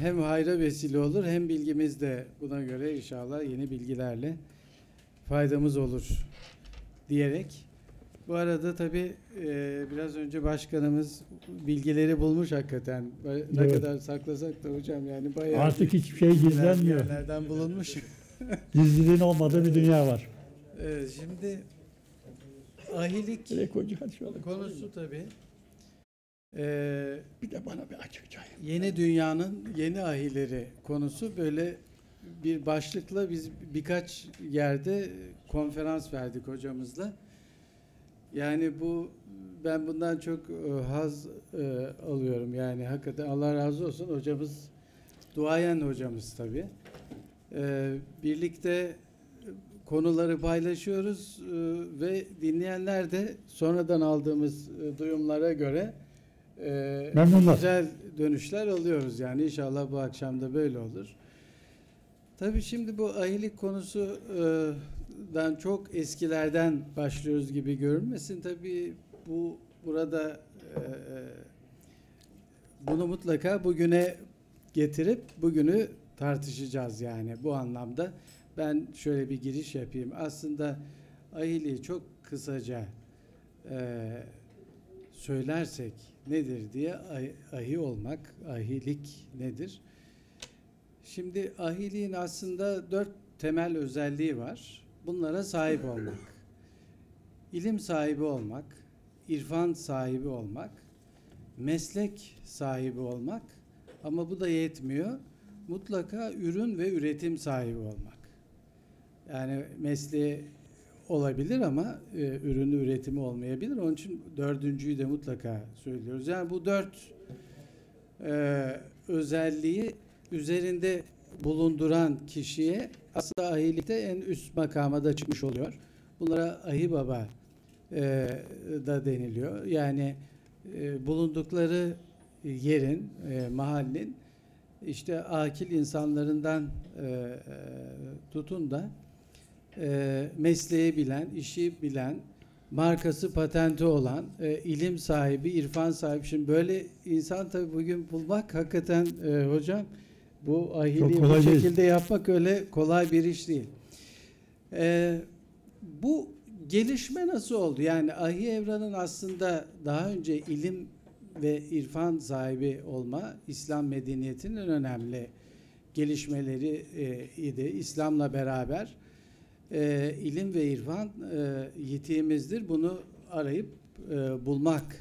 hem hayra vesile olur hem bilgimiz de buna göre inşallah yeni bilgilerle faydamız olur diyerek bu arada tabii e, biraz önce başkanımız bilgileri bulmuş hakikaten. Ne Evet. kadar saklasak da hocam yani bayağı Artık hiçbir şey gizlenmiyor. yerlerden bulunmuş. Gizliliğin olmadığı bir dünya var. Evet, şimdi ahilik konusu tabii e, Bir de bana bir açık çay. yeni dünyanın yeni ahileri konusu böyle bir başlıkla biz birkaç yerde konferans verdik hocamızla. Yani bu ben bundan çok e, haz e, alıyorum. Yani hakikaten Allah razı olsun hocamız duayen hocamız tabii. E, birlikte konuları paylaşıyoruz e, ve dinleyenler de sonradan aldığımız e, duyumlara göre e, Memnunlar. güzel dönüşler alıyoruz. Yani inşallah bu akşam da böyle olur. Tabii şimdi bu ahilik konusundan çok eskilerden başlıyoruz gibi görünmesin. Tabii bu burada e, bunu mutlaka bugüne getirip bugünü tartışacağız yani bu anlamda. Ben şöyle bir giriş yapayım. Aslında ahiliği çok kısaca e, söylersek nedir diye ah- ahi olmak, ahilik nedir? Şimdi ahiliğin aslında dört temel özelliği var. Bunlara sahip olmak. İlim sahibi olmak, irfan sahibi olmak, meslek sahibi olmak ama bu da yetmiyor. Mutlaka ürün ve üretim sahibi olmak. Yani mesleği olabilir ama e, ürünü üretimi olmayabilir. Onun için dördüncüyü de mutlaka söylüyoruz. Yani bu dört e, özelliği üzerinde bulunduran kişiye aslında ahilikte en üst makama da çıkmış oluyor. Bunlara ahi baba e, da deniliyor. Yani e, bulundukları yerin, e, mahallenin işte akil insanlarından e, e, tutun da e, mesleği bilen, işi bilen, markası patenti olan, e, ilim sahibi, irfan sahibi. Şimdi böyle insan tabii bugün bulmak hakikaten e, hocam bu ahiliği bu kolay değil. şekilde yapmak öyle kolay bir iş değil. E, bu gelişme nasıl oldu? Yani ahi evranın aslında daha önce ilim ve irfan sahibi olma İslam medeniyetinin en önemli gelişmeleri e, idi. İslam'la beraber e, ilim ve irfan e, yetiğimizdir. Bunu arayıp e, bulmak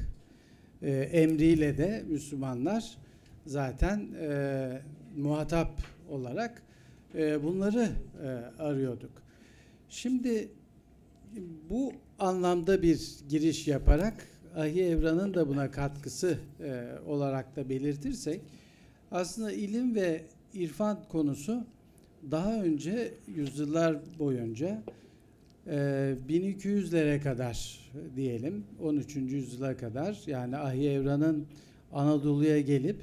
e, emriyle de Müslümanlar zaten e, muhatap olarak e, bunları e, arıyorduk. Şimdi bu anlamda bir giriş yaparak Ahi Evran'ın da buna katkısı e, olarak da belirtirsek aslında ilim ve irfan konusu daha önce yüzyıllar boyunca e, 1200'lere kadar diyelim 13. yüzyıla kadar yani Ahi Evran'ın Anadolu'ya gelip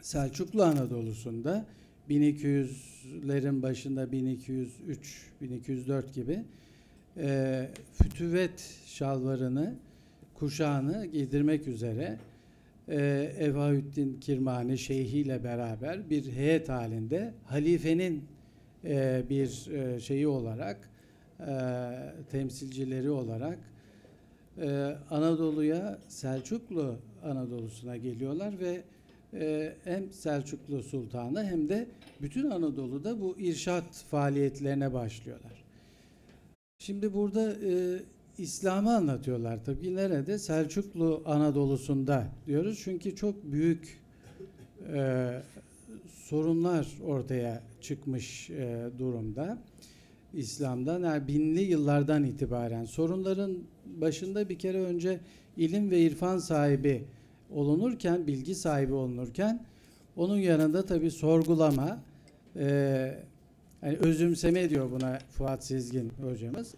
Selçuklu Anadolu'sunda 1200'lerin başında 1203 1204 gibi e, fütüvet şalvarını kuşağını giydirmek üzere e, Evaüddin Kirmani Şeyhi ile beraber bir heyet halinde halifenin e, bir e, şeyi olarak e, temsilcileri olarak e, Anadolu'ya Selçuklu Anadolu'suna geliyorlar ve e, hem Selçuklu Sultanı hem de bütün Anadolu'da bu irşat faaliyetlerine başlıyorlar. Şimdi burada e, İslam'ı anlatıyorlar tabii nerede? Selçuklu Anadolu'sunda diyoruz çünkü çok büyük e, sorunlar ortaya çıkmış e, durumda. İslam'dan yani binli yıllardan itibaren sorunların başında bir kere önce ilim ve irfan sahibi olunurken, bilgi sahibi olunurken onun yanında tabii sorgulama, e, yani özümseme diyor buna Fuat Sezgin hocamız.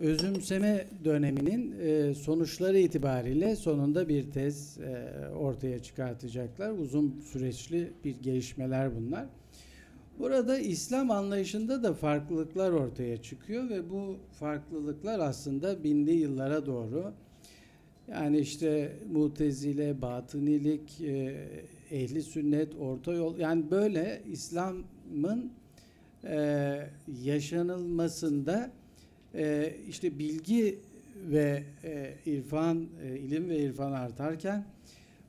Özümseme döneminin e, sonuçları itibariyle sonunda bir tez e, ortaya çıkartacaklar. Uzun süreçli bir gelişmeler bunlar. Burada İslam anlayışında da farklılıklar ortaya çıkıyor ve bu farklılıklar aslında binli yıllara doğru yani işte mutezile, batınilik, e, ehli sünnet, orta yol yani böyle İslam'ın e, yaşanılmasında e, işte bilgi ve e, irfan, e, ilim ve irfan artarken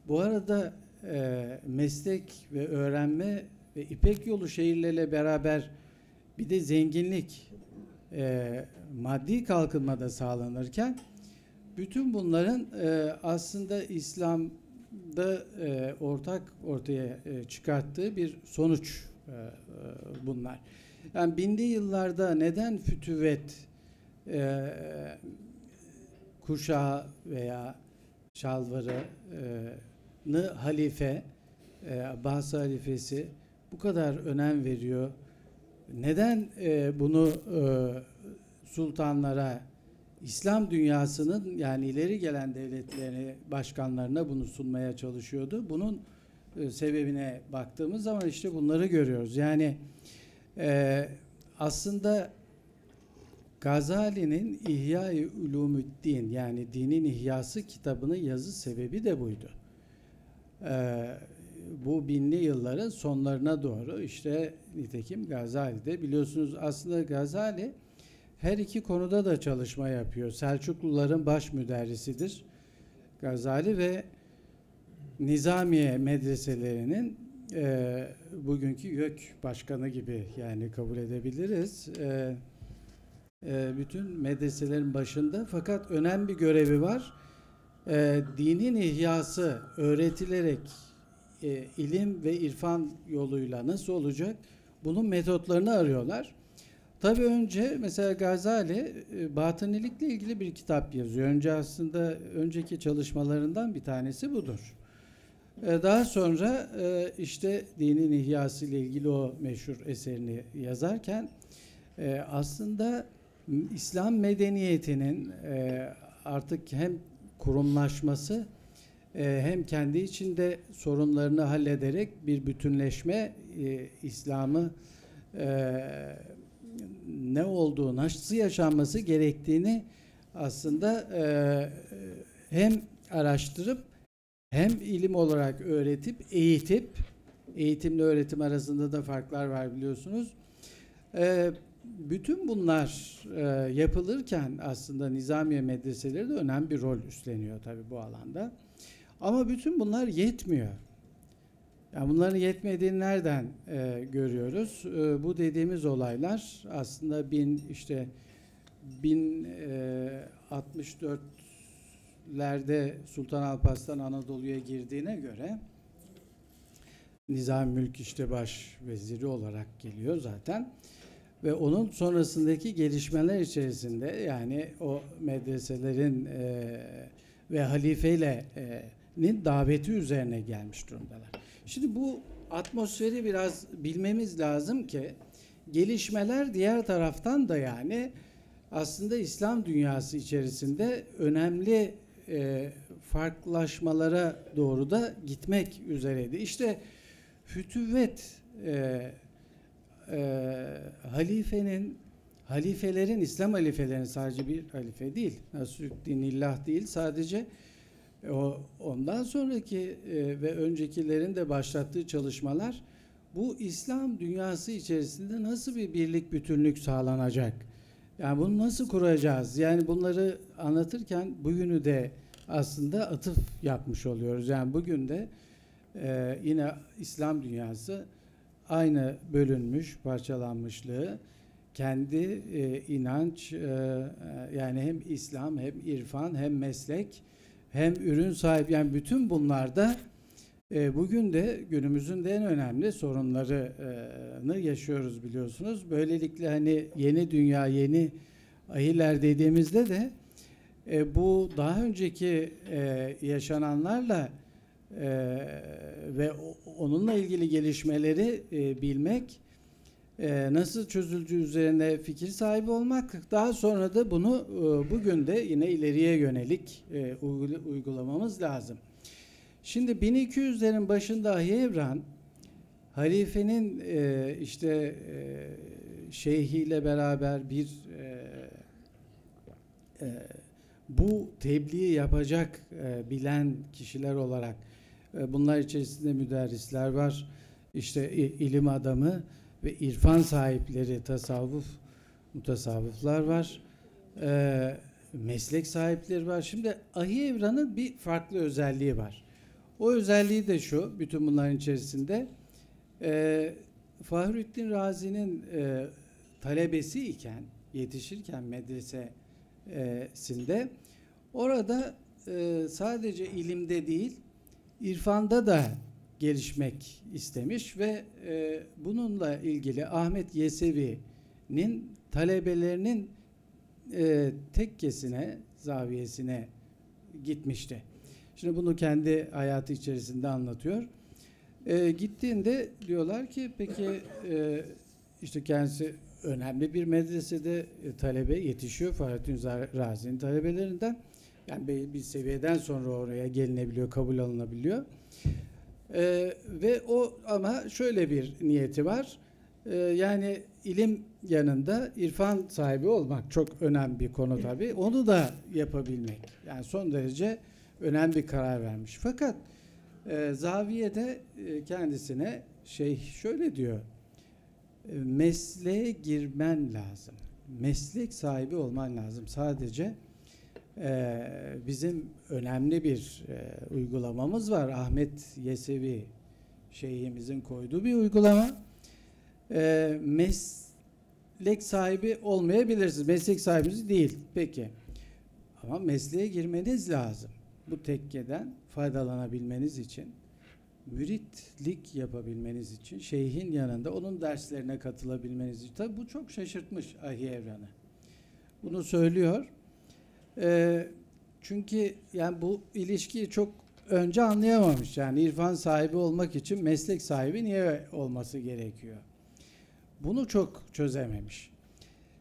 bu arada e, meslek ve öğrenme ve İpek yolu şehirleriyle beraber bir de zenginlik, e, maddi kalkınma da sağlanırken bütün bunların e, aslında İslam'da e, ortak ortaya e, çıkarttığı bir sonuç e, e, bunlar. Yani binli yıllarda neden fütüvet e, kuşağı veya şalvarı e, nı halife e, Abbas halifesi bu kadar önem veriyor? Neden e, bunu e, sultanlara İslam dünyasının yani ileri gelen devletlerine başkanlarına bunu sunmaya çalışıyordu. Bunun e, sebebine baktığımız zaman işte bunları görüyoruz. Yani e, aslında Gazali'nin İhya-i Ulumuddin yani dinin ihyası kitabının yazı sebebi de buydu. Ee, bu binli yılların sonlarına doğru işte nitekim Gazali'de biliyorsunuz aslında Gazali her iki konuda da çalışma yapıyor. Selçukluların baş müderrisidir. Gazali ve Nizamiye medreselerinin e, bugünkü YÖK başkanı gibi yani kabul edebiliriz. E, bütün medreselerin başında fakat önemli bir görevi var. E, dinin ihyası öğretilerek e, ilim ve irfan yoluyla nasıl olacak? Bunun metotlarını arıyorlar. Tabii önce mesela Gazali e, batınilikle ilgili bir kitap yazıyor. Önce aslında önceki çalışmalarından bir tanesi budur. E, daha sonra e, işte dinin ihyası ile ilgili o meşhur eserini yazarken e, aslında İslam medeniyetinin e, artık hem kurumlaşması e, hem kendi içinde sorunlarını hallederek bir bütünleşme e, İslam'ı e, ne olduğu, nasıl yaşanması gerektiğini aslında e, hem araştırıp hem ilim olarak öğretip, eğitip, eğitimle öğretim arasında da farklar var biliyorsunuz. E, bütün bunlar e, yapılırken aslında Nizamiye medreseleri de önemli bir rol üstleniyor tabii bu alanda. Ama bütün bunlar yetmiyor. Yani bunların yetmediğini nereden e, görüyoruz? E, bu dediğimiz olaylar aslında bin işte 1064'lerde Sultan Alparslan Anadolu'ya girdiğine göre Nizam Mülk işte baş veziri olarak geliyor zaten ve onun sonrasındaki gelişmeler içerisinde yani o medreselerin e, ve halifeyle'nin daveti üzerine gelmiş durumdalar. Şimdi bu atmosferi biraz bilmemiz lazım ki gelişmeler diğer taraftan da yani aslında İslam dünyası içerisinde önemli e, farklılaşmalara doğru da gitmek üzereydi. İşte fütüvet e, e, halifenin halifelerin İslam halifelerin sadece bir halife değil. Nasrüddin İllah değil sadece o ondan sonraki e, ve öncekilerin de başlattığı çalışmalar bu İslam dünyası içerisinde nasıl bir birlik bütünlük sağlanacak? Yani bunu nasıl kuracağız? Yani bunları anlatırken bugünü de aslında atıf yapmış oluyoruz. Yani bugün de e, yine İslam dünyası aynı bölünmüş parçalanmışlığı kendi e, inanç e, yani hem İslam hem irfan hem meslek hem ürün sahibi yani bütün bunlarda e, bugün de günümüzün de en önemli sorunlarını yaşıyoruz biliyorsunuz. Böylelikle hani yeni dünya, yeni ahiller dediğimizde de e, bu daha önceki e, yaşananlarla e, ve onunla ilgili gelişmeleri e, bilmek, e, nasıl çözüldüğü üzerine fikir sahibi olmak, daha sonra da bunu e, bugün de yine ileriye yönelik e, uygulamamız lazım. Şimdi 1200'lerin başında Ahi Evran, halifenin e, işte e, şeyhiyle beraber bir e, e, bu tebliği yapacak e, bilen kişiler olarak bunlar içerisinde müderrisler var. İşte ilim adamı ve irfan sahipleri, tasavvuf, mutasavvıflar var. E, meslek sahipleri var. Şimdi Ahi Evran'ın bir farklı özelliği var. O özelliği de şu, bütün bunların içerisinde e, Fahrettin Razi'nin e, talebesi iken, yetişirken medresesinde orada e, sadece ilimde değil, irfanda da gelişmek istemiş ve e, bununla ilgili Ahmet Yesevi'nin talebelerinin e, tekkesine, zaviyesine gitmişti. Şimdi bunu kendi hayatı içerisinde anlatıyor. E, gittiğinde diyorlar ki peki e, işte kendisi önemli bir medresede e, talebe yetişiyor Fahrettin Razi'nin talebelerinden. Yani bir, seviyeden sonra oraya gelinebiliyor, kabul alınabiliyor. E, ve o ama şöyle bir niyeti var. E, yani ilim yanında irfan sahibi olmak çok önemli bir konu tabii. Onu da yapabilmek. Yani son derece önemli bir karar vermiş. Fakat e, zaviyede e, kendisine şey şöyle diyor. E, mesleğe girmen lazım. Meslek sahibi olman lazım. Sadece e, bizim önemli bir e, uygulamamız var. Ahmet Yesevi şeyhimizin koyduğu bir uygulama. E, meslek sahibi olmayabilirsiniz. Meslek sahibiniz değil. Peki. Ama mesleğe girmeniz lazım. Bu tekkeden faydalanabilmeniz için, müritlik yapabilmeniz için, şeyhin yanında onun derslerine katılabilmeniz için. Tabi bu çok şaşırtmış Ahi Evran'ı. Bunu söylüyor. Ee, çünkü yani bu ilişkiyi çok önce anlayamamış. Yani irfan sahibi olmak için meslek sahibi niye olması gerekiyor? Bunu çok çözememiş.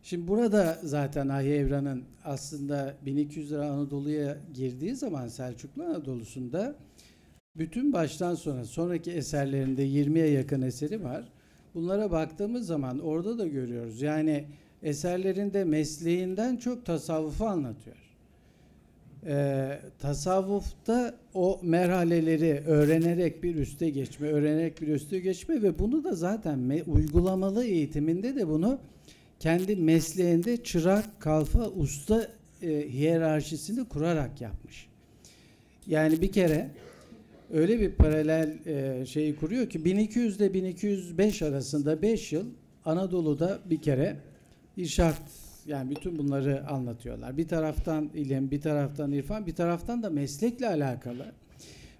Şimdi burada zaten Ahi Evran'ın aslında 1200 lira Anadolu'ya girdiği zaman Selçuklu Anadolu'sunda bütün baştan sona sonraki eserlerinde 20'ye yakın eseri var. Bunlara baktığımız zaman orada da görüyoruz. Yani eserlerinde mesleğinden çok tasavvufu anlatıyor. Ee, tasavvufta o merhaleleri öğrenerek bir üste geçme, öğrenerek bir üste geçme ve bunu da zaten uygulamalı eğitiminde de bunu kendi mesleğinde çırak, kalfa, usta e, hiyerarşisini kurarak yapmış. Yani bir kere öyle bir paralel e, şeyi kuruyor ki 1200 ile 1205 arasında 5 yıl Anadolu'da bir kere irşat yani bütün bunları anlatıyorlar. Bir taraftan ilim, bir taraftan irfan, bir taraftan da meslekle alakalı.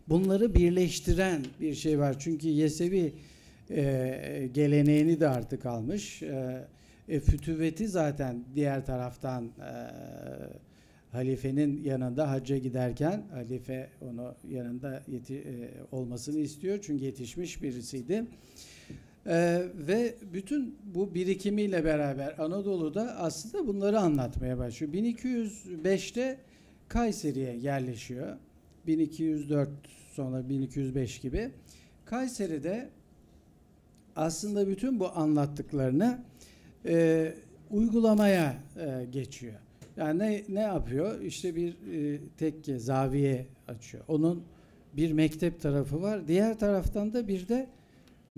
Bunları birleştiren bir şey var. Çünkü Yesevi e, geleneğini de artık almış. E, e, fütüvveti zaten diğer taraftan e, halifenin yanında hacca giderken halife onu yanında yeti, e, olmasını istiyor çünkü yetişmiş birisiydi. E, ve bütün bu birikimiyle beraber Anadolu'da aslında bunları anlatmaya başlıyor. 1205'te Kayseri'ye yerleşiyor. 1204 sonra 1205 gibi. Kayseri'de aslında bütün bu anlattıklarını e, uygulamaya e, geçiyor. Yani ne, ne yapıyor? İşte bir e, tekke, zaviye açıyor. Onun bir mektep tarafı var. Diğer taraftan da bir de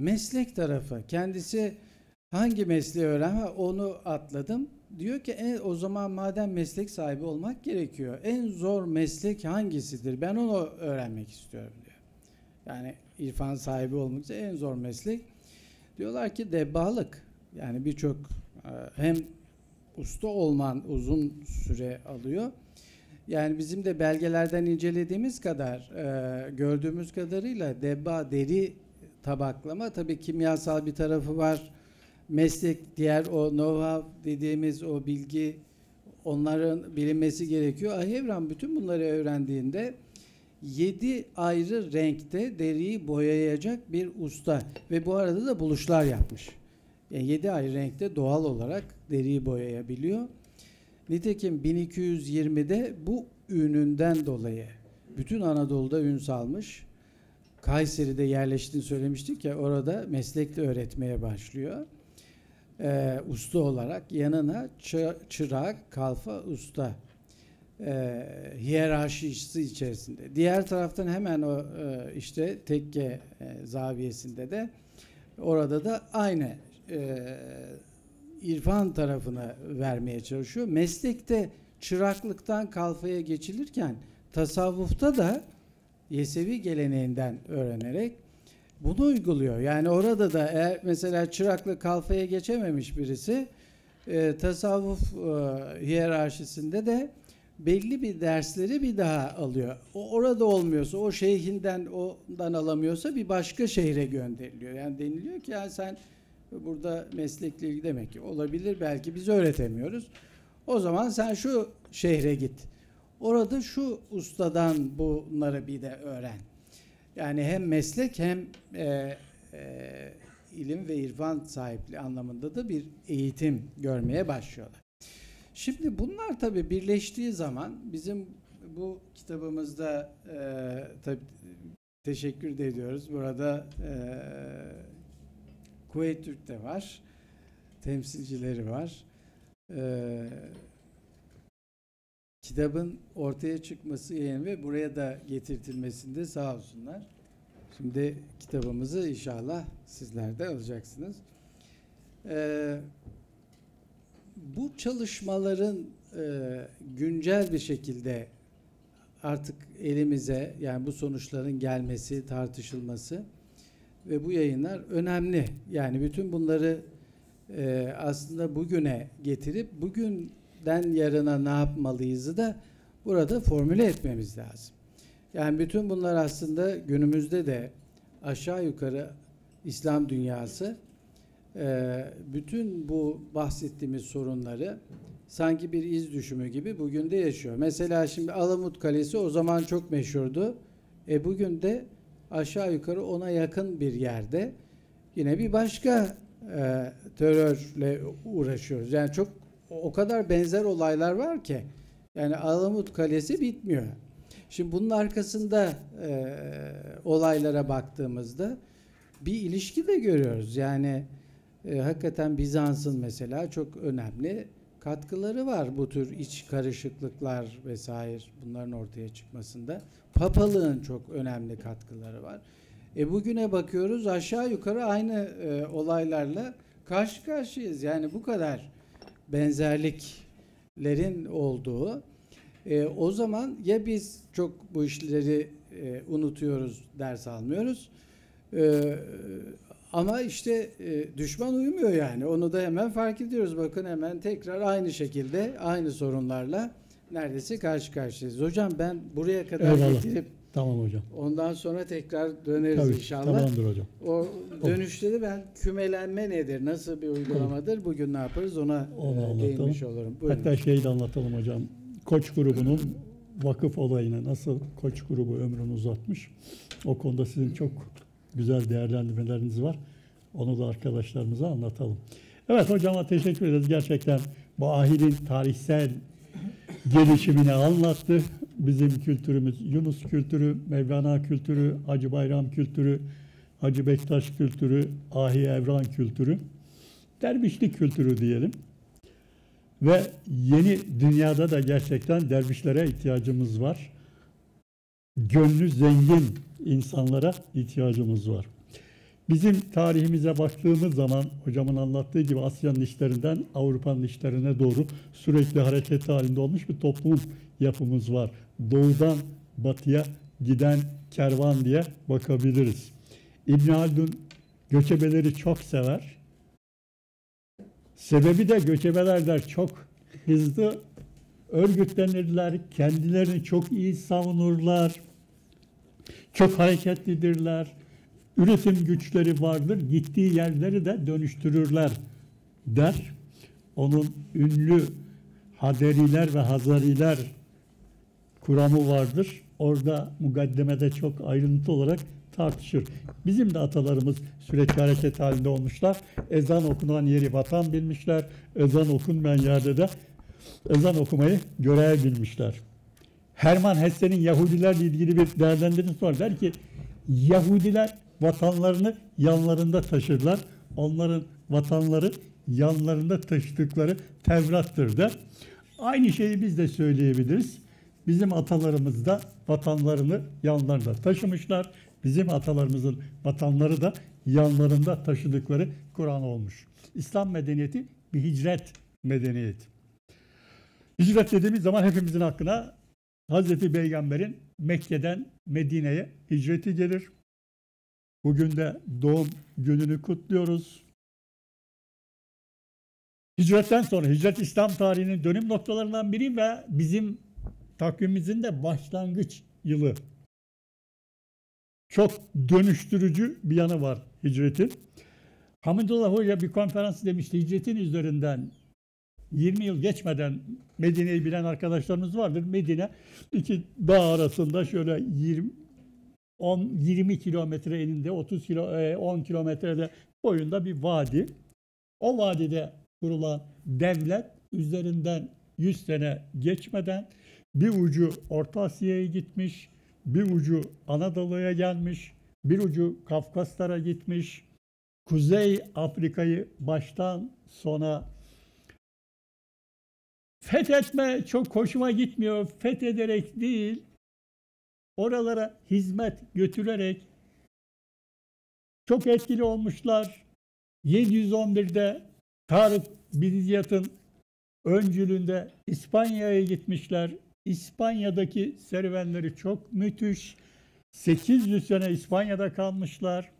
meslek tarafı. Kendisi hangi mesleği öğren? Onu atladım. Diyor ki e, o zaman madem meslek sahibi olmak gerekiyor. En zor meslek hangisidir? Ben onu öğrenmek istiyorum diyor. Yani irfan sahibi olmak için en zor meslek. Diyorlar ki debbalık. Yani birçok e, hem usta olman uzun süre alıyor. Yani bizim de belgelerden incelediğimiz kadar, e, gördüğümüz kadarıyla debba deri tabaklama tabii kimyasal bir tarafı var. Meslek, diğer o know-how dediğimiz o bilgi onların bilinmesi gerekiyor. Ahevran bütün bunları öğrendiğinde 7 ayrı renkte deriyi boyayacak bir usta ve bu arada da buluşlar yapmış. Yani 7 ayrı renkte doğal olarak deriyi boyayabiliyor. Nitekim 1220'de bu ününden dolayı bütün Anadolu'da ün salmış. Kayseri'de yerleştiğini söylemiştik ya orada meslekte öğretmeye başlıyor. Ee, usta olarak yanına çı- çırak, kalfa, usta e, hiyerarşisi içerisinde. Diğer taraftan hemen o e, işte tekke e, zaviyesinde de orada da aynı e, irfan tarafına vermeye çalışıyor. Meslekte çıraklıktan kalfaya geçilirken tasavvufta da Yesevi geleneğinden öğrenerek bunu uyguluyor. Yani orada da eğer mesela çıraklı kalfaya geçememiş birisi e, tasavvuf e, hiyerarşisinde de belli bir dersleri bir daha alıyor. O orada olmuyorsa, o şeyhinden ondan alamıyorsa bir başka şehre gönderiliyor. Yani deniliyor ki ya sen burada meslekle ilgili demek ki olabilir belki biz öğretemiyoruz. O zaman sen şu şehre git. Orada şu ustadan bunları bir de öğren. Yani hem meslek hem e, e, ilim ve irfan sahipliği anlamında da bir eğitim görmeye başlıyorlar. Şimdi bunlar tabii birleştiği zaman bizim bu kitabımızda e, tabii teşekkür de ediyoruz. Burada e, Kuveyt Türk de var. Temsilcileri var. E, kitabın ortaya çıkması yayın ve buraya da getirtilmesinde sağ olsunlar. Şimdi kitabımızı inşallah sizler de alacaksınız. Ee, bu çalışmaların e, güncel bir şekilde artık elimize yani bu sonuçların gelmesi, tartışılması ve bu yayınlar önemli. Yani bütün bunları e, aslında bugüne getirip bugünden yarına ne yapmalıyızı da burada formüle etmemiz lazım. Yani bütün bunlar aslında günümüzde de aşağı yukarı İslam dünyası e, bütün bu bahsettiğimiz sorunları sanki bir iz düşümü gibi bugün de yaşıyor. Mesela şimdi Alamut Kalesi o zaman çok meşhurdu. E bugün de aşağı yukarı ona yakın bir yerde yine bir başka e, terörle uğraşıyoruz. Yani çok o kadar benzer olaylar var ki yani Alamut Kalesi bitmiyor. Şimdi bunun arkasında e, olaylara baktığımızda bir ilişki de görüyoruz. Yani e, hakikaten Bizans'ın mesela çok önemli katkıları var bu tür iç karışıklıklar vesaire bunların ortaya çıkmasında. Papalığın çok önemli katkıları var. E bugüne bakıyoruz aşağı yukarı aynı e, olaylarla karşı karşıyayız. Yani bu kadar benzerliklerin olduğu. E, o zaman ya biz çok bu işleri e, unutuyoruz, ders almıyoruz. E, ama işte e, düşman uyumuyor yani. Onu da hemen fark ediyoruz. Bakın hemen tekrar aynı şekilde, aynı sorunlarla neredeyse karşı karşıyayız. Hocam ben buraya kadar Eyvallah. getirip Tamam hocam. ondan sonra tekrar döneriz Tabii. inşallah. Tamamdır hocam. O dönüşte de ben kümelenme nedir, nasıl bir uygulamadır, bugün ne yaparız ona Onu e, değinmiş olurum. Buyurun. Hatta şeyi de anlatalım hocam. Koç grubunun vakıf olayını nasıl Koç grubu ömrünü uzatmış. O konuda sizin çok güzel değerlendirmeleriniz var. Onu da arkadaşlarımıza anlatalım. Evet hocama teşekkür ederiz. Gerçekten bu ahirin tarihsel gelişimini anlattı. Bizim kültürümüz, Yunus kültürü, Mevlana kültürü, Hacı Bayram kültürü, Hacı Bektaş kültürü, Ahi Evran kültürü, dervişlik kültürü diyelim. Ve yeni dünyada da gerçekten dervişlere ihtiyacımız var. Gönlü zengin insanlara ihtiyacımız var. Bizim tarihimize baktığımız zaman hocamın anlattığı gibi Asya'nın işlerinden Avrupa'nın işlerine doğru sürekli hareket halinde olmuş bir toplum yapımız var. Doğudan batıya giden kervan diye bakabiliriz. İbn Haldun göçebeleri çok sever. Sebebi de göçebelerler çok hızlı örgütlenirler, kendilerini çok iyi savunurlar, çok hareketlidirler, üretim güçleri vardır, gittiği yerleri de dönüştürürler der. Onun ünlü Haderiler ve Hazariler kuramı vardır. Orada mukaddemede çok ayrıntı olarak tartışır. Bizim de atalarımız sürekli hareket halinde olmuşlar. Ezan okunan yeri vatan bilmişler. Ezan okunmayan yerde de ezan okumayı görev bilmişler. Herman Hesse'nin Yahudilerle ilgili bir değerlendirmesi var. Der ki Yahudiler vatanlarını yanlarında taşırlar. Onların vatanları yanlarında taşıdıkları Tevrat'tır der. Aynı şeyi biz de söyleyebiliriz. Bizim atalarımız da vatanlarını yanlarında taşımışlar. Bizim atalarımızın vatanları da yanlarında taşıdıkları Kur'an olmuş. İslam medeniyeti bir hicret medeniyeti. Hicret dediğimiz zaman hepimizin aklına Hazreti Peygamber'in Mekke'den Medine'ye hicreti gelir. Bugün de doğum gününü kutluyoruz. Hicretten sonra, hicret İslam tarihinin dönüm noktalarından biri ve bizim takvimimizin de başlangıç yılı. Çok dönüştürücü bir yanı var hicretin. Hamidullah Hoca bir konferans demişti, hicretin üzerinden 20 yıl geçmeden Medine'yi bilen arkadaşlarımız vardır. Medine iki dağ arasında şöyle 20 10 20 kilometre eninde 30 kilo e, 10 kilometrede boyunda bir vadi. O vadide kurulan devlet üzerinden 100 sene geçmeden bir ucu Orta Asya'ya gitmiş, bir ucu Anadolu'ya gelmiş, bir ucu Kafkaslara gitmiş, Kuzey Afrika'yı baştan sona fethetme çok hoşuma gitmiyor. Fethederek değil, oralara hizmet götürerek çok etkili olmuşlar. 711'de Tarık Bidyat'ın öncülüğünde İspanya'ya gitmişler. İspanya'daki serüvenleri çok müthiş. 800 sene İspanya'da kalmışlar.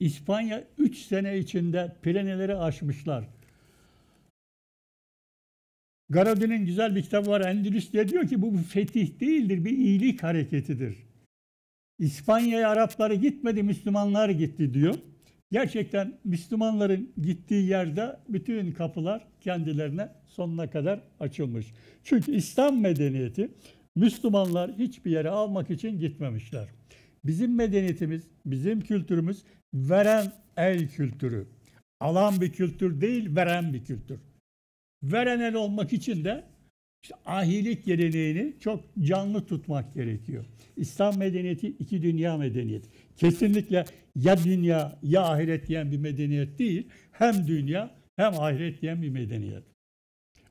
İspanya 3 sene içinde Pireneleri aşmışlar. Garodin'in güzel bir kitabı var Endülüs'te diyor ki bu bir fetih değildir, bir iyilik hareketidir. İspanya'ya Arapları gitmedi, Müslümanlar gitti diyor. Gerçekten Müslümanların gittiği yerde bütün kapılar kendilerine sonuna kadar açılmış. Çünkü İslam medeniyeti Müslümanlar hiçbir yere almak için gitmemişler. Bizim medeniyetimiz, bizim kültürümüz veren el kültürü. Alan bir kültür değil, veren bir kültür. Veren el olmak için de işte ahilik geleneğini çok canlı tutmak gerekiyor. İslam medeniyeti iki dünya medeniyeti. Kesinlikle ya dünya ya ahiret diyen bir medeniyet değil. Hem dünya hem ahiret diyen bir medeniyet.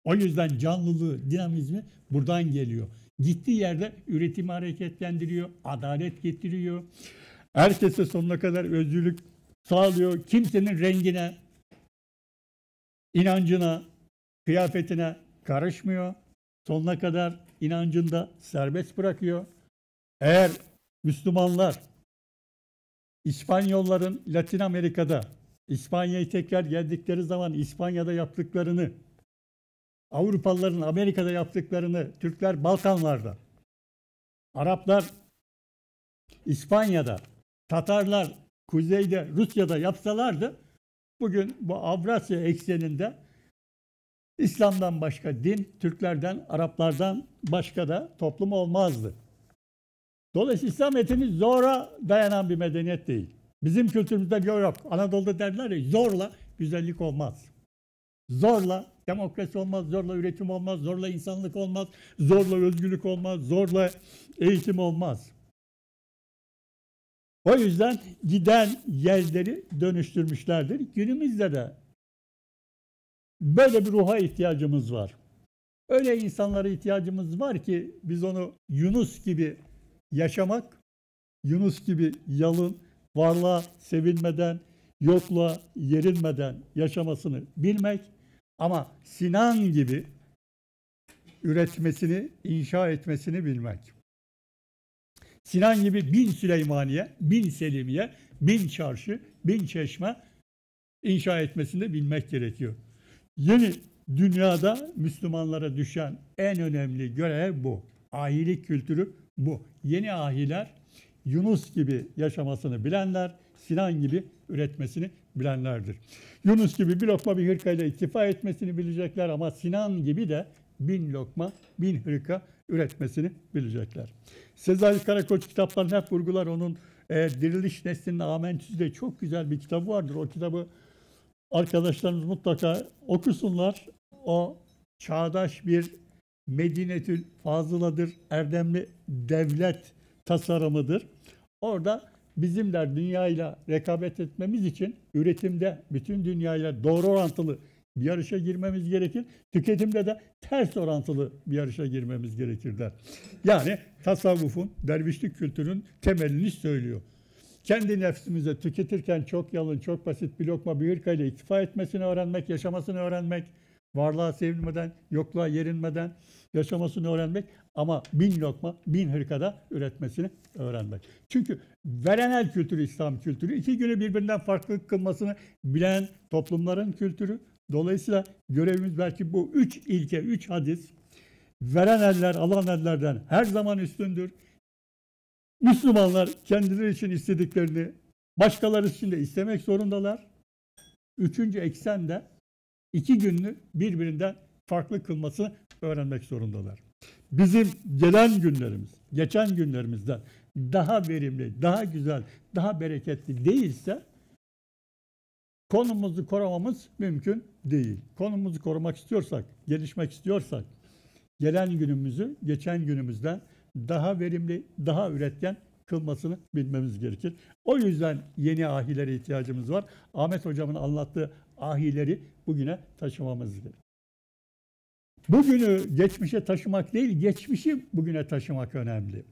O yüzden canlılığı, dinamizmi buradan geliyor. Gittiği yerde üretimi hareketlendiriyor, adalet getiriyor. Herkese sonuna kadar özgürlük sağlıyor. Kimsenin rengine, inancına, kıyafetine karışmıyor. Sonuna kadar inancında serbest bırakıyor. Eğer Müslümanlar İspanyolların Latin Amerika'da İspanya'yı tekrar geldikleri zaman İspanya'da yaptıklarını Avrupalıların Amerika'da yaptıklarını Türkler Balkanlarda Araplar İspanya'da Tatarlar kuzeyde Rusya'da yapsalardı bugün bu Avrasya ekseninde İslam'dan başka din, Türklerden, Araplardan başka da toplum olmazdı. Dolayısıyla İslam medeniyeti zora dayanan bir medeniyet değil. Bizim kültürümüzde yok yok. Anadolu'da derler ya zorla güzellik olmaz. Zorla demokrasi olmaz, zorla üretim olmaz, zorla insanlık olmaz, zorla özgürlük olmaz, zorla eğitim olmaz. O yüzden giden yerleri dönüştürmüşlerdir. Günümüzde de böyle bir ruha ihtiyacımız var. Öyle insanlara ihtiyacımız var ki biz onu Yunus gibi yaşamak, Yunus gibi yalın, varlığa sevilmeden, yokluğa yerilmeden yaşamasını bilmek ama Sinan gibi üretmesini, inşa etmesini bilmek. Sinan gibi bin Süleymaniye, bin Selimiye, bin çarşı, bin çeşme inşa etmesini bilmek gerekiyor. Yeni dünyada Müslümanlara düşen en önemli görev bu. Ahilik kültürü bu. Yeni ahiler Yunus gibi yaşamasını bilenler, Sinan gibi üretmesini bilenlerdir. Yunus gibi bir lokma bir hırkayla iktifa etmesini bilecekler ama Sinan gibi de bin lokma, bin hırka üretmesini bilecekler. Sezai Karakoç kitaplarını hep vurgular. Onun e, Diriliş Neslinin Amentüsü de çok güzel bir kitabı vardır. O kitabı arkadaşlarımız mutlaka okusunlar. O çağdaş bir Medinetül Fazıla'dır, erdemli devlet tasarımıdır. Orada bizimler dünyayla rekabet etmemiz için üretimde bütün dünyayla doğru orantılı bir yarışa girmemiz gerekir. Tüketimde de ters orantılı bir yarışa girmemiz gerekir der. Yani tasavvufun, dervişlik kültürünün temelini söylüyor. Kendi nefsimize tüketirken çok yalın, çok basit bir lokma bir hırkayla iktifa etmesini öğrenmek, yaşamasını öğrenmek, varlığa sevinmeden, yokluğa yerinmeden yaşamasını öğrenmek ama bin lokma, bin hırkada üretmesini öğrenmek. Çünkü verenel kültürü İslam kültürü iki günü birbirinden farklı kılmasını bilen toplumların kültürü. Dolayısıyla görevimiz belki bu üç ilke, üç hadis veren eller alan ellerden her zaman üstündür. Müslümanlar kendileri için istediklerini başkaları için de istemek zorundalar. Üçüncü eksen de iki günlü birbirinden farklı kılmasını öğrenmek zorundalar. Bizim gelen günlerimiz, geçen günlerimizden daha verimli, daha güzel, daha bereketli değilse konumuzu korumamız mümkün değil. Konumuzu korumak istiyorsak, gelişmek istiyorsak gelen günümüzü geçen günümüzden daha verimli, daha üretken kılmasını bilmemiz gerekir. O yüzden yeni ahilere ihtiyacımız var. Ahmet Hocam'ın anlattığı ahileri bugüne taşımamız. Bugünü geçmişe taşımak değil, geçmişi bugüne taşımak önemli.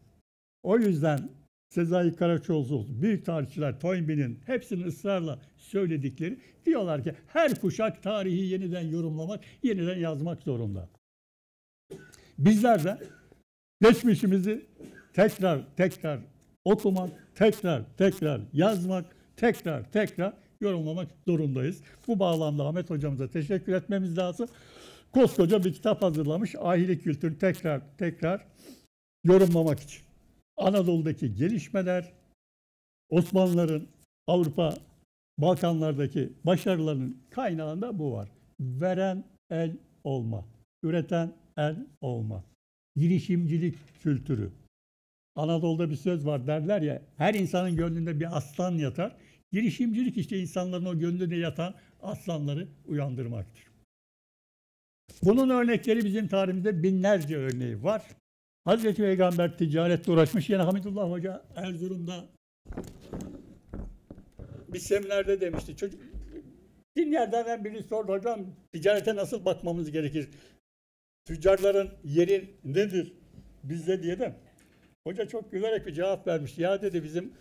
O yüzden Sezai Karaçoğlu, büyük tarihçiler Toynbee'nin hepsinin ısrarla söyledikleri diyorlar ki her kuşak tarihi yeniden yorumlamak, yeniden yazmak zorunda. Bizler de geçmişimizi tekrar tekrar okumak, tekrar tekrar yazmak, tekrar tekrar yorumlamak zorundayız. Bu bağlamda Ahmet hocamıza teşekkür etmemiz lazım. Koskoca bir kitap hazırlamış ahili kültürü tekrar tekrar yorumlamak için. Anadolu'daki gelişmeler, Osmanlıların Avrupa, Balkanlardaki başarılarının kaynağında bu var. Veren el olma, üreten el olma. Girişimcilik kültürü. Anadolu'da bir söz var derler ya, her insanın gönlünde bir aslan yatar. Girişimcilik işte insanların o gönlünde yatan aslanları uyandırmaktır. Bunun örnekleri bizim tarihimizde binlerce örneği var. Hazreti Peygamber ticaretle uğraşmış. Yine Hamidullah Hoca Erzurum'da bir seminerde demişti. Çocuk dinlerden biri sordu hocam ticarete nasıl bakmamız gerekir? Tüccarların yeri nedir bizde diye de. Hoca çok gülerek bir cevap vermiş. Ya dedi bizim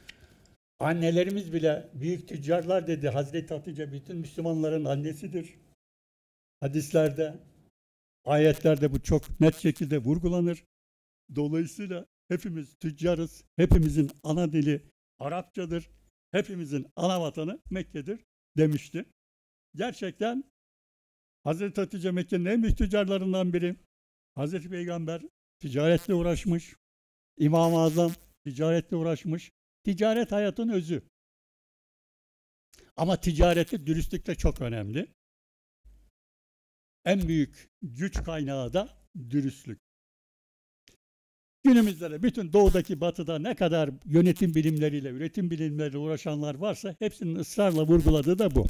annelerimiz bile büyük tüccarlar dedi. Hazreti Hatice bütün Müslümanların annesidir. Hadislerde, ayetlerde bu çok net şekilde vurgulanır. Dolayısıyla hepimiz tüccarız. Hepimizin ana dili Arapçadır. Hepimizin ana vatanı Mekke'dir demişti. Gerçekten Hazreti Hatice Mekke'nin en büyük tüccarlarından biri. Hazreti Peygamber ticaretle uğraşmış. İmam-ı Azam ticaretle uğraşmış. Ticaret hayatın özü. Ama ticarette dürüstlük de çok önemli. En büyük güç kaynağı da dürüstlük. Günümüzde de bütün doğudaki batıda ne kadar yönetim bilimleriyle, üretim bilimleriyle uğraşanlar varsa hepsinin ısrarla vurguladığı da bu.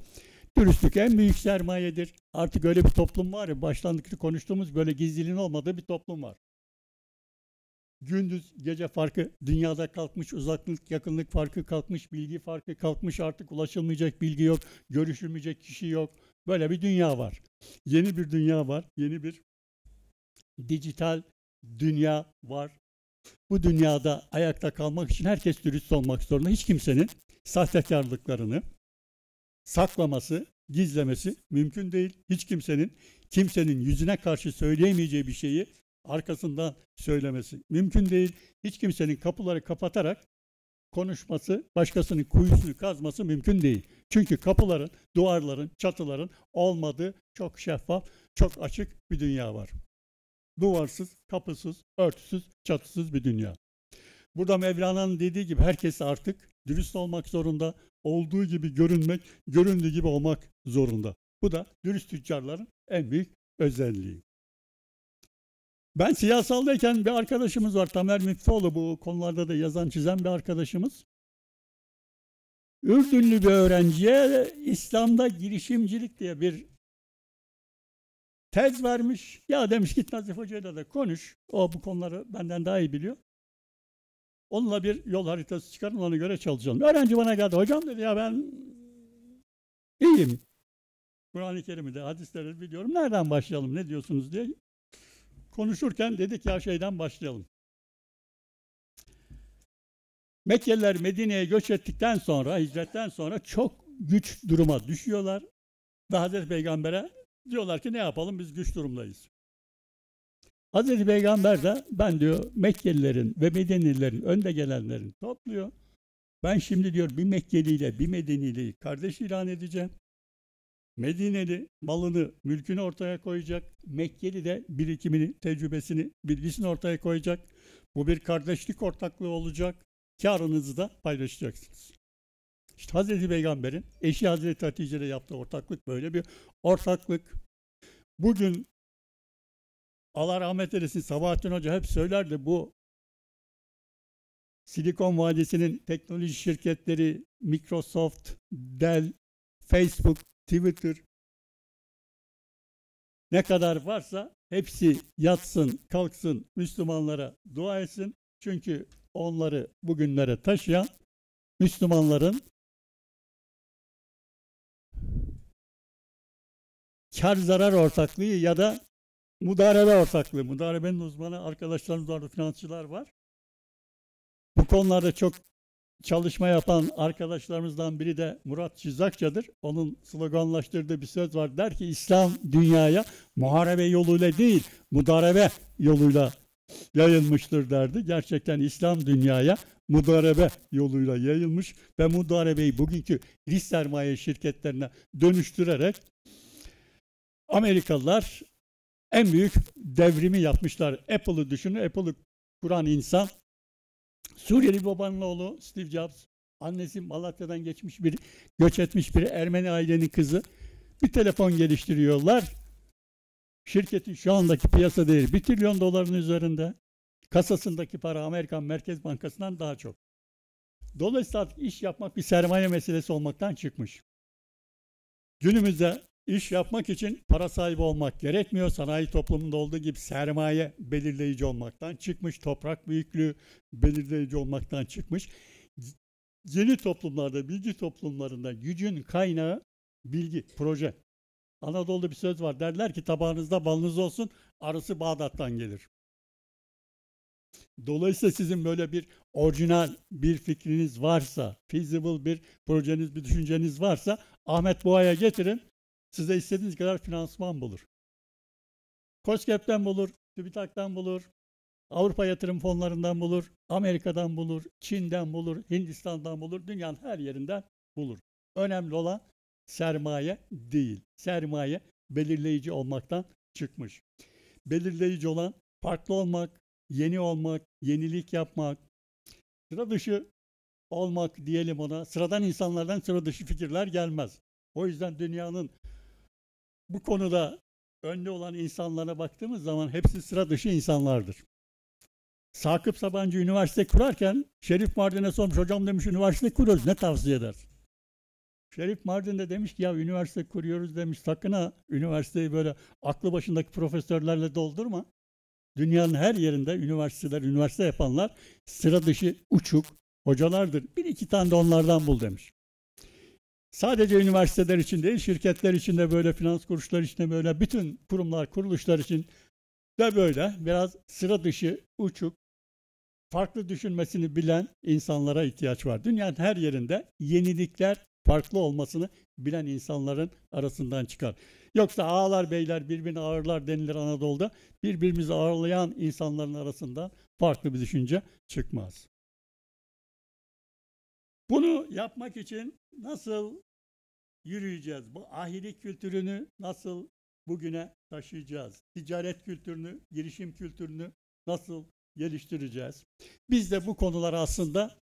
Dürüstlük en büyük sermayedir. Artık öyle bir toplum var ya, başlangıçta konuştuğumuz böyle gizliliğin olmadığı bir toplum var. Gündüz gece farkı dünyada kalkmış, uzaklık yakınlık farkı kalkmış, bilgi farkı kalkmış, artık ulaşılmayacak bilgi yok, görüşülmeyecek kişi yok. Böyle bir dünya var. Yeni bir dünya var, yeni bir dijital dünya var. Bu dünyada ayakta kalmak için herkes dürüst olmak zorunda. Hiç kimsenin sahtekarlıklarını saklaması, gizlemesi mümkün değil. Hiç kimsenin kimsenin yüzüne karşı söyleyemeyeceği bir şeyi arkasından söylemesi mümkün değil. Hiç kimsenin kapıları kapatarak konuşması, başkasının kuyusunu kazması mümkün değil. Çünkü kapıların, duvarların, çatıların olmadığı çok şeffaf, çok açık bir dünya var. Duvarsız, kapısız, örtüsüz, çatısız bir dünya. Burada Mevlana'nın dediği gibi herkes artık dürüst olmak zorunda, olduğu gibi görünmek, göründüğü gibi olmak zorunda. Bu da dürüst tüccarların en büyük özelliği. Ben siyasaldayken bir arkadaşımız var, Tamer Müftüoğlu bu konularda da yazan çizen bir arkadaşımız. Ürdünlü bir öğrenciye İslam'da girişimcilik diye bir tez vermiş. Ya demiş git Nazif Hoca'yla da konuş. O bu konuları benden daha iyi biliyor. Onunla bir yol haritası çıkarın ona göre çalışalım. Öğrenci bana geldi. Hocam dedi ya ben iyiyim. Kur'an-ı Kerim'i de hadisleri biliyorum. Nereden başlayalım ne diyorsunuz diye konuşurken dedik ya şeyden başlayalım. Mekkeliler Medine'ye göç ettikten sonra, hicretten sonra çok güç duruma düşüyorlar. Ve Hazreti Peygamber'e diyorlar ki ne yapalım biz güç durumdayız. Hazreti Peygamber de ben diyor Mekkelilerin ve Medenilerin önde gelenlerin topluyor. Ben şimdi diyor bir Mekkeli ile bir Medeni'yi kardeş ilan edeceğim. Medineli malını, mülkünü ortaya koyacak. Mekkeli de birikimini, tecrübesini, bilgisini ortaya koyacak. Bu bir kardeşlik ortaklığı olacak. Karınızı da paylaşacaksınız. İşte Hazreti Peygamber'in eşi Hazreti Hatice ile yaptığı ortaklık böyle bir ortaklık. Bugün Allah rahmet eylesin Sabahattin Hoca hep söylerdi bu Silikon Vadisi'nin teknoloji şirketleri Microsoft, Dell, Facebook, Twitter ne kadar varsa hepsi yatsın, kalksın, Müslümanlara dua etsin. Çünkü onları bugünlere taşıyan Müslümanların kar zarar ortaklığı ya da mudarebe ortaklığı. Mudarebenin uzmanı arkadaşlarımız var, finansçılar var. Bu konularda çok çalışma yapan arkadaşlarımızdan biri de Murat Çizakça'dır. Onun sloganlaştırdığı bir söz var. Der ki İslam dünyaya muharebe yoluyla değil, mudarebe yoluyla yayılmıştır derdi. Gerçekten İslam dünyaya mudarebe yoluyla yayılmış ve mudarebeyi bugünkü risk sermaye şirketlerine dönüştürerek Amerikalılar en büyük devrimi yapmışlar. Apple'ı düşünün. Apple'ı kuran insan Suriyeli babanın oğlu Steve Jobs. Annesi Malatya'dan geçmiş bir, göç etmiş bir Ermeni ailenin kızı. Bir telefon geliştiriyorlar. Şirketin şu andaki piyasa değeri 1 trilyon doların üzerinde. Kasasındaki para Amerikan Merkez Bankası'ndan daha çok. Dolayısıyla artık iş yapmak bir sermaye meselesi olmaktan çıkmış. Günümüzde iş yapmak için para sahibi olmak gerekmiyor. Sanayi toplumunda olduğu gibi sermaye belirleyici olmaktan çıkmış. Toprak büyüklüğü belirleyici olmaktan çıkmış. Yeni toplumlarda, bilgi toplumlarında gücün kaynağı bilgi, proje. Anadolu'da bir söz var. Derler ki tabağınızda balınız olsun, arısı Bağdat'tan gelir. Dolayısıyla sizin böyle bir orijinal bir fikriniz varsa, feasible bir projeniz, bir düşünceniz varsa Ahmet Boğa'ya getirin. Size istediğiniz kadar finansman bulur. COSGAP'ten bulur, TÜBİTAK'tan bulur, Avrupa yatırım fonlarından bulur, Amerika'dan bulur, Çin'den bulur, Hindistan'dan bulur, dünyanın her yerinden bulur. Önemli olan sermaye değil. Sermaye belirleyici olmaktan çıkmış. Belirleyici olan farklı olmak, yeni olmak, yenilik yapmak, sıra dışı olmak diyelim ona. Sıradan insanlardan sıra dışı fikirler gelmez. O yüzden dünyanın bu konuda önde olan insanlara baktığımız zaman hepsi sıra dışı insanlardır. Sakıp Sabancı üniversite kurarken Şerif Mardin'e sormuş hocam demiş üniversite kuruyoruz ne tavsiye eder? Şerif Mardin de demiş ki ya üniversite kuruyoruz demiş sakın ha üniversiteyi böyle aklı başındaki profesörlerle doldurma. Dünyanın her yerinde üniversiteler, üniversite yapanlar sıra dışı uçuk hocalardır. Bir iki tane de onlardan bul demiş. Sadece üniversiteler için değil, şirketler için de böyle, finans kuruluşları için de böyle, bütün kurumlar, kuruluşlar için de böyle biraz sıra dışı, uçuk, farklı düşünmesini bilen insanlara ihtiyaç var. Dünyanın her yerinde yenilikler farklı olmasını bilen insanların arasından çıkar. Yoksa ağalar beyler birbirini ağırlar denilir Anadolu'da. Birbirimizi ağırlayan insanların arasından farklı bir düşünce çıkmaz. Bunu yapmak için nasıl yürüyeceğiz? Bu ahiret kültürünü nasıl bugüne taşıyacağız? Ticaret kültürünü, girişim kültürünü nasıl geliştireceğiz? Biz de bu konuları aslında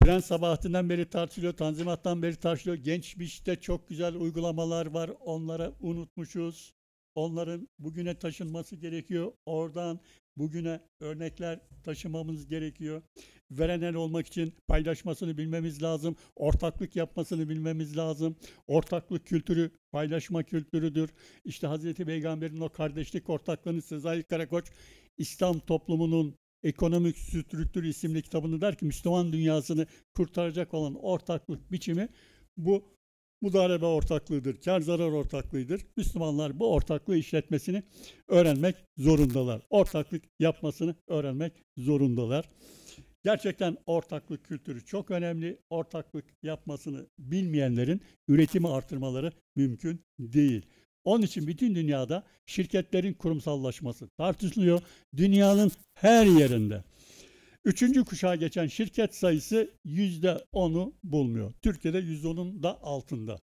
Prens Sabahattin'den beri tartışılıyor, Tanzimat'tan beri tartışılıyor. Gençmişte çok güzel uygulamalar var. Onlara unutmuşuz. Onların bugüne taşınması gerekiyor. Oradan bugüne örnekler taşımamız gerekiyor. Veren olmak için paylaşmasını bilmemiz lazım. Ortaklık yapmasını bilmemiz lazım. Ortaklık kültürü paylaşma kültürüdür. İşte Hazreti Peygamber'in o kardeşlik ortaklığını Sezai Karakoç İslam toplumunun Ekonomik Strüktür isimli kitabını der ki Müslüman dünyasını kurtaracak olan ortaklık biçimi bu mudarebe ortaklığıdır, kar zarar ortaklığıdır. Müslümanlar bu ortaklığı işletmesini öğrenmek zorundalar. Ortaklık yapmasını öğrenmek zorundalar. Gerçekten ortaklık kültürü çok önemli. Ortaklık yapmasını bilmeyenlerin üretimi artırmaları mümkün değil. Onun için bütün dünyada şirketlerin kurumsallaşması tartışılıyor. Dünyanın her yerinde. Üçüncü kuşağa geçen şirket sayısı yüzde onu bulmuyor. Türkiye'de yüzde onun da altında.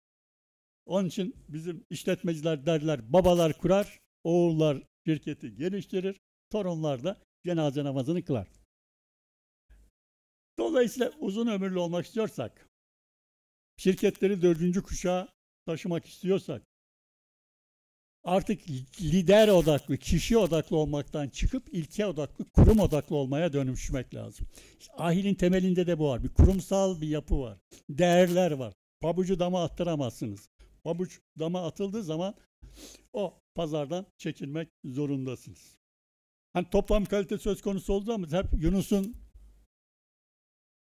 Onun için bizim işletmeciler derler babalar kurar, oğullar şirketi geliştirir, torunlar da cenaze namazını kılar. Dolayısıyla uzun ömürlü olmak istiyorsak, şirketleri dördüncü kuşağa taşımak istiyorsak, artık lider odaklı, kişi odaklı olmaktan çıkıp ilke odaklı, kurum odaklı olmaya dönüşmek lazım. Ahilin temelinde de bu var. Bir kurumsal bir yapı var. Değerler var. Pabucu dama attıramazsınız. Pabuç dama atıldığı zaman o pazardan çekilmek zorundasınız. Hani toplam kalite söz konusu olduğu zaman hep Yunus'un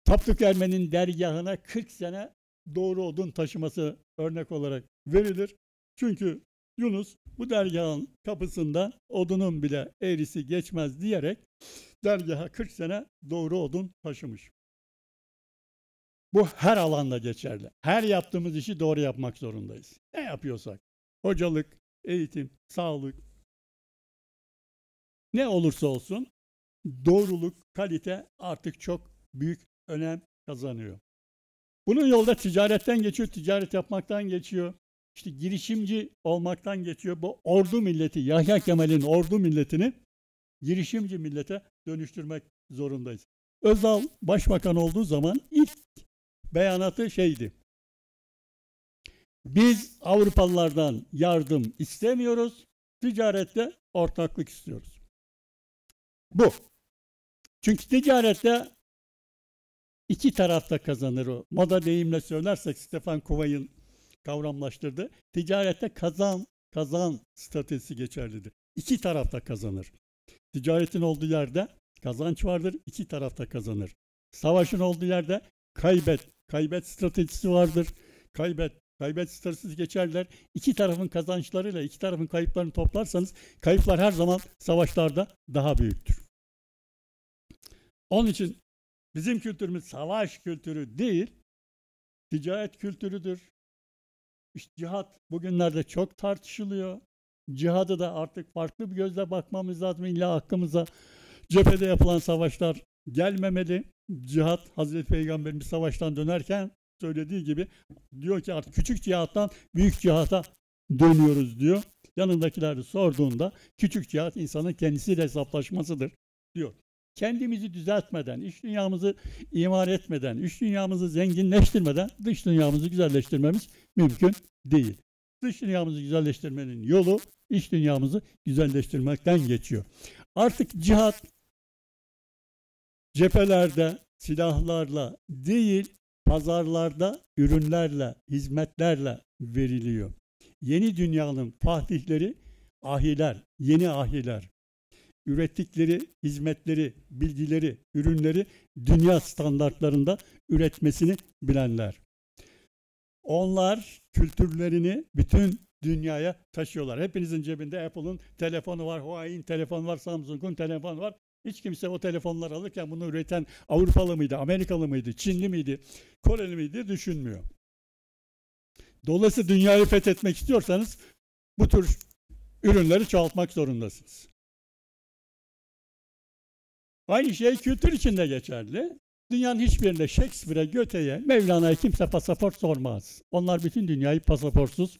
Tapduk Ermeni'nin dergahına 40 sene doğru odun taşıması örnek olarak verilir. Çünkü Yunus bu dergahın kapısında odunun bile eğrisi geçmez diyerek dergaha 40 sene doğru odun taşımış. Bu her alanda geçerli. Her yaptığımız işi doğru yapmak zorundayız. Ne yapıyorsak. Hocalık, eğitim, sağlık. Ne olursa olsun doğruluk, kalite artık çok büyük önem kazanıyor. Bunun yolda ticaretten geçiyor, ticaret yapmaktan geçiyor. İşte girişimci olmaktan geçiyor. Bu ordu milleti, Yahya Kemal'in ordu milletini girişimci millete dönüştürmek zorundayız. Özal başbakan olduğu zaman ilk beyanatı şeydi. Biz Avrupalılardan yardım istemiyoruz. Ticarette ortaklık istiyoruz. Bu. Çünkü ticarette iki tarafta kazanır o. Moda deyimle söylersek Stefan Kovay'ın kavramlaştırdı. Ticarette kazan kazan stratejisi geçerlidir. İki tarafta kazanır. Ticaretin olduğu yerde kazanç vardır, iki tarafta kazanır. Savaşın olduğu yerde kaybet, kaybet stratejisi vardır. Kaybet, kaybet stratejisi geçerler. İki tarafın kazançlarıyla iki tarafın kayıplarını toplarsanız kayıplar her zaman savaşlarda daha büyüktür. Onun için bizim kültürümüz savaş kültürü değil, ticaret kültürüdür. İşte cihat bugünlerde çok tartışılıyor. Cihadı da artık farklı bir gözle bakmamız lazım. İlla hakkımıza cephede yapılan savaşlar gelmemeli. Cihat Hazreti Peygamberimiz savaştan dönerken söylediği gibi diyor ki artık küçük cihattan büyük cihata dönüyoruz diyor. Yanındakileri sorduğunda küçük cihat insanın kendisiyle hesaplaşmasıdır diyor. Kendimizi düzeltmeden, iç dünyamızı imar etmeden, iç dünyamızı zenginleştirmeden dış dünyamızı güzelleştirmemiz mümkün değil. Dış dünyamızı güzelleştirmenin yolu iç dünyamızı güzelleştirmekten geçiyor. Artık cihat cephelerde silahlarla değil, pazarlarda ürünlerle, hizmetlerle veriliyor. Yeni dünyanın fatihleri ahiler, yeni ahiler. Ürettikleri hizmetleri, bilgileri, ürünleri dünya standartlarında üretmesini bilenler. Onlar kültürlerini bütün dünyaya taşıyorlar. Hepinizin cebinde Apple'ın telefonu var, Huawei'in telefonu var, Samsung'un telefonu var. Hiç kimse o telefonları alırken bunu üreten Avrupalı mıydı, Amerikalı mıydı, Çinli miydi, Koreli miydi düşünmüyor. Dolayısıyla dünyayı fethetmek istiyorsanız bu tür ürünleri çoğaltmak zorundasınız. Aynı şey kültür için de geçerli. Dünyanın hiçbirinde Shakespeare'e, Goethe'ye, Mevlana'ya kimse pasaport sormaz. Onlar bütün dünyayı pasaportsuz,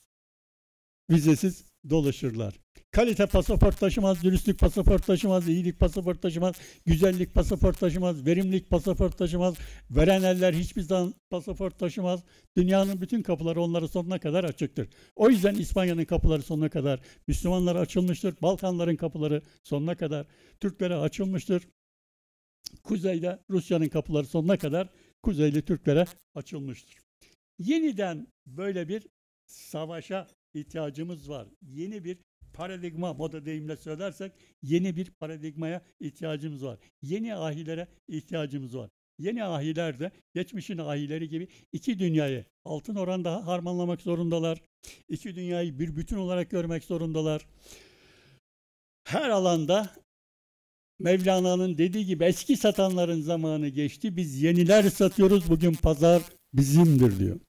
vizesiz dolaşırlar. Kalite pasaport taşımaz, dürüstlük pasaport taşımaz, iyilik pasaport taşımaz, güzellik pasaport taşımaz, verimlilik pasaport taşımaz, veren eller hiçbir zaman pasaport taşımaz. Dünyanın bütün kapıları onlara sonuna kadar açıktır. O yüzden İspanya'nın kapıları sonuna kadar Müslümanlara açılmıştır. Balkanların kapıları sonuna kadar Türklere açılmıştır. Kuzeyde Rusya'nın kapıları sonuna kadar Kuzeyli Türklere açılmıştır. Yeniden böyle bir savaşa ihtiyacımız var. Yeni bir paradigma moda deyimle söylersek yeni bir paradigmaya ihtiyacımız var. Yeni ahilere ihtiyacımız var. Yeni ahiler de geçmişin ahileri gibi iki dünyayı altın oranda harmanlamak zorundalar. İki dünyayı bir bütün olarak görmek zorundalar. Her alanda Mevlana'nın dediği gibi eski satanların zamanı geçti. Biz yeniler satıyoruz. Bugün pazar bizimdir diyor.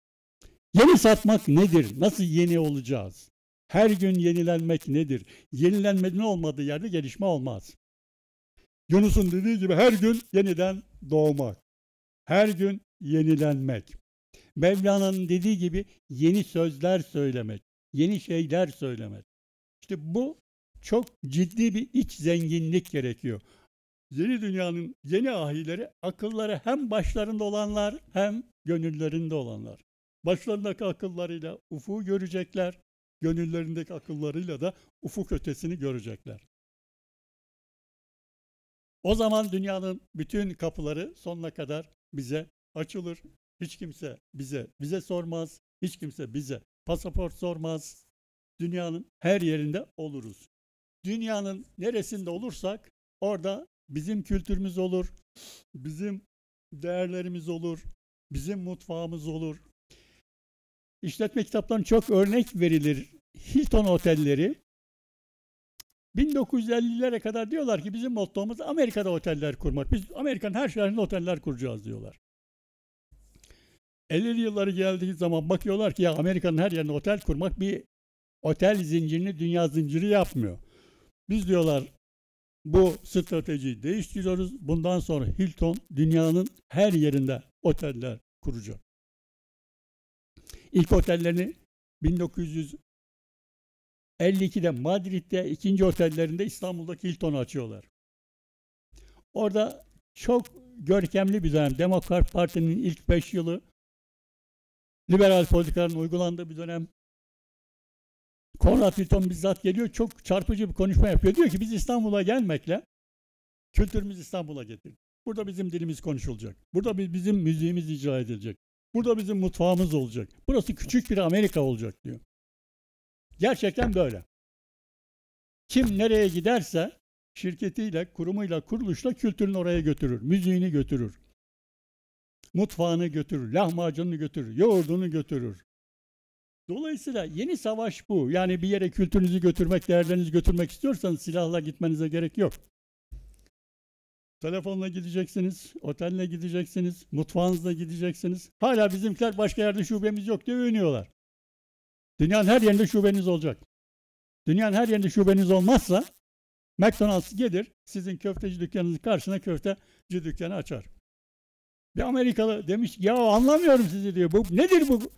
Yeni satmak nedir? Nasıl yeni olacağız? Her gün yenilenmek nedir? Yenilenmenin olmadığı yerde gelişme olmaz. Yunus'un dediği gibi her gün yeniden doğmak. Her gün yenilenmek. Mevlana'nın dediği gibi yeni sözler söylemek, yeni şeyler söylemek. İşte bu çok ciddi bir iç zenginlik gerekiyor. Yeni dünyanın yeni ahileri akılları hem başlarında olanlar hem gönüllerinde olanlar. Başlarındaki akıllarıyla ufuğu görecekler, gönüllerindeki akıllarıyla da ufuk ötesini görecekler. O zaman dünyanın bütün kapıları sonuna kadar bize açılır. Hiç kimse bize bize sormaz. Hiç kimse bize pasaport sormaz. Dünyanın her yerinde oluruz. Dünyanın neresinde olursak orada bizim kültürümüz olur, bizim değerlerimiz olur, bizim mutfağımız olur. İşletme kitaplarının çok örnek verilir. Hilton otelleri 1950'lere kadar diyorlar ki bizim mottomuz Amerika'da oteller kurmak. Biz Amerika'nın her şehrinde oteller kuracağız diyorlar. 50'li yılları geldiği zaman bakıyorlar ki ya Amerika'nın her yerine otel kurmak bir otel zincirini dünya zinciri yapmıyor. Biz diyorlar bu stratejiyi değiştiriyoruz. Bundan sonra Hilton dünyanın her yerinde oteller kuracak. İlk otellerini 1952'de Madrid'de ikinci otellerinde İstanbul'daki Hilton'u açıyorlar. Orada çok görkemli bir dönem. Demokrat Parti'nin ilk beş yılı liberal politikaların uygulandığı bir dönem. Konrad Hilton bizzat geliyor. Çok çarpıcı bir konuşma yapıyor. Diyor ki biz İstanbul'a gelmekle kültürümüz İstanbul'a getirdik. Burada bizim dilimiz konuşulacak. Burada bizim müziğimiz icra edilecek. Burada bizim mutfağımız olacak. Burası küçük bir Amerika olacak diyor. Gerçekten böyle. Kim nereye giderse şirketiyle, kurumuyla, kuruluşla kültürünü oraya götürür. Müziğini götürür. Mutfağını götürür, lahmacununu götürür, yoğurdunu götürür. Dolayısıyla yeni savaş bu. Yani bir yere kültürünüzü götürmek, değerlerinizi götürmek istiyorsanız silahla gitmenize gerek yok. Telefonla gideceksiniz, otelle gideceksiniz, mutfağınızla gideceksiniz. Hala bizimkiler başka yerde şubemiz yok diye övünüyorlar. Dünyanın her yerinde şubeniz olacak. Dünyanın her yerinde şubeniz olmazsa McDonald's gelir sizin köfteci dükkanınızın karşısına köfteci dükkanı açar. Bir Amerikalı demiş ya anlamıyorum sizi diyor. Bu nedir bu?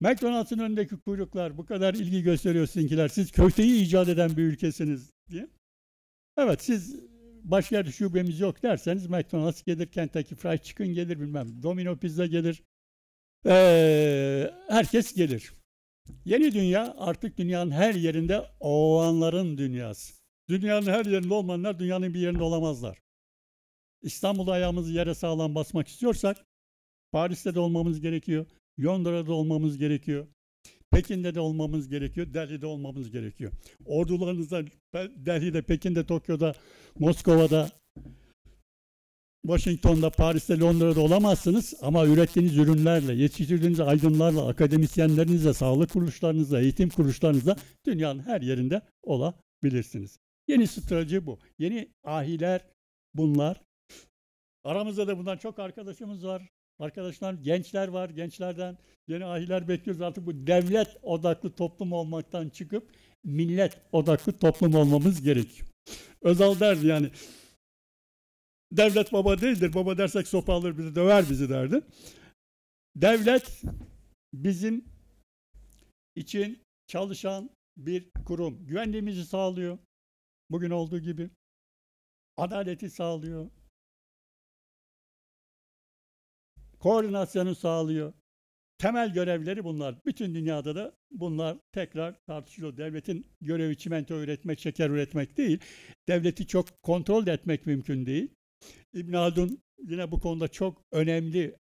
McDonald's'ın önündeki kuyruklar bu kadar ilgi gösteriyor sizinkiler. Siz köfteyi icat eden bir ülkesiniz diye. Evet siz başka yerde şubemiz yok derseniz McDonald's gelir, Kentucky Fried Chicken gelir bilmem. Domino Pizza gelir. Ee, herkes gelir. Yeni dünya artık dünyanın her yerinde olanların dünyası. Dünyanın her yerinde olmayanlar dünyanın bir yerinde olamazlar. İstanbul'da ayağımızı yere sağlam basmak istiyorsak Paris'te de olmamız gerekiyor. Londra'da olmamız gerekiyor. Pekin'de de olmamız gerekiyor. Delhi'de olmamız gerekiyor. Ordularınızda Delhi'de, Pekin'de, Tokyo'da, Moskova'da, Washington'da, Paris'te, Londra'da olamazsınız ama ürettiğiniz ürünlerle, yetiştirdiğiniz aydınlarla, akademisyenlerinizle, sağlık kuruluşlarınızla, eğitim kuruluşlarınızla dünyanın her yerinde olabilirsiniz. Yeni strateji bu. Yeni ahiler bunlar. Aramızda da bundan çok arkadaşımız var. Arkadaşlar gençler var. Gençlerden yeni ahiler bekliyoruz. Artık bu devlet odaklı toplum olmaktan çıkıp millet odaklı toplum olmamız gerekiyor. Özal derdi yani devlet baba değildir. Baba dersek sopa alır bizi döver bizi derdi. Devlet bizim için çalışan bir kurum. Güvenliğimizi sağlıyor. Bugün olduğu gibi. Adaleti sağlıyor. Koordinasyonu sağlıyor. Temel görevleri bunlar. Bütün dünyada da bunlar tekrar tartışılıyor. Devletin görevi çimento üretmek, şeker üretmek değil. Devleti çok kontrol etmek mümkün değil. İbn Haldun yine bu konuda çok önemli.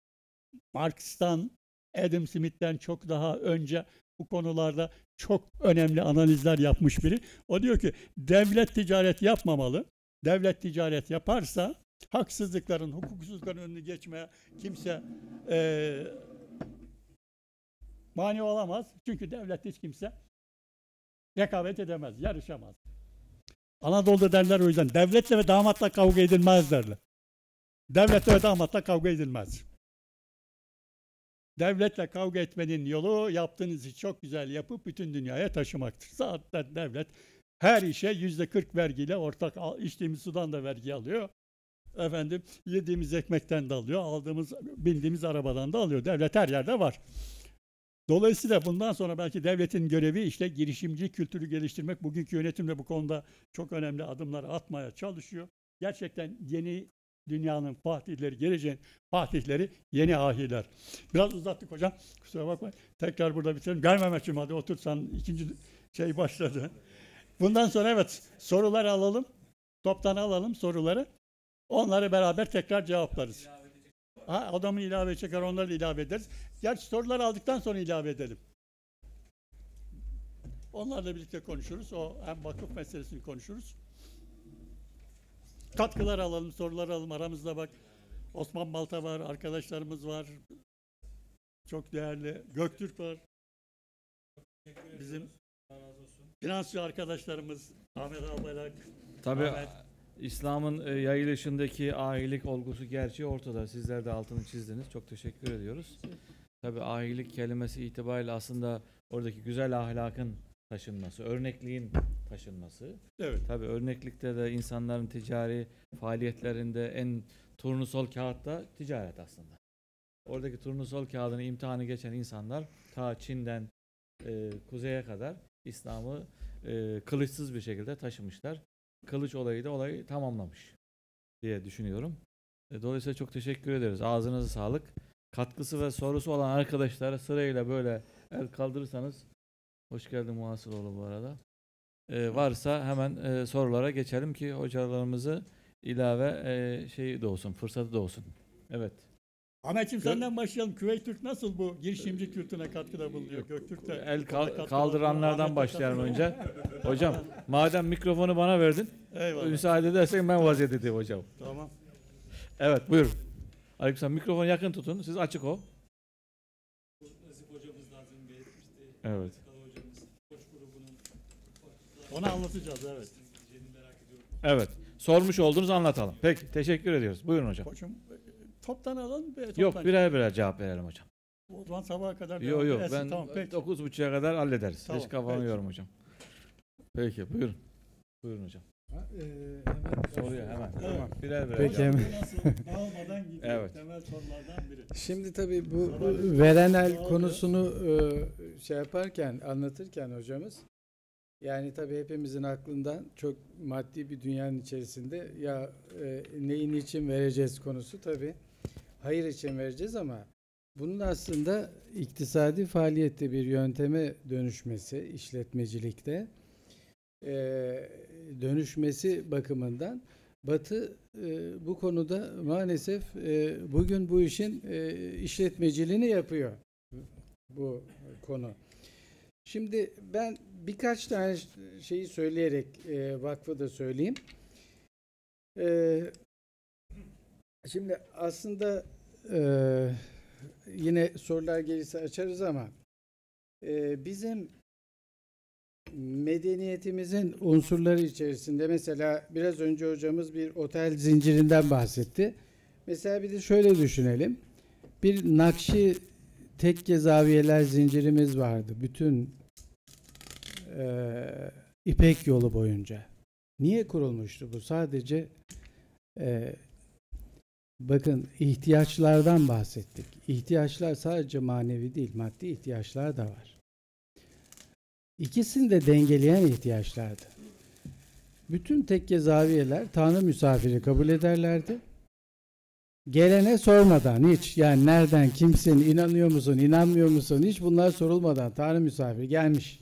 Marx'tan, Adam Smith'ten çok daha önce bu konularda çok önemli analizler yapmış biri. O diyor ki devlet ticaret yapmamalı. Devlet ticaret yaparsa Haksızlıkların, hukuksuzlukların önünü geçmeye kimse eee mani olamaz. Çünkü devlet hiç kimse rekabet edemez, yarışamaz. Anadolu'da derler o yüzden devletle ve damatla kavga edilmez derler. Devletle ve damatla kavga edilmez. Devletle kavga etmenin yolu yaptığınız işi çok güzel yapıp bütün dünyaya taşımaktır. Zaten devlet her işe yüzde 40 vergiyle ortak içtiğimiz sudan da vergi alıyor. Efendim yediğimiz ekmekten de alıyor, aldığımız bindiğimiz arabadan da alıyor. Devlet her yerde var. Dolayısıyla bundan sonra belki devletin görevi işte girişimci kültürü geliştirmek. Bugünkü yönetim de bu konuda çok önemli adımlar atmaya çalışıyor. Gerçekten yeni dünyanın fatihleri, geleceğin fatihleri yeni ahiler. Biraz uzattık hocam. Kusura bakmayın. Tekrar burada bitirelim. Gelmem için hadi otursan ikinci şey başladı. Bundan sonra evet sorular alalım. Toptan alalım soruları. Onları beraber tekrar cevaplarız. Ha, adamın ilave çeker onları da ilave ederiz. Gerçi soruları aldıktan sonra ilave edelim. Onlarla birlikte konuşuruz. O hem vakıf meselesini konuşuruz. Katkılar alalım, sorular alalım. Aramızda bak Osman Balta var, arkadaşlarımız var. Çok değerli Göktürk var. Bizim finansçı arkadaşlarımız Ahmet Albayrak. Tabii Ahmet. İslam'ın e, yayılışındaki ahilik olgusu gerçeği ortada. Sizler de altını çizdiniz. Çok teşekkür ediyoruz. Tabii ahilik kelimesi itibariyle aslında oradaki güzel ahlakın taşınması, örnekliğin taşınması. Evet. Tabii örneklikte de insanların ticari faaliyetlerinde en turnusol kağıtta ticaret aslında. Oradaki turnusol kağıdını imtihanı geçen insanlar ta Çin'den e, kuzeye kadar İslam'ı e, kılıçsız bir şekilde taşımışlar. Kılıç olayı da olayı tamamlamış diye düşünüyorum. E, dolayısıyla çok teşekkür ederiz. Ağzınıza sağlık. Katkısı ve sorusu olan arkadaşlara sırayla böyle el kaldırırsanız hoş geldin Muhasıroğlu bu arada. E, varsa hemen e, sorulara geçelim ki hocalarımızı ilave e, şey de olsun, fırsatı da olsun. Evet. Ahmetciğim senden başlayalım. Küveyt Türk nasıl bu girişimci kültürüne katkıda bulunuyor? Göktürk de El kal- kaldıranlardan başlayalım önce. Hocam madem mikrofonu bana verdin. Eyvallah. müsaade edersen ben vaziyet edeyim hocam. Tamam. Evet buyurun. Aleykümselam mikrofonu yakın tutun. Siz açık o. Evet. Onu anlatacağız evet. Evet. Sormuş olduğunuz anlatalım. Peki teşekkür ediyoruz. Buyurun hocam. Koçum toptan ve Yok toptan- birer birer cevap verelim hocam. O zaman sabaha kadar Yok devam yok edersin. ben Tamam peki. 9.30'a kadar hallederiz. Tamam, Hiç kafamı peki. yorma hocam. Peki buyurun. Buyurun hocam. Ha, e, hemen Soruya hemen. Evet. Tamam. Birer birer Peki, hemen. Dağılmadan gidiyor. Evet. Temel sorulardan biri. Şimdi tabii bu Sonra- verenel Sonra- konusunu e, şey yaparken, anlatırken hocamız yani tabii hepimizin aklından çok maddi bir dünyanın içerisinde ya e, neyin için vereceğiz konusu tabii hayır için vereceğiz ama bunun aslında iktisadi faaliyette bir yönteme dönüşmesi işletmecilikte e, dönüşmesi bakımından Batı e, bu konuda maalesef e, bugün bu işin e, işletmeciliğini yapıyor bu konu. Şimdi ben birkaç tane şeyi söyleyerek e, vakfı da söyleyeyim. E, şimdi aslında e, yine sorular gelirse açarız ama e, bizim medeniyetimizin unsurları içerisinde mesela biraz önce hocamız bir otel zincirinden bahsetti. Mesela bir de şöyle düşünelim. Bir Nakşi tekke zaviyeler zincirimiz vardı. Bütün eee İpek yolu boyunca. Niye kurulmuştu bu? Sadece eee, bakın ihtiyaçlardan bahsettik. İhtiyaçlar sadece manevi değil, maddi ihtiyaçlar da var. İkisini de dengeleyen ihtiyaçlardı. Bütün tekke zaviyeler Tanrı misafiri kabul ederlerdi. Gelene sormadan hiç yani nereden kimsin, inanıyor musun, inanmıyor musun hiç bunlar sorulmadan Tanrı misafiri gelmiş.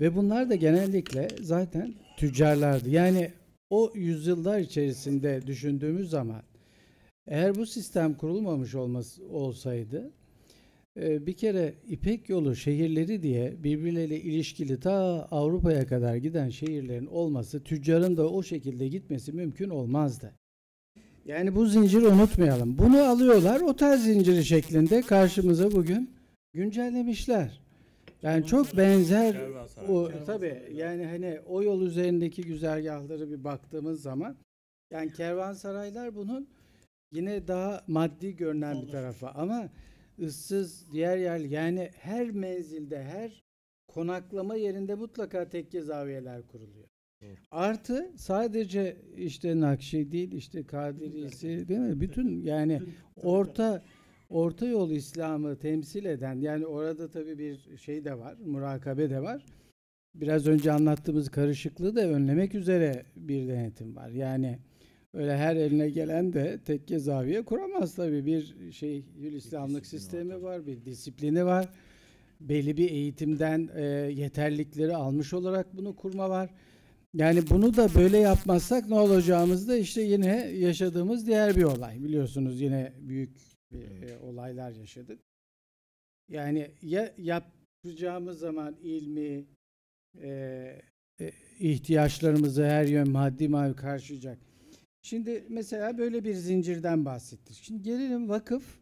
Ve bunlar da genellikle zaten tüccarlardı. Yani o yüzyıllar içerisinde düşündüğümüz zaman eğer bu sistem kurulmamış olması olsaydı e, bir kere İpek yolu şehirleri diye birbirleriyle ilişkili ta Avrupa'ya kadar giden şehirlerin olması, tüccarın da o şekilde gitmesi mümkün olmazdı. Yani bu zinciri unutmayalım. Bunu alıyorlar otel zinciri şeklinde karşımıza bugün güncellemişler. Yani çok benzer o tabii yani hani o yol üzerindeki güzergahları bir baktığımız zaman yani kervansaraylar bunun yine daha maddi görünen bir tarafı ama ıssız diğer yer yani her menzilde her konaklama yerinde mutlaka tekke zaviyeler kuruluyor. Doğru. Artı sadece işte Nakşi değil işte Kadirisi değil mi? Bütün yani orta orta yol İslam'ı temsil eden yani orada tabii bir şey de var, murakabe de var. Biraz önce anlattığımız karışıklığı da önlemek üzere bir denetim var. Yani öyle her eline gelen de tekke zaviye kuramaz tabii. Bir şey İslamlık sistemi var var, bir disiplini var. Belli bir eğitimden e, yeterlikleri almış olarak bunu kurma var. Yani bunu da böyle yapmazsak ne olacağımız da işte yine yaşadığımız diğer bir olay. Biliyorsunuz yine büyük e, olaylar yaşadık. Yani ya yapacağımız zaman ilmi e, e, ihtiyaçlarımızı her yön maddi manevi karşılayacak. Şimdi mesela böyle bir zincirden bahsettik. Şimdi gelelim vakıf.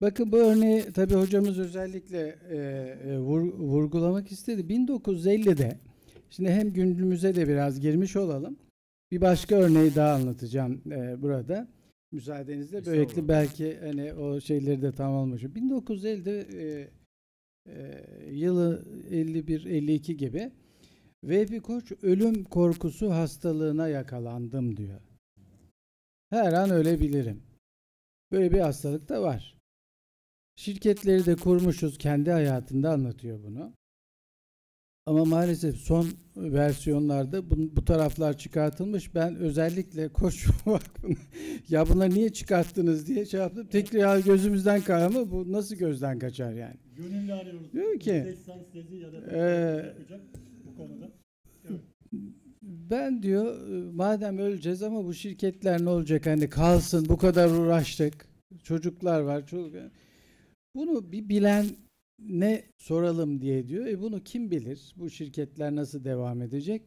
Bakın bu örneği tabii hocamız özellikle e, e, vur- vurgulamak istedi. 1950'de şimdi hem günümüze de biraz girmiş olalım. Bir başka örneği daha anlatacağım e, burada. Müsaadenizle böylelikle belki hani o şeyleri de tamamlamış. 1950'de e, e, yılı 51-52 gibi Vehbi Koç ölüm korkusu hastalığına yakalandım diyor. Her an ölebilirim. Böyle bir hastalık da var. Şirketleri de kurmuşuz. Kendi hayatında anlatıyor bunu. Ama maalesef son versiyonlarda bu, bu taraflar çıkartılmış. Ben özellikle Koç Vakfı'na ya bunları niye çıkarttınız diye şey yaptım. Tekrar gözümüzden kayar mı? Bu nasıl gözden kaçar yani? Gönüllü arıyoruz. Diyor ki, lisans tezi ya da yapacak bu konuda. Ben diyor madem öleceğiz ama bu şirketler ne olacak hani kalsın bu kadar uğraştık. Çocuklar var. Çocuk... Bunu bir bilen ne soralım diye diyor. E bunu kim bilir? Bu şirketler nasıl devam edecek?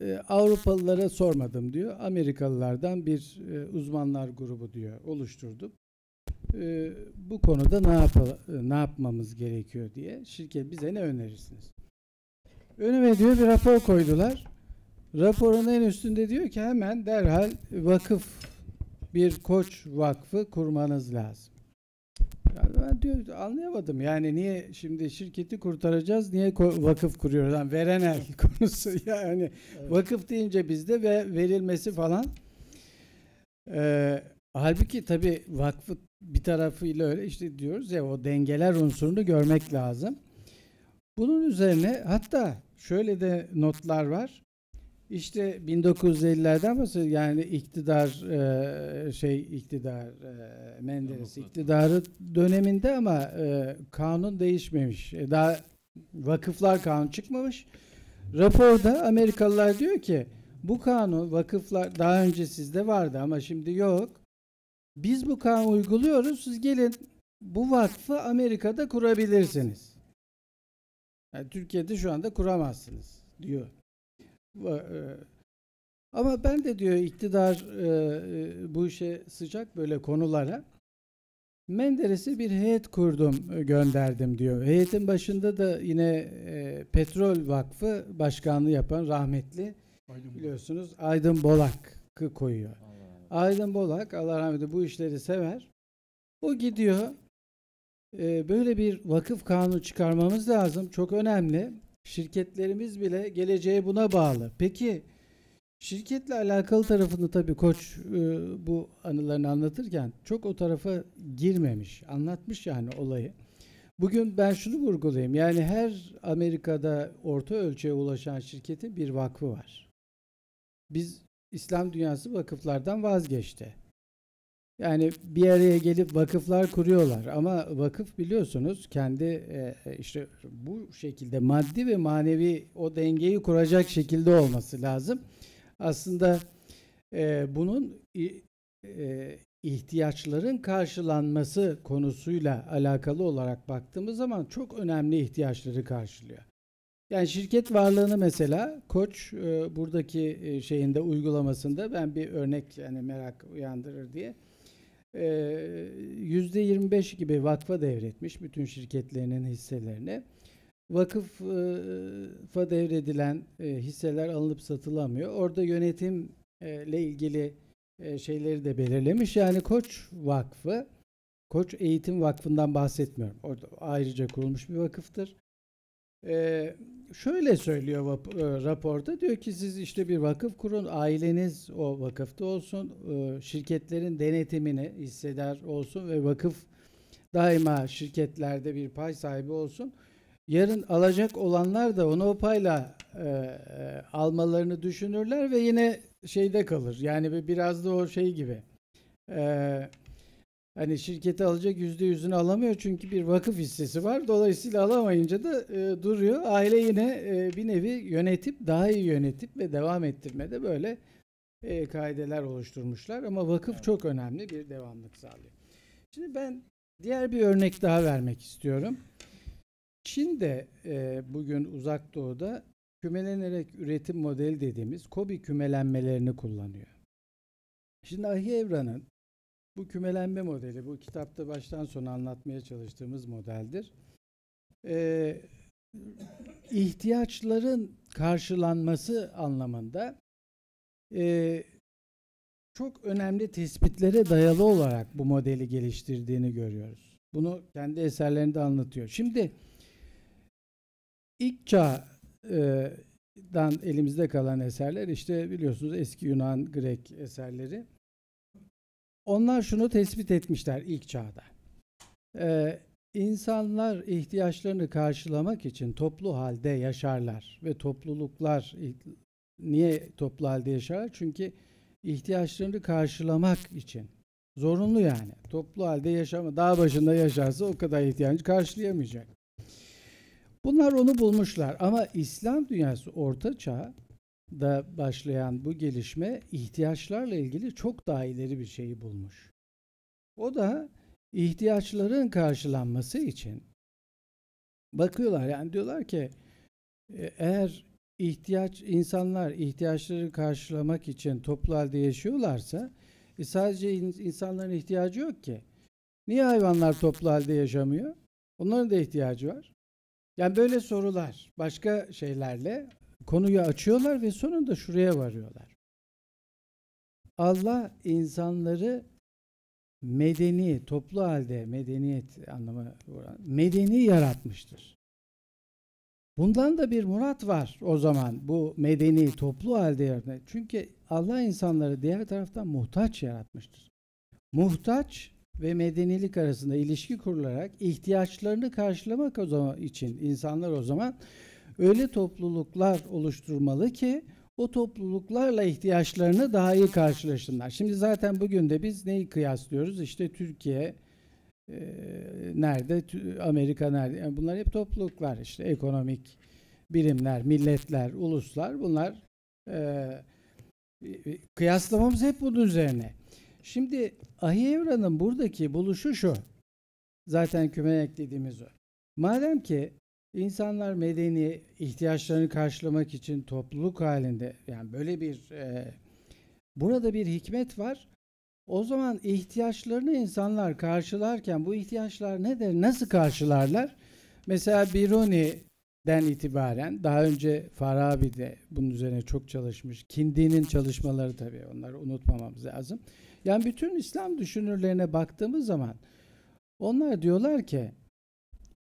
E, Avrupalılara sormadım diyor. Amerikalılardan bir e, uzmanlar grubu diyor oluşturdum. E, bu konuda ne e, ne yapmamız gerekiyor diye şirket bize ne önerirsiniz? Önüme diyor bir rapor koydular. Raporun en üstünde diyor ki hemen derhal vakıf bir koç vakfı kurmanız lazım. Yani ben diyor anlayamadım yani niye şimdi şirketi kurtaracağız niye vakıf kuruyoruz? Yani veren el konusu yani Evet. vakıf deyince bizde ve verilmesi falan. Ee, halbuki tabi vakfı bir tarafıyla öyle işte diyoruz ya o dengeler unsurunu görmek lazım. Bunun üzerine hatta şöyle de notlar var. İşte 1950'lerden bahsediyor. Yani iktidar e, şey iktidar e, Menderes iktidarı döneminde ama e, kanun değişmemiş. E, daha vakıflar kanun çıkmamış. Raporda Amerikalılar diyor ki bu kanun vakıflar daha önce sizde vardı ama şimdi yok. Biz bu kanunu uyguluyoruz. Siz gelin bu vakfı Amerika'da kurabilirsiniz. Yani Türkiye'de şu anda kuramazsınız diyor. E, Ama ben de diyor iktidar e, e, bu işe sıcak böyle konulara. Menderes'e bir heyet kurdum, gönderdim diyor. Heyetin başında da yine e, Petrol Vakfı başkanlığı yapan rahmetli Aydın biliyorsunuz Aydın Bolak'ı koyuyor. Allah. Aydın Bolak Allah rahmet eylesin bu işleri sever. O gidiyor. E, böyle bir vakıf kanunu çıkarmamız lazım. Çok önemli. Şirketlerimiz bile geleceğe buna bağlı. Peki şirketle alakalı tarafını tabii koç e, bu anılarını anlatırken çok o tarafa girmemiş. Anlatmış yani olayı. Bugün ben şunu vurgulayayım. Yani her Amerika'da orta ölçüye ulaşan şirketin bir vakfı var. Biz İslam dünyası vakıflardan vazgeçti. Yani bir araya gelip vakıflar kuruyorlar ama vakıf biliyorsunuz kendi e, e, işte bu şekilde maddi ve manevi o dengeyi kuracak şekilde olması lazım. Aslında e, bunun ihtiyaçların karşılanması konusuyla alakalı olarak baktığımız zaman çok önemli ihtiyaçları karşılıyor. Yani şirket varlığını mesela Koç buradaki şeyinde uygulamasında ben bir örnek yani merak uyandırır diye 25 gibi vakfa devretmiş bütün şirketlerinin hisselerini. Vakıfa devredilen e, hisseler alınıp satılamıyor. Orada yönetimle ilgili e, şeyleri de belirlemiş. Yani Koç Vakfı, Koç Eğitim Vakfı'ndan bahsetmiyorum. Orada ayrıca kurulmuş bir vakıftır. Ee, şöyle söylüyor e, raporda diyor ki siz işte bir vakıf kurun aileniz o vakıfta olsun e, şirketlerin denetimini hisseder olsun ve vakıf daima şirketlerde bir pay sahibi olsun. Yarın alacak olanlar da onu o payla e, e, almalarını düşünürler ve yine şeyde kalır. Yani bir- biraz da o şey gibi. E, Hani şirketi alacak yüzde yüzünü alamıyor çünkü bir vakıf hissesi var. Dolayısıyla alamayınca da e, duruyor. Aile yine e, bir nevi yönetip daha iyi yönetip ve devam ettirmede böyle e, kaideler oluşturmuşlar. Ama vakıf Evet. çok önemli bir devamlık sağlıyor. Şimdi ben diğer bir örnek daha vermek istiyorum. Çin'de e, bugün uzak doğuda kümelenerek üretim modeli dediğimiz kobi kümelenmelerini kullanıyor. Şimdi Ahi Evran'ın bu kümelenme modeli, bu kitapta baştan sona anlatmaya çalıştığımız modeldir. Ee, ihtiyaçların karşılanması anlamında e, çok önemli tespitlere dayalı olarak bu modeli geliştirdiğini görüyoruz. Bunu kendi eserlerinde anlatıyor. Şimdi ilk çağdan elimizde kalan eserler işte biliyorsunuz eski Yunan, Grek eserleri. Onlar şunu tespit etmişler ilk çağda. Ee, insanlar ihtiyaçlarını karşılamak için toplu halde yaşarlar ve topluluklar niye toplu halde yaşar? Çünkü ihtiyaçlarını karşılamak için. Zorunlu yani. Toplu halde yaşama. Dağ başında yaşarsa o kadar ihtiyacı karşılayamayacak. Bunlar onu bulmuşlar ama İslam dünyası orta çağ da başlayan bu gelişme ihtiyaçlarla ilgili çok daha ileri bir şeyi bulmuş. O da ihtiyaçların karşılanması için bakıyorlar yani diyorlar ki e, eğer ihtiyaç insanlar ihtiyaçları karşılamak için toplu halde yaşıyorlarsa e sadece in- insanların ihtiyacı yok ki. Niye hayvanlar toplu halde yaşamıyor? Onların da ihtiyacı var. Yani böyle sorular başka şeylerle konuyu açıyorlar ve sonunda şuraya varıyorlar. Allah insanları medeni, toplu halde medeniyet anlamı medeni yaratmıştır. Bundan da bir murat var o zaman bu medeni toplu halde yaratmak. Çünkü Allah insanları diğer taraftan muhtaç yaratmıştır. Muhtaç ve medenilik arasında ilişki kurularak ihtiyaçlarını karşılamak o zaman için insanlar o zaman öyle topluluklar oluşturmalı ki o topluluklarla ihtiyaçlarını daha iyi karşılasınlar. Şimdi zaten bugün de biz neyi kıyaslıyoruz? İşte Türkiye e, nerede, Amerika nerede? Yani bunlar hep topluluklar işte ekonomik birimler, milletler, uluslar bunlar e, kıyaslamamız hep bunun üzerine. Şimdi Ahi Evran'ın buradaki buluşu şu. Zaten kümenek dediğimiz o. Madem ki insanlar medeni ihtiyaçlarını karşılamak için topluluk halinde yani böyle bir e, burada bir hikmet var. O zaman ihtiyaçlarını insanlar karşılarken bu ihtiyaçlar nedir? Nasıl karşılarlar? Mesela Biruni'den itibaren daha önce Farabi de bunun üzerine çok çalışmış. Kindi'nin çalışmaları tabii onları unutmamamız lazım. Yani bütün İslam düşünürlerine baktığımız zaman onlar diyorlar ki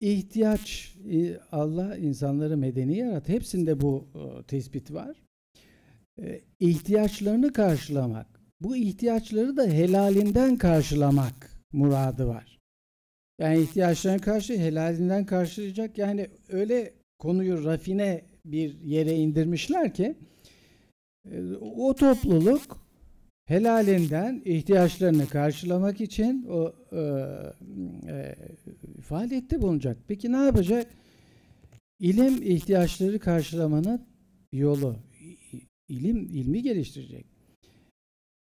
ihtiyaç e, Allah insanları medeni yarat. Hepsinde bu e, tespit var. E, ihtiyaçlarını karşılamak. Bu ihtiyaçları da helalinden karşılamak muradı var. Yani ihtiyaçlarını karşı helalinden karşılayacak. Yani öyle konuyu rafine bir yere indirmişler ki o topluluk helalinden ihtiyaçlarını karşılamak için o e, e, faaliyette bulunacak. Peki ne yapacak? İlim ihtiyaçları karşılamanın yolu. İlim ilmi geliştirecek.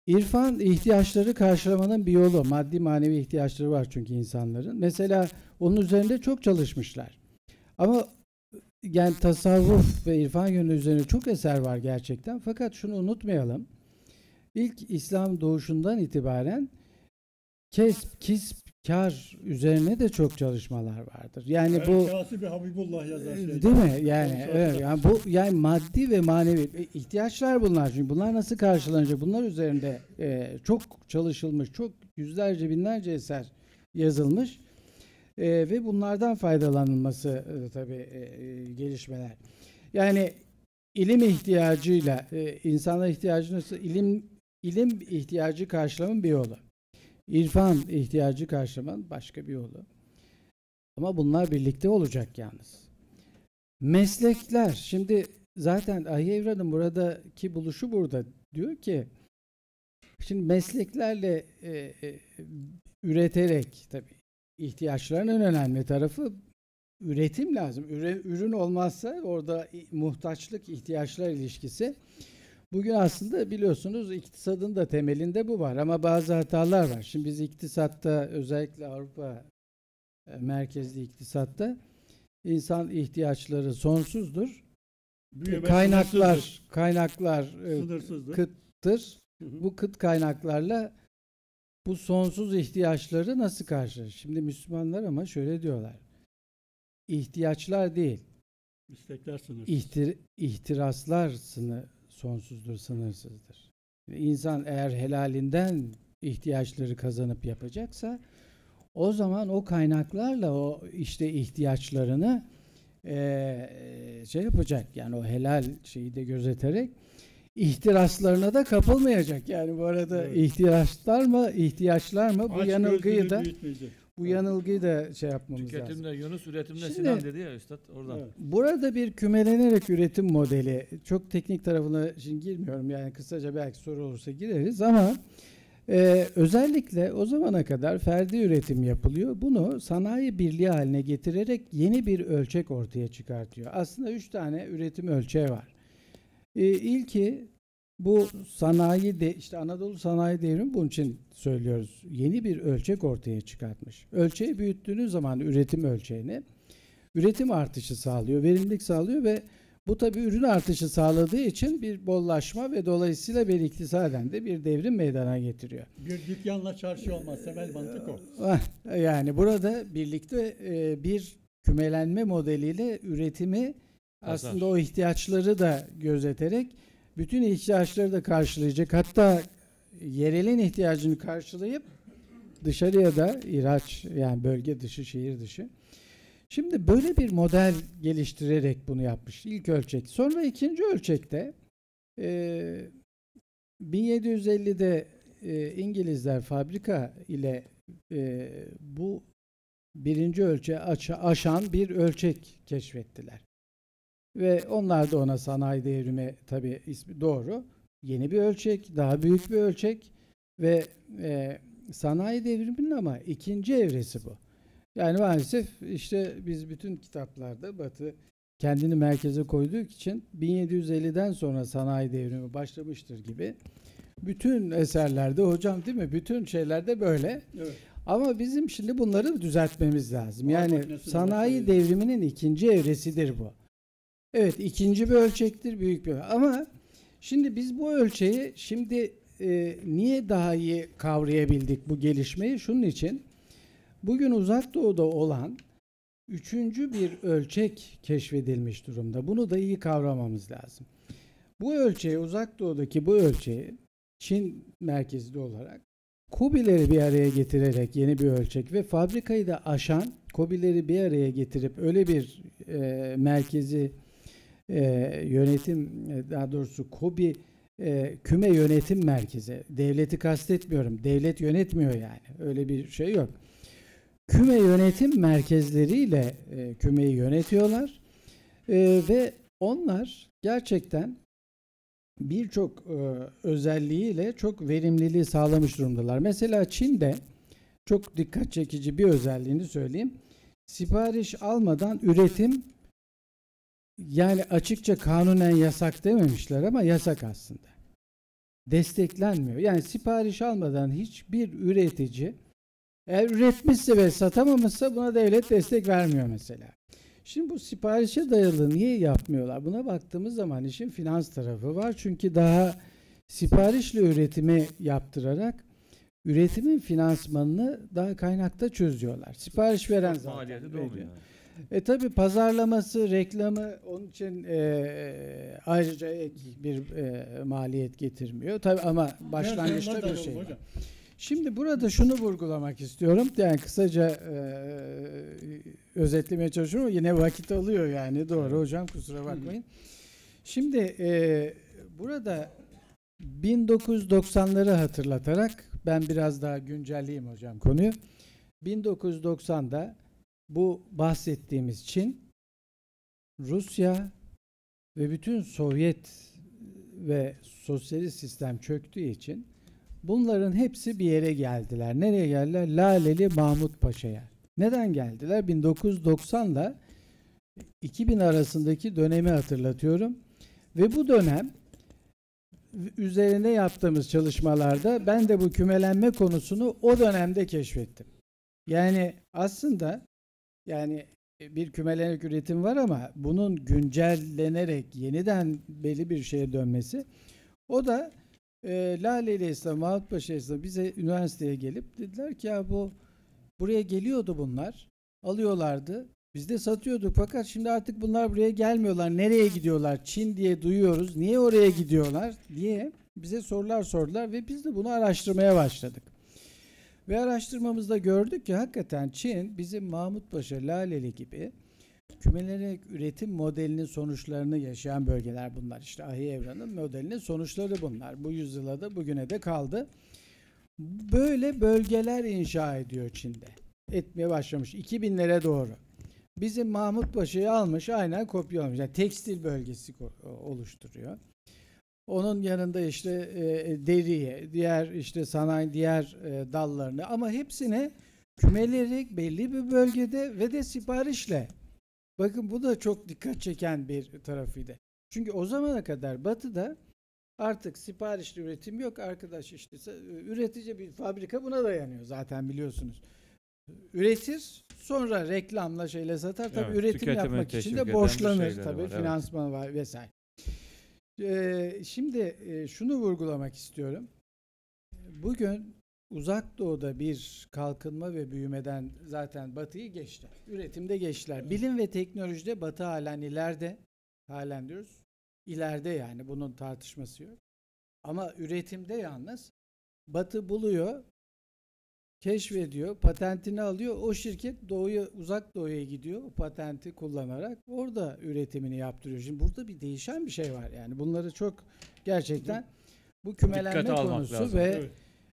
İrfan ihtiyaçları karşılamanın bir yolu. Maddi manevi ihtiyaçları var çünkü insanların. Mesela onun üzerinde çok çalışmışlar. Ama yani tasavvuf ve irfan yönü üzerine çok eser var gerçekten. Fakat şunu unutmayalım. İlk İslam doğuşundan itibaren kesp, kisp, kar üzerine de çok çalışmalar vardır. Yani bu Kasibi Habibullah yazar. şeyde. Değil mi? Yani evet, yani bu yani maddi ve manevi e, ihtiyaçlar bunlar. Çünkü bunlar nasıl karşılanacak? Bunlar üzerinde e, çok çalışılmış, çok yüzlerce binlerce eser yazılmış. E, ve bunlardan faydalanılması e, tabii e, e, gelişmeler. Yani ilim ihtiyacıyla e, insana ihtiyacı nasıl ilim ilim ihtiyacı karşılamanın bir yolu. İrfan ihtiyacı karşılamanın başka bir yolu. Ama bunlar birlikte olacak yalnız. Meslekler. Şimdi zaten Ahi Evran'ın buradaki buluşu burada. Diyor ki şimdi mesleklerle e, e, üreterek tabii ihtiyaçların en önemli tarafı üretim lazım. Üre, ürün olmazsa orada muhtaçlık ihtiyaçlar ilişkisi. Bugün aslında biliyorsunuz iktisadın da temelinde bu var ama bazı hatalar var. Şimdi biz iktisatta özellikle Avrupa e, merkezli iktisatta insan ihtiyaçları sonsuzdur. Büyüme kaynaklar sınırsızdır. kaynaklar e, Sınırsızdır. kıttır. Hı hı. Bu kıt kaynaklarla bu sonsuz ihtiyaçları nasıl karşılar? Şimdi Müslümanlar ama şöyle diyorlar. İhtiyaçlar değil, İstekler sınırsız. ihtir, ihtiraslar sını, sonsuzdur, sınırsızdır. İnsan eğer helalinden ihtiyaçları kazanıp yapacaksa o zaman o kaynaklarla o işte ihtiyaçlarını eee, şey yapacak yani o helal şeyi de gözeterek ihtiraslarına da kapılmayacak. Yani bu arada Evet. ihtiyaçlar mı, ihtiyaçlar mı bu Aç yanılgıyı gözlülüğü da büyütmeyecek. Bu yanılgıyı da şey yapmamız lazım. Tüketimde Yunus, üretimde Şimdi- Sinan dedi ya üstad oradan. Evet. Burada bir kümelenerek üretim modeli, çok teknik tarafına şimdi girmiyorum yani kısaca belki soru olursa gireriz ama e, özellikle o zamana kadar ferdi üretim yapılıyor. Bunu sanayi birliği haline getirerek yeni bir ölçek ortaya çıkartıyor. Aslında üç tane üretim ölçeği var. E, ilki bu sanayi de işte Anadolu sanayi devrimi bunun için söylüyoruz. Yeni bir ölçek ortaya çıkartmış. Ölçeği büyüttüğünüz zaman üretim ölçeğini üretim artışı sağlıyor, verimlilik sağlıyor ve bu tabi ürün artışı sağladığı için bir bollaşma ve dolayısıyla bir iktisaden de bir devrim meydana getiriyor. Bir dükkanla çarşı olmaz. Temel mantık o. Yani burada birlikte e, bir kümelenme modeliyle üretimi Pazar. aslında o ihtiyaçları da gözeterek bütün ihtiyaçları da karşılayacak. Hatta yerelin ihtiyacını karşılayıp dışarıya da ihraç yani bölge dışı, şehir dışı. Şimdi böyle bir model geliştirerek bunu yapmış. İlk ölçek. Sonra ikinci ölçekte e, 1750'de e, İngilizler fabrika ile e, bu birinci aça- aşan bir ölçek keşfettiler. Ve onlar da ona sanayi devrimi tabi ismi doğru. Yeni bir ölçek, daha büyük bir ölçek ve e, sanayi devriminin ama ikinci evresi bu. Yani maalesef işte biz bütün kitaplarda Batı kendini merkeze koyduğu için 1750'den sonra sanayi devrimi başlamıştır gibi bütün eserlerde hocam değil mi? Bütün şeylerde böyle. Evet. Ama bizim şimdi bunları düzeltmemiz lazım. Yani sanayi devriminin ikinci evresidir bu. Evet ikinci bir ölçektir büyük bir ama şimdi biz bu ölçeği şimdi e, niye daha iyi kavrayabildik bu gelişmeyi? Şunun için bugün uzak doğuda olan üçüncü bir ölçek keşfedilmiş durumda. Bunu da iyi kavramamız lazım. Bu ölçeği uzak doğudaki bu ölçeği Çin merkezli olarak Kobileri bir araya getirerek yeni bir ölçek ve fabrikayı da aşan Kobileri bir araya getirip öyle bir e, merkezi e, yönetim e, daha doğrusu Kobi e, küme yönetim merkezi. Devleti kastetmiyorum. Devlet yönetmiyor yani. Öyle bir şey yok. Küme yönetim merkezleriyle e, kümeyi yönetiyorlar. E, ve onlar gerçekten birçok e, özelliğiyle çok verimliliği sağlamış durumdalar. Mesela Çin'de çok dikkat çekici bir özelliğini söyleyeyim. Sipariş almadan üretim yani açıkça kanunen yasak dememişler ama yasak aslında. Desteklenmiyor. Yani sipariş almadan hiçbir üretici eğer üretmişse ve satamamışsa buna devlet destek vermiyor mesela. Şimdi bu siparişe dayalı niye yapmıyorlar? Buna baktığımız zaman işin finans tarafı var. Çünkü daha siparişle üretimi yaptırarak üretimin finansmanını daha kaynakta çözüyorlar. Sipariş veren zaten maliyeti veriyor. doğmuyor. E tabi pazarlaması, reklamı onun için e, ayrıca ek bir e, maliyet getirmiyor. Tabi ama başlangıçta bir şey var. Şimdi burada şunu vurgulamak istiyorum. Yani kısaca e, özetlemeye çalışıyorum ama yine vakit alıyor yani. Doğru hocam kusura bakmayın. Şimdi e, burada 1990'ları hatırlatarak ben biraz daha güncelleyeyim hocam konuyu. 1990'da bu bahsettiğimiz Çin, Rusya ve bütün Sovyet ve sosyalist sistem çöktüğü için bunların hepsi bir yere geldiler. Nereye geldiler? Laleli Mahmut Paşa'ya. Neden geldiler? 1990 ile 2000 arasındaki dönemi hatırlatıyorum. Ve bu dönem üzerine yaptığımız çalışmalarda ben de bu kümelenme konusunu o dönemde keşfettim. Yani aslında yani bir kümelenerek üretim var ama bunun güncellenerek yeniden belli bir şeye dönmesi o da e, Lale ile İslam, Mahmut Paşa İslam bize üniversiteye gelip dediler ki ya bu buraya geliyordu bunlar alıyorlardı biz de satıyorduk fakat şimdi artık bunlar buraya gelmiyorlar. Nereye gidiyorlar? Çin diye duyuyoruz. Niye oraya gidiyorlar diye bize sorular sordular ve biz de bunu araştırmaya başladık. Ve araştırmamızda gördük ki hakikaten Çin bizim Mahmut Paşa, Laleli gibi kümelenerek üretim modelinin sonuçlarını yaşayan bölgeler bunlar. İşte Ahi Evran'ın modelinin sonuçları bunlar. Bu yüzyıla da bugüne de kaldı. Böyle bölgeler inşa ediyor Çin'de. Etmeye başlamış 2000'lere doğru. Bizim Mahmut Paşa'yı almış aynen kopyalamış. Yani tekstil bölgesi oluşturuyor. Onun yanında işte e, deriye, diğer işte sanayi diğer e, dallarını ama hepsine kümelerek belli bir bölgede ve de siparişle. Bakın bu da çok dikkat çeken bir tarafıydı. Çünkü o zamana kadar Batı'da artık siparişli üretim yok arkadaş işte üretici bir fabrika buna dayanıyor zaten biliyorsunuz. Üretir sonra reklamla şeyle satar tabii Evet, üretim yapmak için de borçlanır tabii var, evet. finansman var vesaire. Ee, şimdi e, şunu vurgulamak istiyorum. Bugün uzak doğuda bir kalkınma ve büyümeden zaten batıyı geçti. Üretimde geçtiler. Bilim ve teknolojide batı halen ileride. Halen diyoruz. İleride yani bunun tartışması yok. Ama üretimde yalnız batı buluyor, keşfediyor, patentini alıyor. O şirket doğuya, uzak doğuya gidiyor. O patenti kullanarak orada üretimini yaptırıyor. Şimdi burada bir değişen bir şey var. Yani bunları çok gerçekten bu kümelenme Dikkate konusu lazım. ve Evet.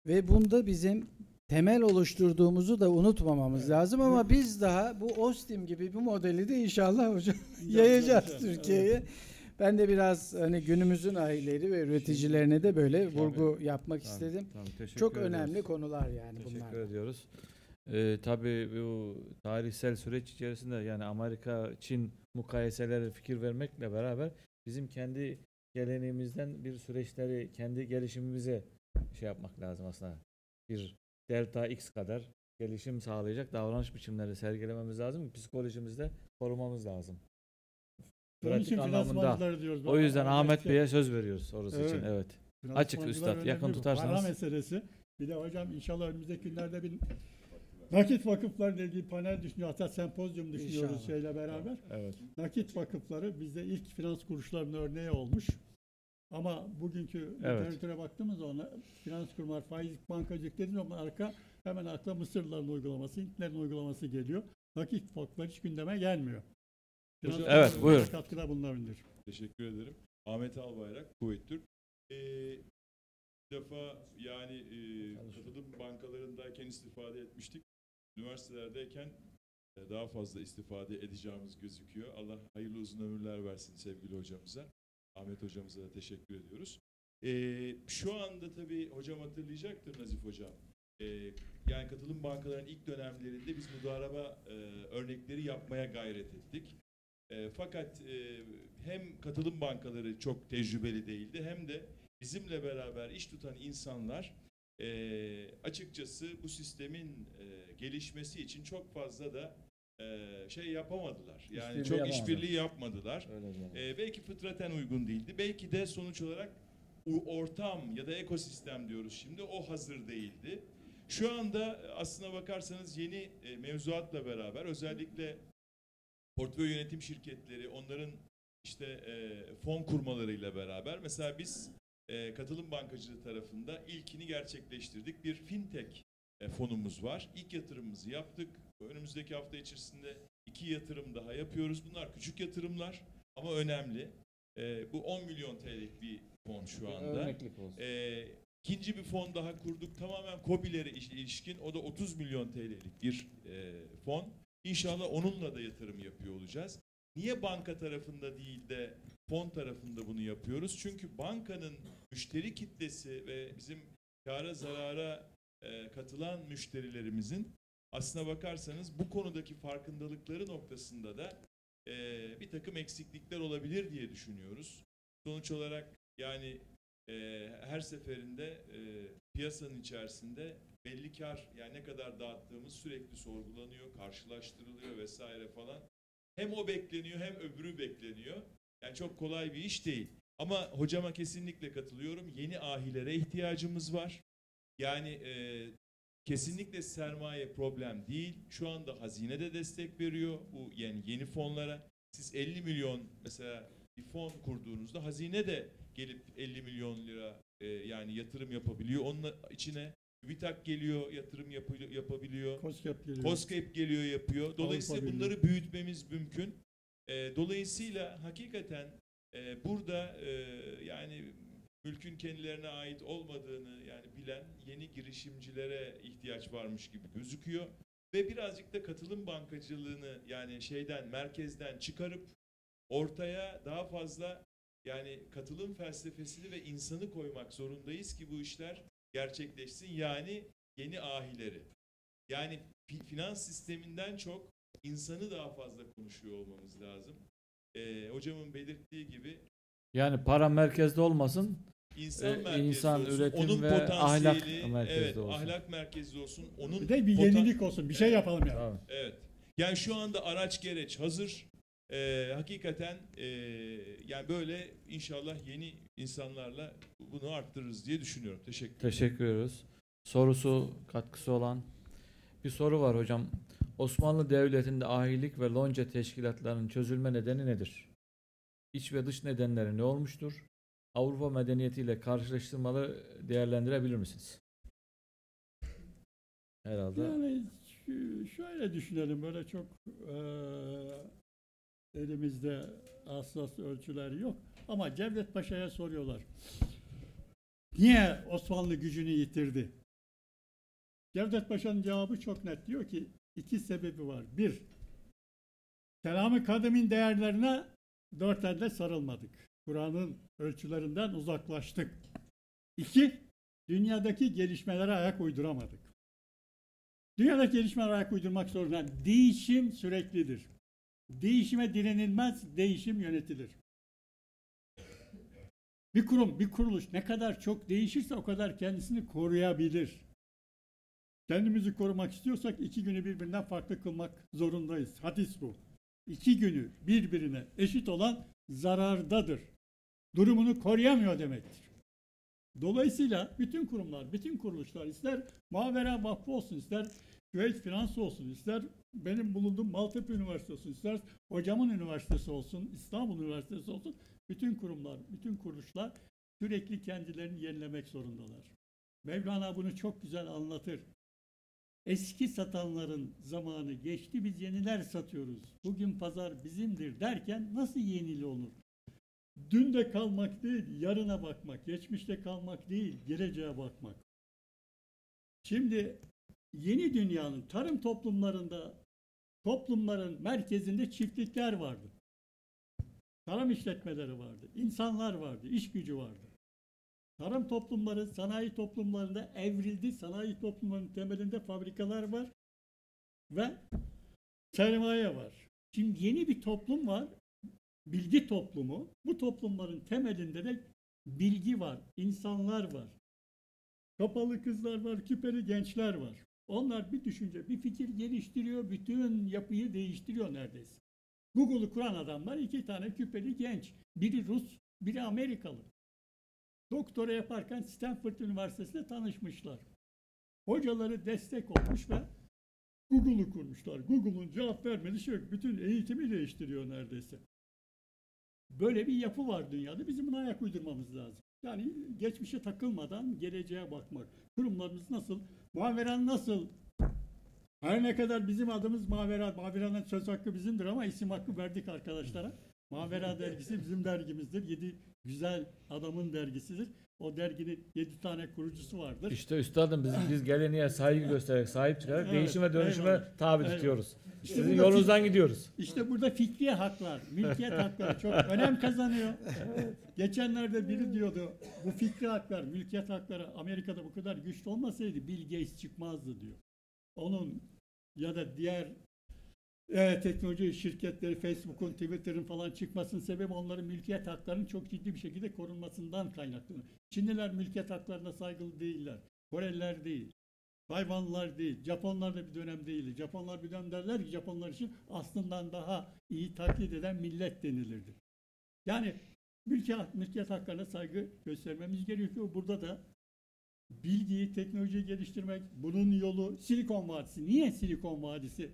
ve bunda bizim temel oluşturduğumuzu da unutmamamız Evet. lazım ama biz daha bu Ostim gibi bu modeli de inşallah hocam yayacağız Evet. Ben de biraz hani günümüzün aileleri ve üreticilerine de böyle vurgu yapmak Tabii, istedim. tabii, teşekkür Çok ediyoruz. önemli konular yani Teşekkür bunlar. ediyoruz. Ee, tabii bu tarihsel süreç içerisinde yani Amerika Çin mukayeseleri fikir vermekle beraber bizim kendi geleneğimizden bir süreçleri kendi gelişimimize şey yapmak lazım aslında. Bir delta x kadar gelişim sağlayacak davranış biçimleri sergilememiz lazım. Psikolojimizde korumamız lazım. Pratik anlamında. diyoruz. O yüzden Ahmet Bey'e söz veriyoruz orası Evet. için. Evet. Açık üstad, yakın tutarsanız. Para meselesi. Bir de hocam inşallah önümüzdeki günlerde bir nakit vakıflarıyla ilgili panel düşünüyor. Hatta sempozyum düşünüyoruz İnşallah. şeyle beraber. Evet. Nakit vakıfları bizde ilk finans kuruluşlarının örneği olmuş. Ama bugünkü Evet. literatüre baktığımız zaman finans kurumlar, faiz bankacılık dediğimiz zaman arka hemen akla Mısırlıların uygulaması, Hintlerin uygulaması geliyor. Nakit vakıfları hiç gündeme gelmiyor. Hocam- Evet, buyurun. Katkıda bulunabilir. Teşekkür ederim. Ahmet Albayrak, Kuvvet Türk. Ee, bir defa yani e, katılım bankalarındayken istifade etmiştik. Üniversitelerdeyken e, daha fazla istifade edeceğimiz gözüküyor. Allah hayırlı uzun ömürler versin sevgili hocamıza. Ahmet hocamıza da teşekkür ediyoruz. Ee, şu anda tabii hocam hatırlayacaktır Nazif hocam. Ee, yani katılım bankalarının ilk dönemlerinde biz mudareba e, örnekleri yapmaya gayret ettik. E, fakat e, hem katılım bankaları çok tecrübeli değildi hem de bizimle beraber iş tutan insanlar e, açıkçası bu sistemin e, gelişmesi için çok fazla da e, şey yapamadılar. Yani İşbirliği çok yapamadılar. işbirliği yapmadılar. Öyle. Ee, belki fıtraten uygun değildi. Belki de sonuç olarak ortam ya da ekosistem diyoruz şimdi o hazır değildi. Şu anda aslına bakarsanız yeni e, mevzuatla beraber özellikle portföy yönetim şirketleri onların işte e, fon kurmalarıyla beraber mesela biz e, katılım bankacılığı tarafında ilkini gerçekleştirdik. Bir fintech e, fonumuz var. İlk yatırımımızı yaptık. Önümüzdeki hafta içerisinde iki yatırım daha yapıyoruz. Bunlar küçük yatırımlar ama önemli. E, bu 10 milyon TL'lik bir fon şu anda. Örneklik olsun. E, ikinci bir fon daha kurduk. Tamamen COBİ'lere iş- ilişkin. O da 30 milyon TL'lik bir e, fon. İnşallah onunla da yatırım yapıyor olacağız. Niye banka tarafında değil de fon tarafında bunu yapıyoruz? Çünkü bankanın müşteri kitlesi ve bizim kâra zarara e, katılan müşterilerimizin aslına bakarsanız bu konudaki farkındalıkları noktasında da e, bir takım eksiklikler olabilir diye düşünüyoruz. Sonuç olarak yani e, her seferinde e, piyasanın içerisinde belli kar yani ne kadar dağıttığımız sürekli sorgulanıyor, karşılaştırılıyor vesaire falan. Hem o bekleniyor hem öbürü bekleniyor. Yani çok kolay bir iş değil. Ama hocama kesinlikle katılıyorum. Yeni ahilere ihtiyacımız var. Yani e, kesinlikle sermaye problem değil. Şu anda hazine de destek veriyor bu yani yeni fonlara. Siz 50 milyon mesela bir fon kurduğunuzda hazine de gelip 50 milyon lira e, yani yatırım yapabiliyor. Onun içine TÜBİTAK geliyor, yatırım yapı- yapabiliyor. COSGAP geliyor. COSGAP geliyor yapıyor. Dolayısıyla Avrupa bunları büyütmemiz mümkün. E, dolayısıyla hakikaten e, burada e, yani mülkün kendilerine ait olmadığını yani bilen yeni girişimcilere ihtiyaç varmış gibi gözüküyor. Ve birazcık da katılım bankacılığını yani şeyden merkezden çıkarıp ortaya daha fazla yani katılım felsefesini ve insanı koymak zorundayız ki bu işler gerçekleşsin. Yani yeni ahileri. Yani fi- finans sisteminden çok insanı daha fazla konuşuyor olmamız lazım. Ee, hocamın belirttiği gibi Yani para merkezde olmasın. insan Ee, merkezli insan, olsun. üretim onun ve potansiyeli, ahlak merkezli evet, olsun. ahlak merkezli olsun. Onun Bir de bir yenilik olsun. Bir şey yapalım yani. Tamam. Evet. Yani şu anda araç gereç hazır. Ee, hakikaten ee, yani böyle inşallah yeni insanlarla bunu arttırırız diye düşünüyorum. Teşekkür Teşekkür ediyoruz. Sorusu, katkısı olan bir soru var hocam. Osmanlı Devleti'nde ahilik ve lonca teşkilatlarının çözülme nedeni nedir? İç ve dış nedenleri ne olmuştur? Avrupa medeniyetiyle karşılaştırmalı değerlendirebilir misiniz? Herhalde. Yani şu- şöyle düşünelim böyle çok eee, elimizde hassas ölçüler yok. ama Cevdet Paşa'ya soruyorlar. Niye Osmanlı gücünü yitirdi? Cevdet Paşa'nın cevabı çok net. Diyor ki iki sebebi var. Bir, Kelam-ı Kadim'in değerlerine dört elde sarılmadık. Kur'an'ın ölçülerinden uzaklaştık. İki, dünyadaki gelişmelere ayak uyduramadık. Dünyadaki gelişmelere ayak uydurmak zorunda. Değişim süreklidir. Değişime direnilmez, değişim yönetilir. Bir kurum, bir kuruluş ne kadar çok değişirse o kadar kendisini koruyabilir. Kendimizi korumak istiyorsak iki günü birbirinden farklı kılmak zorundayız. Hadis bu. İki günü birbirine eşit olan zarardadır. Durumunu koruyamıyor demektir. Dolayısıyla bütün kurumlar, bütün kuruluşlar ister Mavera Vakfı olsun, ister Küveyt Finans olsun, ister benim bulunduğum Maltepe Üniversitesi ister hocamın üniversitesi olsun, İstanbul Üniversitesi olsun, bütün kurumlar, bütün kuruluşlar sürekli kendilerini yenilemek zorundalar. Mevlana bunu çok güzel anlatır. Eski satanların zamanı geçti, biz yeniler satıyoruz. Bugün pazar bizimdir derken nasıl yenili olur? Dünde kalmak değil, yarına bakmak. Geçmişte kalmak değil, geleceğe bakmak. Şimdi yeni dünyanın tarım toplumlarında toplumların merkezinde çiftlikler vardı. Tarım işletmeleri vardı, insanlar vardı, iş gücü vardı. Tarım toplumları sanayi toplumlarında evrildi. Sanayi toplumlarının temelinde fabrikalar var ve sermaye var. Şimdi yeni bir toplum var bilgi toplumu. Bu toplumların temelinde de bilgi var, insanlar var. Kapalı kızlar var, küpeli gençler var. Onlar bir düşünce, bir fikir geliştiriyor, bütün yapıyı değiştiriyor neredeyse. Google'u kuran adamlar iki tane küpeli genç. Biri Rus, biri Amerikalı. Doktora yaparken Stanford Üniversitesi'nde tanışmışlar. Hocaları destek olmuş ve Google'u kurmuşlar. Google'un cevap vermediği şey yok. Bütün eğitimi değiştiriyor neredeyse. Böyle bir yapı var dünyada. Bizim buna ayak uydurmamız lazım. Yani geçmişe takılmadan geleceğe bakmak. Kurumlarımız nasıl? Muhaveran nasıl? Her ne kadar bizim adımız Mavera, Mavera'nın söz hakkı bizimdir ama isim hakkı verdik arkadaşlara. Mavera dergisi bizim dergimizdir. Yedi güzel adamın dergisidir. O derginin yedi tane kurucusu vardır. İşte üstadım biz, biz geleneğe saygı göstererek, sahip çıkarak Evet, değişime dönüşüme eyvallah. tabi Eyvallah. tutuyoruz. İşte Sizin yolunuzdan gidiyoruz. İşte burada fikri haklar, mülkiyet hakları çok önem kazanıyor. Geçenlerde biri diyordu bu fikri haklar, mülkiyet hakları Amerika'da bu kadar güçlü olmasaydı Bill Gates çıkmazdı diyor. Onun ya da diğer e, teknoloji şirketleri Facebook'un, Twitter'ın falan çıkmasının sebebi onların mülkiyet haklarının çok ciddi bir şekilde korunmasından kaynaklanıyor. Çinliler mülkiyet haklarına saygılı değiller. Koreliler değil. Tayvanlılar değil. Japonlar da bir dönem değildi. Japonlar bir dönem derler ki Japonlar için aslından daha iyi taklit eden millet denilirdi. Yani mülkiyet, mülkiyet haklarına saygı göstermemiz gerekiyor. Burada da bilgiyi, teknolojiyi geliştirmek, bunun yolu Silikon Vadisi. Niye Silikon Vadisi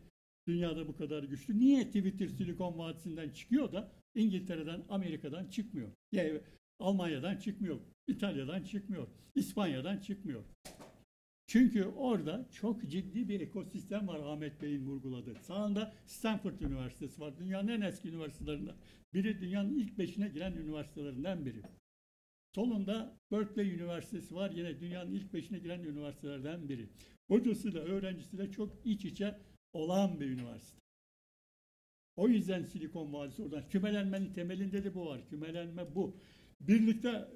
dünyada bu kadar güçlü? Niye Twitter Silikon Vadisi'nden çıkıyor da İngiltere'den, Amerika'dan çıkmıyor? Yani Almanya'dan çıkmıyor, İtalya'dan çıkmıyor, İspanya'dan çıkmıyor. Çünkü orada çok ciddi bir ekosistem var Ahmet Bey'in vurguladığı. Sağında Stanford Üniversitesi var. Dünyanın en eski üniversitelerinden. Biri dünyanın ilk beşine giren üniversitelerinden biri. Solunda Berkeley Üniversitesi var. Yine dünyanın ilk beşine giren üniversitelerden biri. Hocasıyla, öğrencisiyle çok iç içe olan bir üniversite. O yüzden Silikon Vadisi oradan. Kümelenmenin temelinde de bu var. Kümelenme bu. Birlikte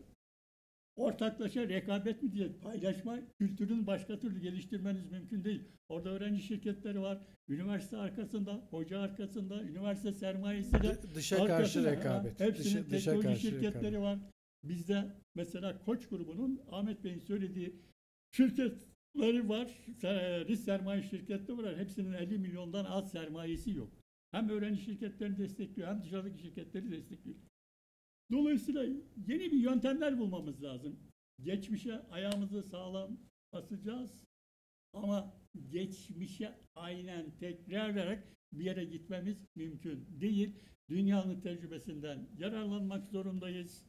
ortaklaşa rekabet mi diye paylaşma kültürünü başka türlü geliştirmeniz mümkün değil. Orada öğrenci şirketleri var. Üniversite arkasında, hoca arkasında, üniversite sermayesiyle Dışa karşı arkasında, ha, rekabet. Hepsinin Dışa, dışa teknoloji karşı şirketleri rekabet. var. Bizde mesela Koç grubunun Ahmet Bey'in söylediği şirketleri var. Se- Risk sermaye şirketleri var. Hepsinin 50 milyondan az sermayesi yok. Hem öğrenci şirketlerini destekliyor hem dışarıdaki şirketleri destekliyor. Dolayısıyla yeni bir yöntemler bulmamız lazım. Geçmişe ayağımızı sağlam basacağız ama geçmişe aynen tekrarlayarak bir yere gitmemiz mümkün değil. Dünyanın tecrübesinden yararlanmak zorundayız.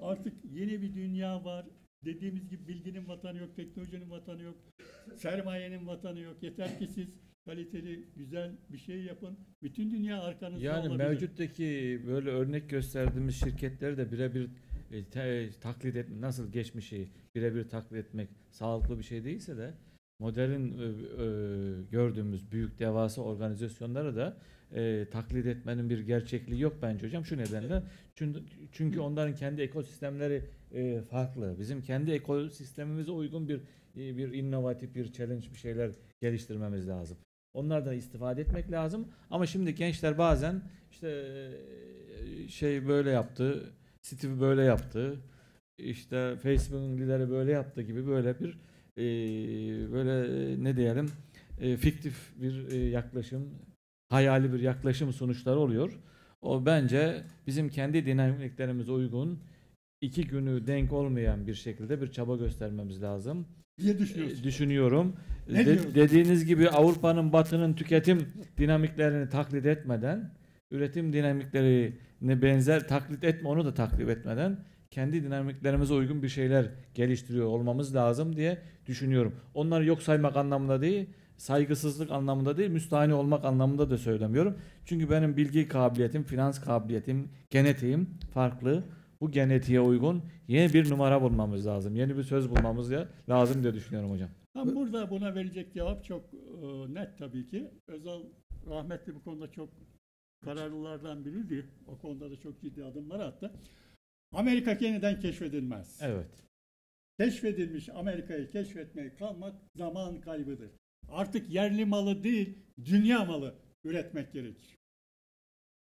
Artık yeni bir dünya var. Dediğimiz gibi bilginin vatanı yok, teknolojinin vatanı yok, sermayenin vatanı yok. Yeter ki siz kaliteli, güzel bir şey yapın. Bütün dünya arkanızda Yani olabilir. mevcuttaki böyle örnek gösterdiğimiz şirketleri de birebir e, te- taklit et nasıl geçmişi birebir taklit etmek sağlıklı bir şey değilse de modern e, e, gördüğümüz büyük devasa organizasyonları da e, taklit etmenin bir gerçekliği yok bence hocam. Şu nedenle çünkü, çünkü onların kendi ekosistemleri e, farklı. Bizim kendi ekosistemimize uygun bir e, bir inovatif bir challenge bir şeyler geliştirmemiz lazım. Onlardan istifade etmek lazım. Ama şimdi gençler bazen işte e, şey böyle yaptı Steve böyle yaptı işte Facebook'un lideri böyle yaptı gibi böyle bir e, böyle ne diyelim e, fiktif bir e, yaklaşım hayali bir yaklaşım sonuçları oluyor. O bence bizim kendi dinamiklerimize uygun iki günü denk olmayan bir şekilde bir çaba göstermemiz lazım. diye düşünüyorsun. E, düşünüyorum. Ne De- dediğiniz gibi Avrupa'nın batının tüketim dinamiklerini taklit etmeden, üretim dinamiklerine benzer taklit etme onu da taklit etmeden kendi dinamiklerimize uygun bir şeyler geliştiriyor olmamız lazım diye düşünüyorum. Onları yok saymak anlamında değil, saygısızlık anlamında değil, müstahane olmak anlamında da söylemiyorum. Çünkü benim bilgi kabiliyetim, finans kabiliyetim, genetiğim farklı. Bu genetiğe uygun yeni bir numara bulmamız lazım. Yeni bir söz bulmamız lazım diye düşünüyorum hocam. Tam burada buna verecek cevap çok e, net tabii ki. Özal rahmetli bu konuda çok kararlılardan biriydi. O konuda da çok ciddi adımlar attı. Amerika yeniden keşfedilmez. Evet. Keşfedilmiş Amerika'yı keşfetmeye kalmak zaman kaybıdır. Artık yerli malı değil, dünya malı üretmek gerekir.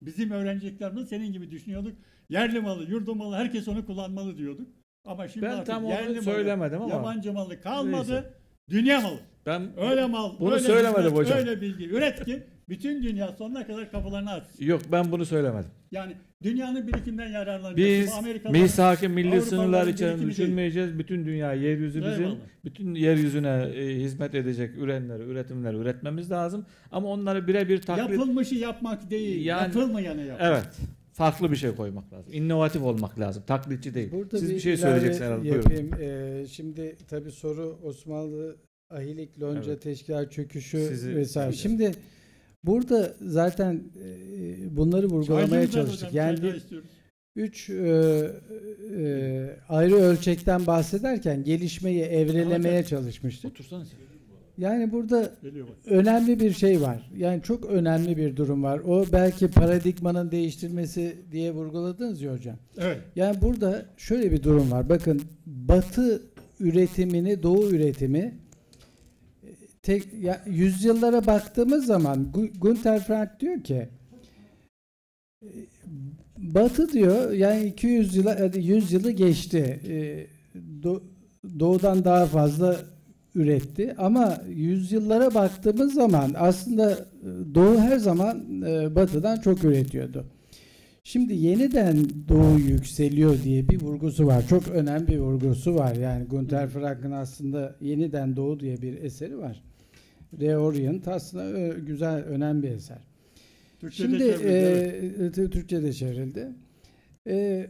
Bizim öğrenciliklerimizde senin gibi düşünüyorduk. Yerli malı, yurdu malı, herkes onu kullanmalı diyorduk. Ama şimdi Ben artık tam onu yerli malı, söylemedim ama yabancı malı kalmadı. neyse. Dünya malı. Ben Öyle mal, Bunu öyle söylemedim hizmet, hocam. Öyle bilgi üret ki bütün dünya sonuna kadar kapılarını açsın. yok ben bunu söylemedim. Yani dünyanın birikinden yararlanacak. Biz Bu Amerikalılar- misak-ı milli sınırlar içerisinde birikimi değil. düşünmeyeceğiz. Bütün dünya yeryüzü bizim. Eyvallah. Bütün yeryüzüne e, hizmet edecek ürünleri, üretimleri üretmemiz lazım. Ama onları birebir taklit Yapılmışı yapmak değil, Yani- yapılmayanı yapmak. Evet. Farklı bir şey koymak lazım. İnnovatif olmak lazım. Taklitçi değil. Burada Siz bir, bir şey söyleyeceksiniz herhalde. Yapayım. Ee, şimdi tabii soru Osmanlı Ahilik Lonca Evet. Teşkilat çöküşü Sizi- vesaire. Şimdi burada zaten e, bunları vurgulamaya çalıştık. Yani bir, üç e, e, ayrı ölçekten bahsederken gelişmeyi evrelemeye çalışmıştık. Otursana sen. Yani burada önemli bir şey var. Yani çok önemli bir durum var. O belki paradigmanın değiştirmesi diye vurguladınız ya hocam. Evet. Yani burada şöyle bir durum var. Bakın Batı üretimini, Doğu üretimi tek ya, yüzyıllara baktığımız zaman Günter Frank diyor ki Batı diyor yani 200 yıla hadi 100 yılı geçti. E, Do- Doğudan daha fazla üretti ama yüzyıllara baktığımız zaman aslında e, Doğu her zaman e, Batı'dan çok üretiyordu. Şimdi yeniden Doğu yükseliyor diye bir vurgusu var. Çok önemli bir vurgusu var. Yani Günter Frank'ın aslında yeniden Doğu diye bir eseri var. Reorient aslında ö- güzel, önemli bir eser. Türkçe'de Şimdi çevrildi, evet. e, Türkçe'de çevrildi. E,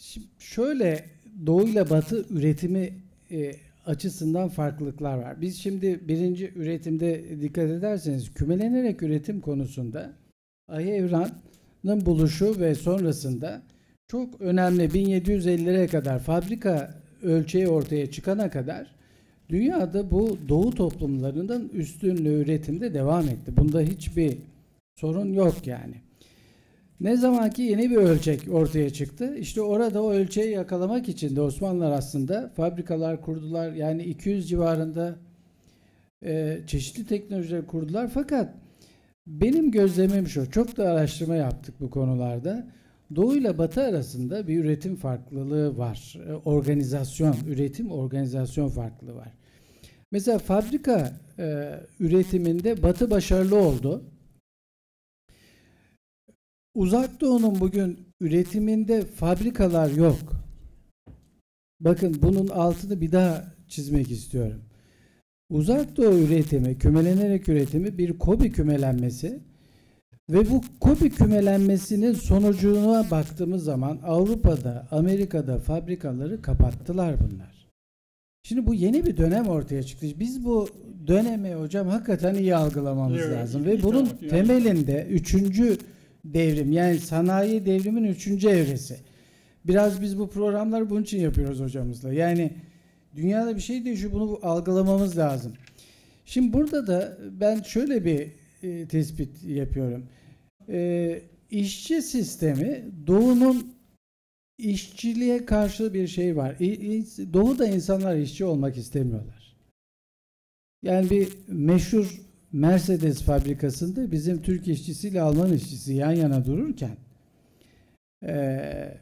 şi- şöyle Doğu ile Batı üretimi e, açısından farklılıklar var. Biz şimdi birinci üretimde dikkat ederseniz kümelenerek üretim konusunda Ay Evran'ın buluşu ve sonrasında çok önemli 1750'lere kadar fabrika ölçeği ortaya çıkana kadar dünyada bu doğu toplumlarının üstünlüğü üretimde devam etti. Bunda hiçbir sorun yok yani. Ne zaman ki yeni bir ölçek ortaya çıktı, işte orada o ölçeği yakalamak için de Osmanlılar aslında fabrikalar kurdular. Yani 200 civarında e, çeşitli teknolojiler kurdular. Fakat benim gözlemim şu, çok da araştırma yaptık bu konularda. Doğu ile Batı arasında bir üretim farklılığı var. E, Organizasyon, üretim organizasyon farklılığı var. Mesela fabrika e, üretiminde Batı başarılı oldu. Uzak Doğu'nun bugün üretiminde fabrikalar yok. Bakın bunun altını bir daha çizmek istiyorum. Uzak Doğu üretimi, kümelenerek üretimi bir kobi kümelenmesi ve bu kobi kümelenmesinin sonucuna baktığımız zaman Avrupa'da, Amerika'da fabrikaları kapattılar bunlar. Şimdi bu yeni bir dönem ortaya çıktı. Biz bu dönemi hocam hakikaten iyi algılamamız Evet, lazım. Ve bunun yani. temelinde üçüncü devrim yani sanayi devrimin üçüncü evresi. Biraz biz bu programları bunun için yapıyoruz hocamızla. Yani dünyada bir şey değişiyor bunu algılamamız lazım. Şimdi burada da ben şöyle bir e, tespit yapıyorum. E, işçi sistemi doğunun işçiliğe karşı bir şey var. Doğuda insanlar işçi olmak istemiyorlar. Yani bir meşhur Mercedes fabrikasında bizim Türk işçisiyle Alman işçisi yan yana dururken eee,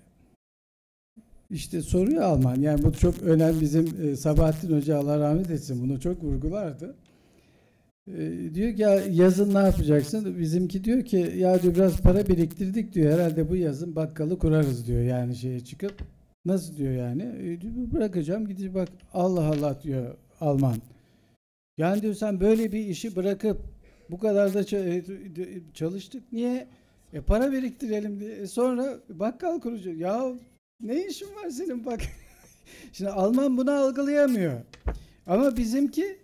işte soruyor Alman. Yani bu çok önemli bizim e, Sabahattin Hoca Allah rahmet etsin bunu çok vurgulardı. E, diyor ki ya yazın ne yapacaksın? Bizimki diyor ki ya diyor biraz para biriktirdik diyor. Herhalde bu yazın bakkalı kurarız diyor yani şeye çıkıp. Nasıl diyor yani? E, bırakacağım gidecek bak Allah Allah diyor Alman. Yani diyor sen böyle bir işi bırakıp bu kadar da e, çalıştık niye? E para biriktirelim diye. E sonra bakkal kurucu. Ya ne işin var senin bak. Şimdi Alman bunu algılayamıyor. Ama bizimki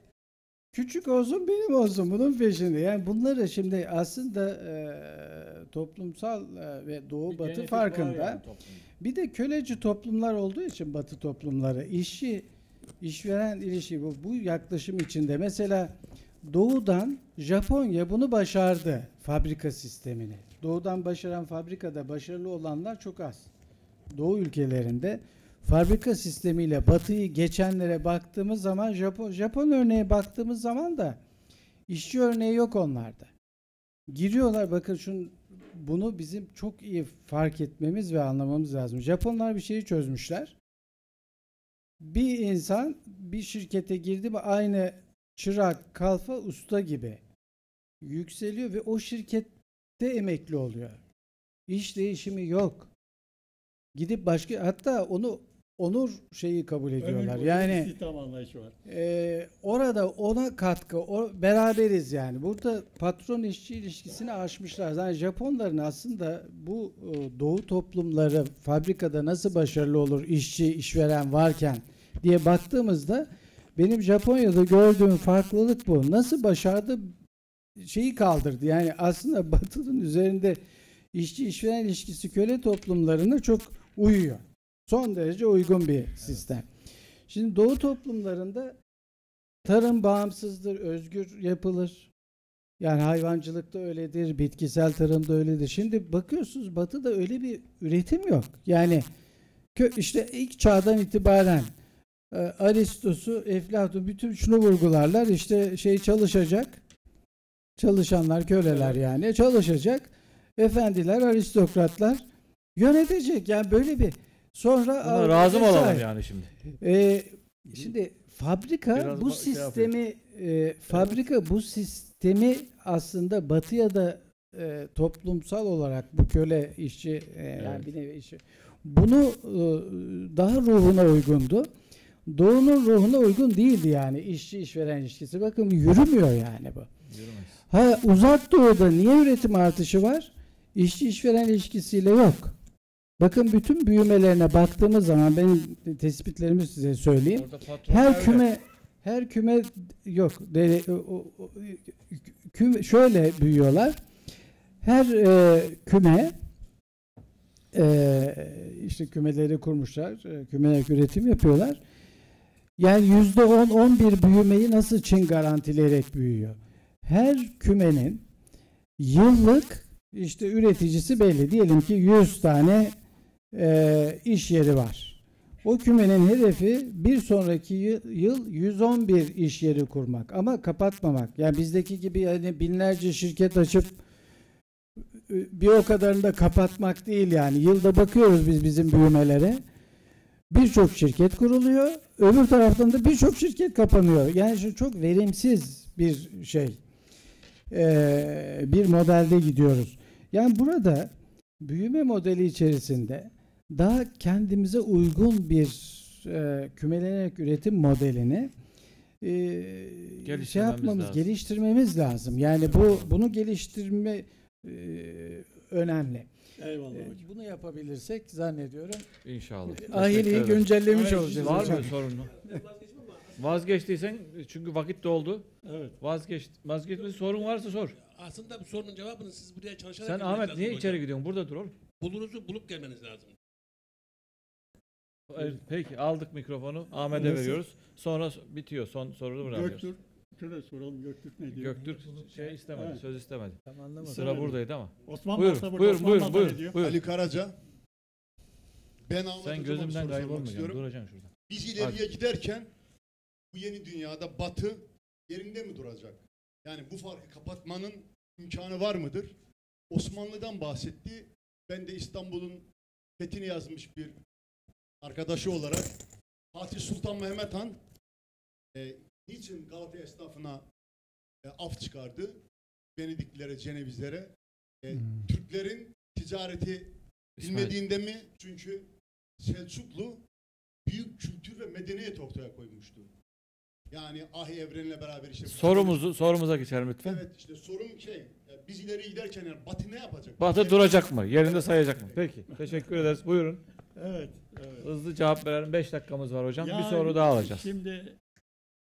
küçük olsun benim olsun bunun peşinde. Yani bunları şimdi aslında e, toplumsal e, ve doğu Bir batı farkında. yani. Bir de köleci toplumlar olduğu için batı toplumları işçi işveren ilişki bu, bu yaklaşım içinde mesela doğudan Japonya bunu başardı fabrika sistemini. Doğudan başaran fabrikada başarılı olanlar çok az. Doğu ülkelerinde fabrika sistemiyle batıyı geçenlere baktığımız zaman Japon, Japon örneğe baktığımız zaman da işçi örneği yok onlarda. Giriyorlar bakın şun bunu bizim çok iyi fark etmemiz ve anlamamız lazım. Japonlar bir şeyi çözmüşler. Bir insan bir şirkete girdi mi aynı çırak, kalfa, usta gibi yükseliyor ve o şirkette emekli oluyor. İş değişimi yok. Gidip başka hatta onu onur şeyi kabul ediyorlar. Ömür Yani istihdam anlayışı var. ee, orada ona katkı, o, beraberiz yani. Burada patron işçi ilişkisini aşmışlar. Yani Japonların aslında bu e, doğu toplumları fabrikada nasıl başarılı olur işçi, işveren varken diye baktığımızda benim Japonya'da gördüğüm farklılık bu. Nasıl başardı şeyi kaldırdı. Yani aslında Batı'nın üzerinde işçi işveren ilişkisi köle toplumlarına çok uyuyor. Son derece uygun bir sistem. Şimdi doğu toplumlarında tarım bağımsızdır, özgür yapılır. Yani hayvancılıkta öyledir, bitkisel tarımda öyledir. Şimdi bakıyorsunuz batıda öyle bir üretim yok. Yani işte ilk çağdan itibaren e, Aristos'u, Eflatun bütün şunu vurgularlar. İşte şey çalışacak. Çalışanlar, köleler yani çalışacak. Efendiler, aristokratlar yönetecek. Yani böyle bir sonra Buna Avrupa razı mı olalım yani şimdi? Ee, şimdi fabrika Biraz bu şey sistemi e, fabrika bu sistemi aslında batıya da e, toplumsal olarak bu köle işçi e, yani bir nevi işçi bunu e, daha ruhuna uygundu. Doğu'nun ruhuna uygun değildi yani işçi işveren ilişkisi. Bakın yürümüyor yani bu. Yürümez. Ha uzak doğuda niye üretim artışı var? İşçi işveren ilişkisiyle yok. Bakın bütün büyümelerine baktığımız zaman benim tespitlerimi size söyleyeyim. Her öyle. küme her küme yok. De, o- o- o- küme, şöyle büyüyorlar. Her e, küme e, işte kümeleri kurmuşlar. E, kümeler üretim yapıyorlar. Yani yüzde on, on bir büyümeyi nasıl Çin garantileyerek büyüyor? Her kümenin yıllık işte üreticisi belli. Diyelim ki 100 tane e, iş yeri var. O kümenin hedefi bir sonraki yı- yıl 111 iş yeri kurmak ama kapatmamak. Yani bizdeki gibi yani binlerce şirket açıp e, bir o kadarını da kapatmak değil yani. Yılda bakıyoruz biz bizim büyümelere. Birçok şirket kuruluyor. Öbür taraftan da birçok şirket kapanıyor. Yani şu çok verimsiz bir şey. Ee, bir modelde gidiyoruz. Yani burada büyüme modeli içerisinde daha kendimize uygun bir e, kümelenerek üretim modelini e, şey Geliştirmemiz yapmamız, lazım. geliştirmemiz lazım. Yani bu bunu geliştirme e, önemli. Eyvallah E, hocam. bunu yapabilirsek zannediyorum İnşallah. Ahireyi ederim. güncellemiş Hayır, olacağız. Var hocam. mı sorun? Vazgeçtiysen çünkü vakit doldu. Evet. Vazgeç. Vazgeçme sorun varsa sor. Aslında bu sorunun cevabını siz buraya çalışarak Sen Ahmet niye hocam. içeri gidiyorsun? Burada dur oğlum. Bulunuzu bulup gelmeniz lazım. Evet, Peki aldık mikrofonu. Ahmet'e Nasıl? veriyoruz. Sonra s- bitiyor. Son soruyu bırakıyoruz. Göktürk. Şöyle soralım Göktürk ne diyor? Göktürk şey istemedi, Evet. söz istemedi. Tam anlamadım. Sıra buradaydı ama. Osman Buyur, varsa burada. buyur, Osman buyur, Baba buyur, ne diyor? buyur. Ali Karaca. Ben Ahmet Sen Hocam'a bir gözümden soru sormak kaybolmayacaksın. istiyorum. Duracaksın şurada. Biz ileriye giderken bu yeni dünyada batı yerinde mi duracak? Yani bu farkı kapatmanın imkanı var mıdır? Osmanlı'dan bahsetti. Ben de İstanbul'un fethini yazmış bir arkadaşı olarak Fatih Sultan Mehmet Han e, niçin Galata esnafına e, af çıkardı? Venediklilere, Cenevizlere. E, Türklerin ticareti İsmail, Bilmediğinde mi? Çünkü Selçuklu büyük kültür ve medeniyet ortaya koymuştu. Yani Ahi Evren'le beraber işte... sorumuzu sorumuza geçelim lütfen. Evet işte sorum şey, e, biz ileri giderken yani Batı ne yapacak? Batı duracak mı? Yerinde sayacak mı? Peki. Teşekkür ederiz. Buyurun. Evet. evet. Hızlı cevap verelim. 5 dakikamız var hocam. bir Yani soru daha alacağız. Şimdi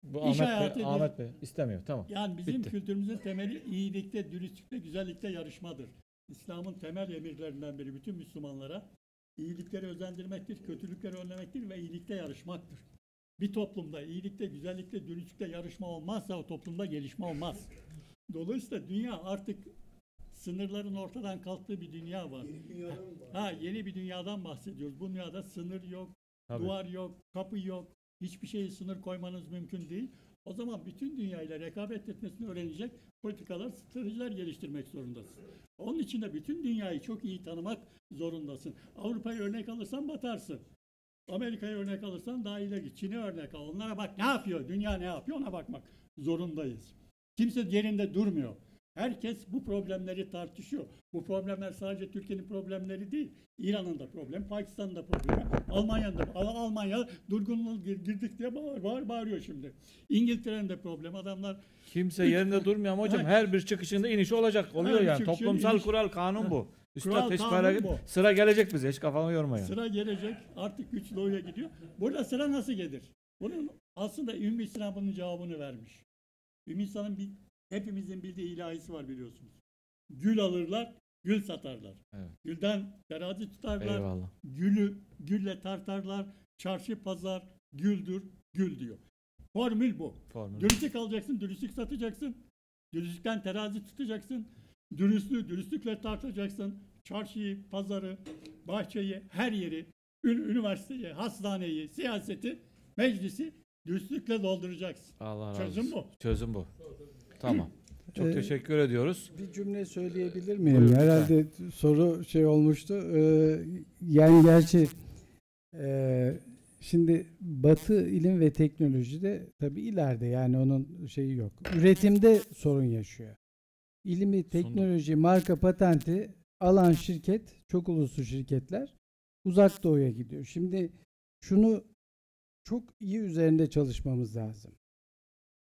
Bu iş Ahmet Bey, bir- Ahmet Bey istemiyor. Tamam. yani bizim Bitti. kültürümüzün temeli iyilikte, dürüstlükte, güzellikte yarışmadır. İslam'ın temel emirlerinden biri bütün Müslümanlara iyilikleri özendirmektir, kötülükleri önlemektir ve iyilikte yarışmaktır. Bir toplumda iyilikte, güzellikte, dürüstlükte yarışma olmazsa o toplumda gelişme olmaz. Dolayısıyla dünya artık sınırların ortadan kalktığı bir dünya var. Ha yeni bir dünyadan bahsediyoruz. Bu dünyada sınır yok, Tabii. duvar yok, kapı yok. Hiçbir şeye sınır koymanız mümkün değil. O zaman bütün dünyayla rekabet etmesini öğrenecek politikalar, stratejiler geliştirmek zorundasın. Onun için de bütün dünyayı çok iyi tanımak zorundasın. Avrupa'yı örnek alırsan batarsın. Amerika'yı örnek alırsan daha ileri. Çin'i örnek al. Onlara bak ne yapıyor, dünya ne yapıyor ona bakmak zorundayız. Kimse yerinde durmuyor. Herkes bu problemleri tartışıyor. Bu problemler sadece Türkiye'nin problemleri değil. İran'ın da problem, Pakistan'ın da problemi, Almanya'nın da. Al- Almanya durgunluğa gir- girdik diye bağır, bağır, bağırıyor şimdi. İngiltere'nin de problem. Adamlar Kimse yerinde durmuyor ama hocam Ha. her bir çıkışında iniş olacak. Oluyor yani. Toplumsal iniş- kural kanun Ha. bu. Üstad et- Sıra gelecek bize. Hiç kafanı yorma yani. Sıra gelecek. Artık güç doğuya gidiyor. Burada sıra nasıl gelir? Bunun aslında Ümmü bunun cevabını vermiş. Ümmü İslam'ın bir, hepimizin bildiği ilahisi var biliyorsunuz. Gül alırlar, gül satarlar. Evet. Gülden terazi tutarlar, Eyvallah. gülü gülle tartarlar. Çarşı pazar güldür, gül diyor. Formül bu. Formül. Dürüstlük alacaksın, dürüstlük satacaksın. Dürüstlükten terazi tutacaksın. Dürüstlüğü dürüstlükle tartacaksın. Çarşıyı, pazarı, bahçeyi, her yeri, ün- üniversiteyi, hastaneyi, siyaseti, meclisi dürüstlükle dolduracaksın. Allah Çözüm olsun. bu. Çözüm bu. Tamam. Çok Ee, teşekkür ediyoruz. Bir cümle söyleyebilir miyim? Buyurun, Herhalde soru şey olmuştu. Ee, yani gerçi e, şimdi Batı ilim ve teknolojide tabii ileride yani onun şeyi yok. Üretimde sorun yaşıyor. İlimi, teknoloji, marka patenti alan şirket, çok uluslu şirketler uzak doğuya gidiyor. Şimdi şunu çok iyi üzerinde çalışmamız lazım.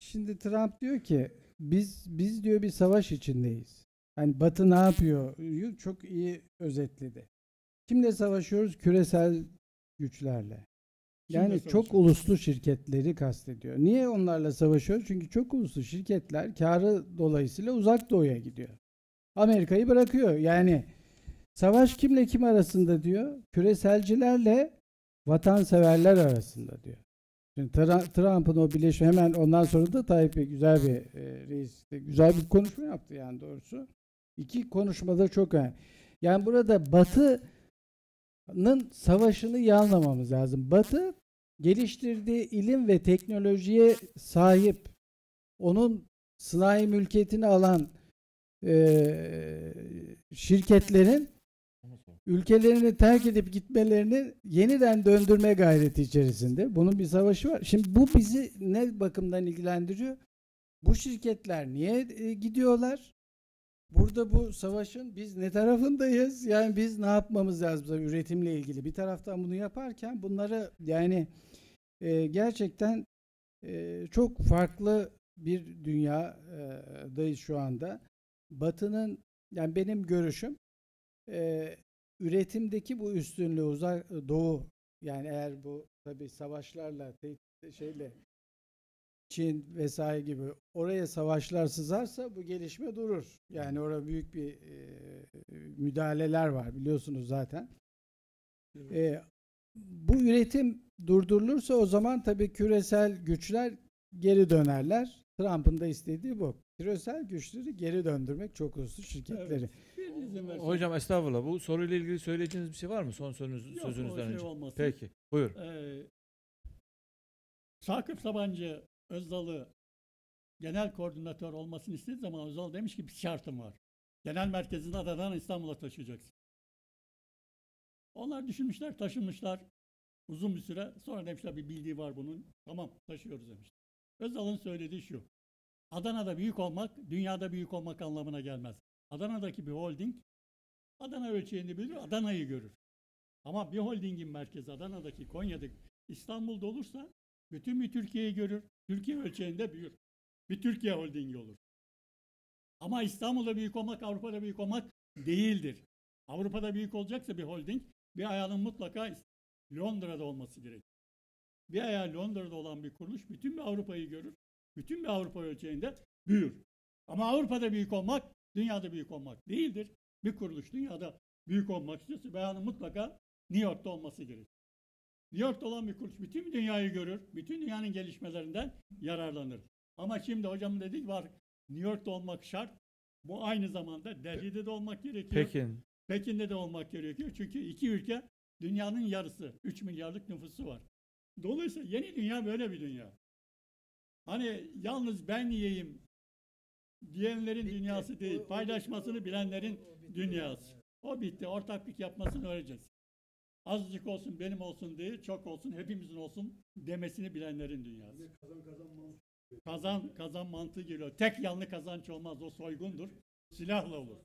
Şimdi Trump diyor ki biz biz diyor bir savaş içindeyiz. Hani Batı ne yapıyor? Çok iyi özetledi. Kimle savaşıyoruz? Küresel güçlerle. Yani çok uluslu şirketleri kastediyor. Niye onlarla savaşıyoruz? Çünkü çok uluslu şirketler karı dolayısıyla uzak doğuya gidiyor. Amerika'yı bırakıyor. Yani savaş kimle kim arasında diyor? Küreselcilerle vatanseverler arasında diyor. Şimdi Trump'ın o birleşme hemen ondan sonra da Tayyip Bey güzel bir e, reis güzel bir konuşma yaptı yani doğrusu. İki konuşmada çok önemli. Yani burada Batı'nın savaşını iyi anlamamız lazım. Batı geliştirdiği ilim ve teknolojiye sahip onun sanayi mülkiyetini alan e, şirketlerin ülkelerini terk edip gitmelerini yeniden döndürme gayreti içerisinde. Bunun bir savaşı var. Şimdi bu bizi ne bakımdan ilgilendiriyor? Bu şirketler niye e, gidiyorlar? Burada bu savaşın biz ne tarafındayız? Yani biz ne yapmamız lazım tabii üretimle ilgili? Bir taraftan bunu yaparken bunları yani e, gerçekten e, çok farklı bir dünyadayız şu anda. Batı'nın yani benim görüşüm e, üretimdeki bu üstünlüğü uzak doğu yani eğer bu tabi savaşlarla şeyle Çin vesaire gibi oraya savaşlar sızarsa bu gelişme durur. Yani orada büyük bir e, müdahaleler var biliyorsunuz zaten. E, bu üretim durdurulursa o zaman tabii küresel güçler geri dönerler. Trump'ın da istediği bu. Küresel güçleri geri döndürmek çok uluslu şirketleri. Bir izin versen. Hocam estağfurullah. Bu soruyla ilgili söyleyeceğiniz bir şey var mı son sözünüz, Yok, sözünüzden şey önce? olmasın. Peki. Buyur. Ee, Sakıp Sabancı Özdal'ı genel koordinatör olmasını istediği zaman Özal demiş ki bir şartım var. Genel merkezini Adana'dan İstanbul'a taşıyacaksın. Onlar düşünmüşler, taşınmışlar uzun bir süre. Sonra demişler bir bildiği var bunun. Tamam taşıyoruz demiş. Özal'ın söylediği şu. Adana'da büyük olmak, dünyada büyük olmak anlamına gelmez. Adana'daki bir holding, Adana ölçeğini bilir, Adana'yı görür. Ama bir holdingin merkezi Adana'daki, Konya'daki, İstanbul'da olursa bütün bir Türkiye'yi görür. Türkiye ölçeğinde büyür. Bir Türkiye holdingi olur. Ama İstanbul'da büyük olmak, Avrupa'da büyük olmak değildir. Avrupa'da büyük olacaksa bir holding, bir ayağının mutlaka Londra'da olması gerekir. Bir ayağı Londra'da olan bir kuruluş bütün bir Avrupa'yı görür. Bütün bir Avrupa ölçeğinde büyür. Ama Avrupa'da büyük olmak, dünyada büyük olmak değildir. Bir kuruluş dünyada büyük olmak istiyorsa ayağının mutlaka New York'ta olması gerekir. New York'ta olan bir kuruluş bütün dünyayı görür, bütün dünyanın gelişmelerinden yararlanır. Ama şimdi hocam dedik var New York'ta olmak şart. Bu aynı zamanda Delhi'de de olmak gerekiyor. Pekin. Pekin'de de olmak gerekiyor. Çünkü iki ülke dünyanın yarısı. 3 milyarlık nüfusu var. Dolayısıyla yeni dünya böyle bir dünya. Hani yalnız ben yiyeyim diyenlerin dünyası değil. Paylaşmasını bilenlerin dünyası. O bitti. Ortaklık yapmasını öğreneceğiz. Azıcık olsun benim olsun değil, çok olsun hepimizin olsun demesini bilenlerin dünyası. Kazan kazan mantığı geliyor. Tek yanlı kazanç olmaz. O soygundur. Silahla olur.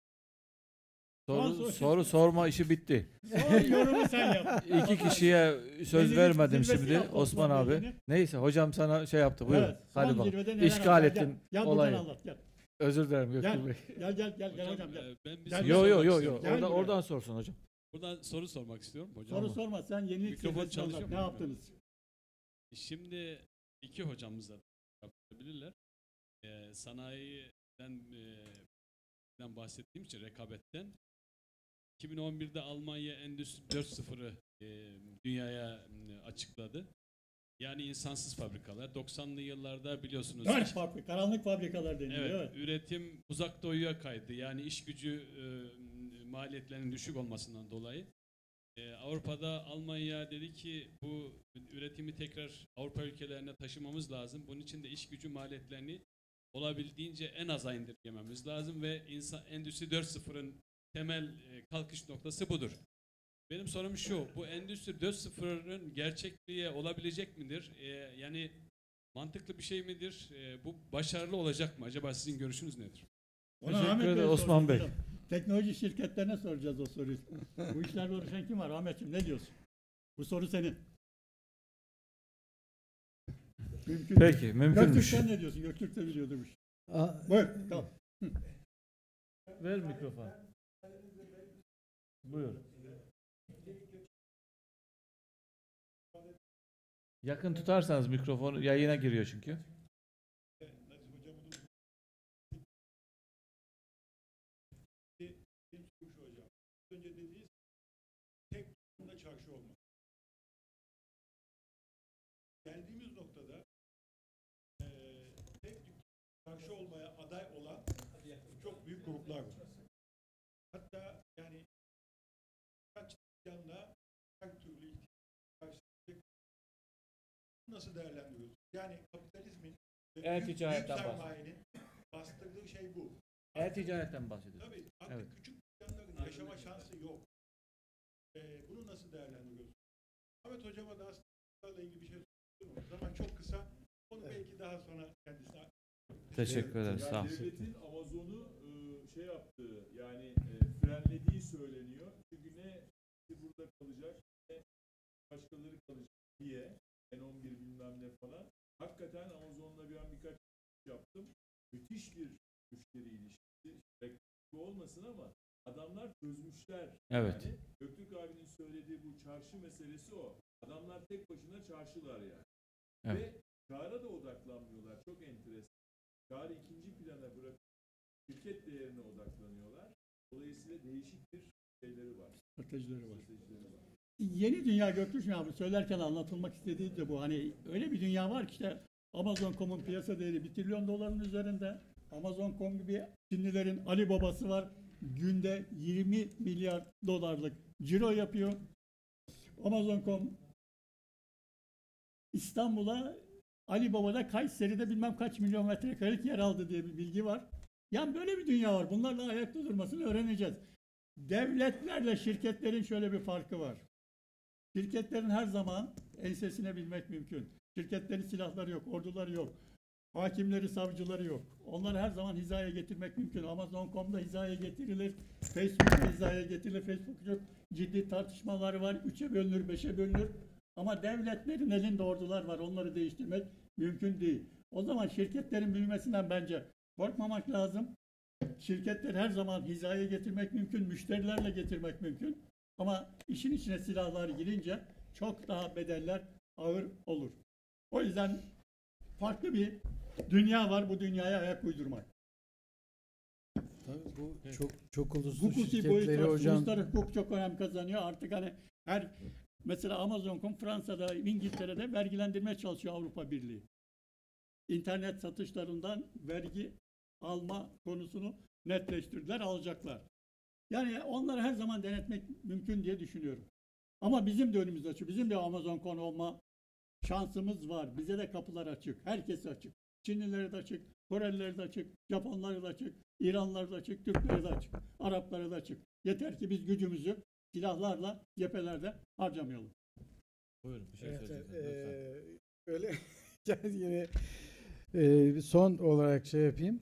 Soru, Soru- soru sorma işi bitti. Son yorumu sen yap. İki kişiye söz vermedim şimdi yaptı Osman Osman abi. Neyse hocam sana şey yaptı buyur. Evet, son Hadi bak. zirvede neler İşgal ettin Gel, gel olayı. buradan anlat gel. Özür dilerim Gel. Bey. Gel gel gel gel Hocam, hocam gel. e, ben bir Gel, soru Yo yo sormak yo istiyorum. yo. Gel Oradan, buraya. oradan sorsun hocam. Buradan soru sormak istiyorum hocam. Soru sorma sen yenilik Mikrofon anlat. çalışıyor Ne yaptınız? Şimdi iki hocamız da yapabilirler. Ee, sanayiden e, den bahsettiğim için rekabetten 2011'de Almanya Endüstri 4.0'ı e, dünyaya e, açıkladı. Yani insansız fabrikalar. 90'lı yıllarda biliyorsunuz. Dört farklı karanlık fabrikalar deniliyor. Evet, Evet. üretim uzak doğuya kaydı. Yani iş gücü e, maliyetlerinin düşük olmasından dolayı. E, Avrupa'da Almanya dedi ki bu üretimi tekrar Avrupa ülkelerine taşımamız lazım. Bunun için de iş gücü maliyetlerini olabildiğince en aza indirgememiz lazım ve insan Endüstri 4.0'ın temel e, kalkış noktası budur. Benim sorum şu, bu Endüstri 4.0'ın gerçekliğe olabilecek midir? E, yani mantıklı bir şey midir? E, bu başarılı olacak mı? Acaba sizin görüşünüz nedir? Ona Teşekkür Ahmet ederim Bey'e Osman Bey. Teknoloji şirketlerine soracağız o soruyu. Bu işlerle uğraşan kim var? Ahmetciğim ne diyorsun? Bu soru senin. Mümkün. değil. Peki Göktürk mümkünmüş. sen ne diyorsun? Göktürk de biliyordur bu işi. A- Buyur. Tamam. Ver mikrofon. Buyur. Yakın tutarsanız mikrofonu yayına giriyor çünkü. Benim sorum şu hocam. Az Önce dediğiniz tek durumda çarşı olmak. Geldiğimiz noktada eee tek çarşı olmaya aday olan çok büyük gruplar var. Hatta yani kaç dükkanla her türlü ihtiyaç nasıl değerlendiriyoruz? Yani kapitalizmin ve Evet, büyük, ticaretten büyük bahsediyor. bastırdığı şey bu. E-ticaretten bahsediyoruz. Tabii artık Evet. küçük dükkanların yaşama şansı yok. Ee, bunu nasıl değerlendiriyorsun? Ahmet Hocama da aslında ilgili bir şey sorduğum zaman çok kısa. Onu belki daha sonra kendisine Teşekkür ederiz. Sağ Yani olun. devletin Amazon'u e, şey yaptığı yani e, frenlediği söyleniyor. Çünkü ne burada kalacak ne başkaları kalacak diye N11 bilmem ne falan. Hakikaten Amazon'la bir an birkaç yaptım. Müthiş bir müşteri ilişkisi. Reklam olmasın ama adamlar çözmüşler. Evet. Yani Göktürk abinin söylediği bu çarşı meselesi o. Adamlar tek başına çarşılar yani. Evet. Ve kâra da odaklanmıyorlar. Çok enteresan. Kârı ikinci plana bırakıp şirket değerine odaklanıyorlar. Dolayısıyla değişik bir şeyleri var. Stratejileri var. Stratejileri var. Yeni dünya Göktürk abi söylerken anlatılmak istediği de bu. Hani öyle bir dünya var ki işte Amazon.com'un piyasa değeri 1 trilyon doların üzerinde. Amazon.com gibi Çinlilerin Ali babası var. Günde 20 milyar dolarlık ciro yapıyor. Amazon.com İstanbul'a Ali Baba'da Kayseri'de bilmem kaç milyon metrekarelik yer aldı diye bir bilgi var. Yani böyle bir dünya var. Bunlarla ayakta durmasını öğreneceğiz. Devletlerle şirketlerin şöyle bir farkı var. Şirketlerin her zaman ensesine bilmek mümkün. Şirketlerin silahları yok, orduları yok. Hakimleri, savcıları yok. Onları her zaman hizaya getirmek mümkün. Amazon.com'da hizaya getirilir. Facebook'ta hizaya getirilir. Facebook çok ciddi tartışmaları var. Üçe bölünür, beşe bölünür. Ama devletlerin elinde ordular var. Onları değiştirmek mümkün değil. O zaman şirketlerin büyümesinden bence korkmamak lazım. Şirketleri her zaman hizaya getirmek mümkün. Müşterilerle getirmek mümkün. Ama işin içine silahlar girince çok daha bedeller ağır olur. O yüzden farklı bir dünya var. Bu dünyaya ayak uydurmak. Tabii bu çok çok uluslu Hukuki şirketleri boyut var. hocam Uluslararası hukuk çok önem kazanıyor. Artık hani her mesela Amazon.com Fransa'da, İngiltere'de vergilendirmeye çalışıyor Avrupa Birliği. İnternet satışlarından vergi alma konusunu netleştirdiler, alacaklar. Yani onları her zaman denetmek mümkün diye düşünüyorum. Ama bizim de önümüz açık. Bizim de Amazon.com olma şansımız var. Bize de kapılar açık. Herkese açık. Çinlilere de açık, Korelilere de açık, Japonlara da açık, İranlılara da açık, Türklere de açık, Araplara da açık. Yeter ki biz gücümüzü silahlarla cephelerde harcamayalım. Buyurun bir şey Evet, söyleyeceksiniz lütfen. eee, öyle yani yine Ee, son olarak şey yapayım.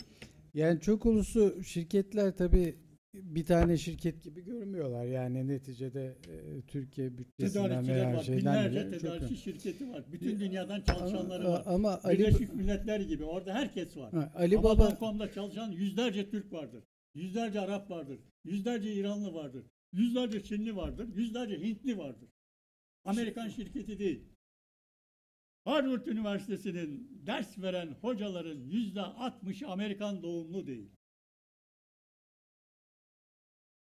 Yani çok uluslu şirketler tabii bir tane şirket gibi görmüyorlar. Yani neticede e, Türkiye bütçesinden Tedarikçiler veya var. şeyden Binlerce bile çok tedarikçi şirketi var. Bütün dünyadan çalışanları ama, var. ama Ali, Birleşmiş Milletler gibi. Orada herkes var. Ha, Ali Ama Baba Bankom'da çalışan yüzlerce Türk vardır. Yüzlerce Arap vardır. Yüzlerce İranlı vardır. Yüzlerce Çinli vardır. Yüzlerce Hintli vardır. Amerikan şirketi değil. Harvard Üniversitesi'nin ders veren hocaların yüzde 60'ı Amerikan doğumlu değil.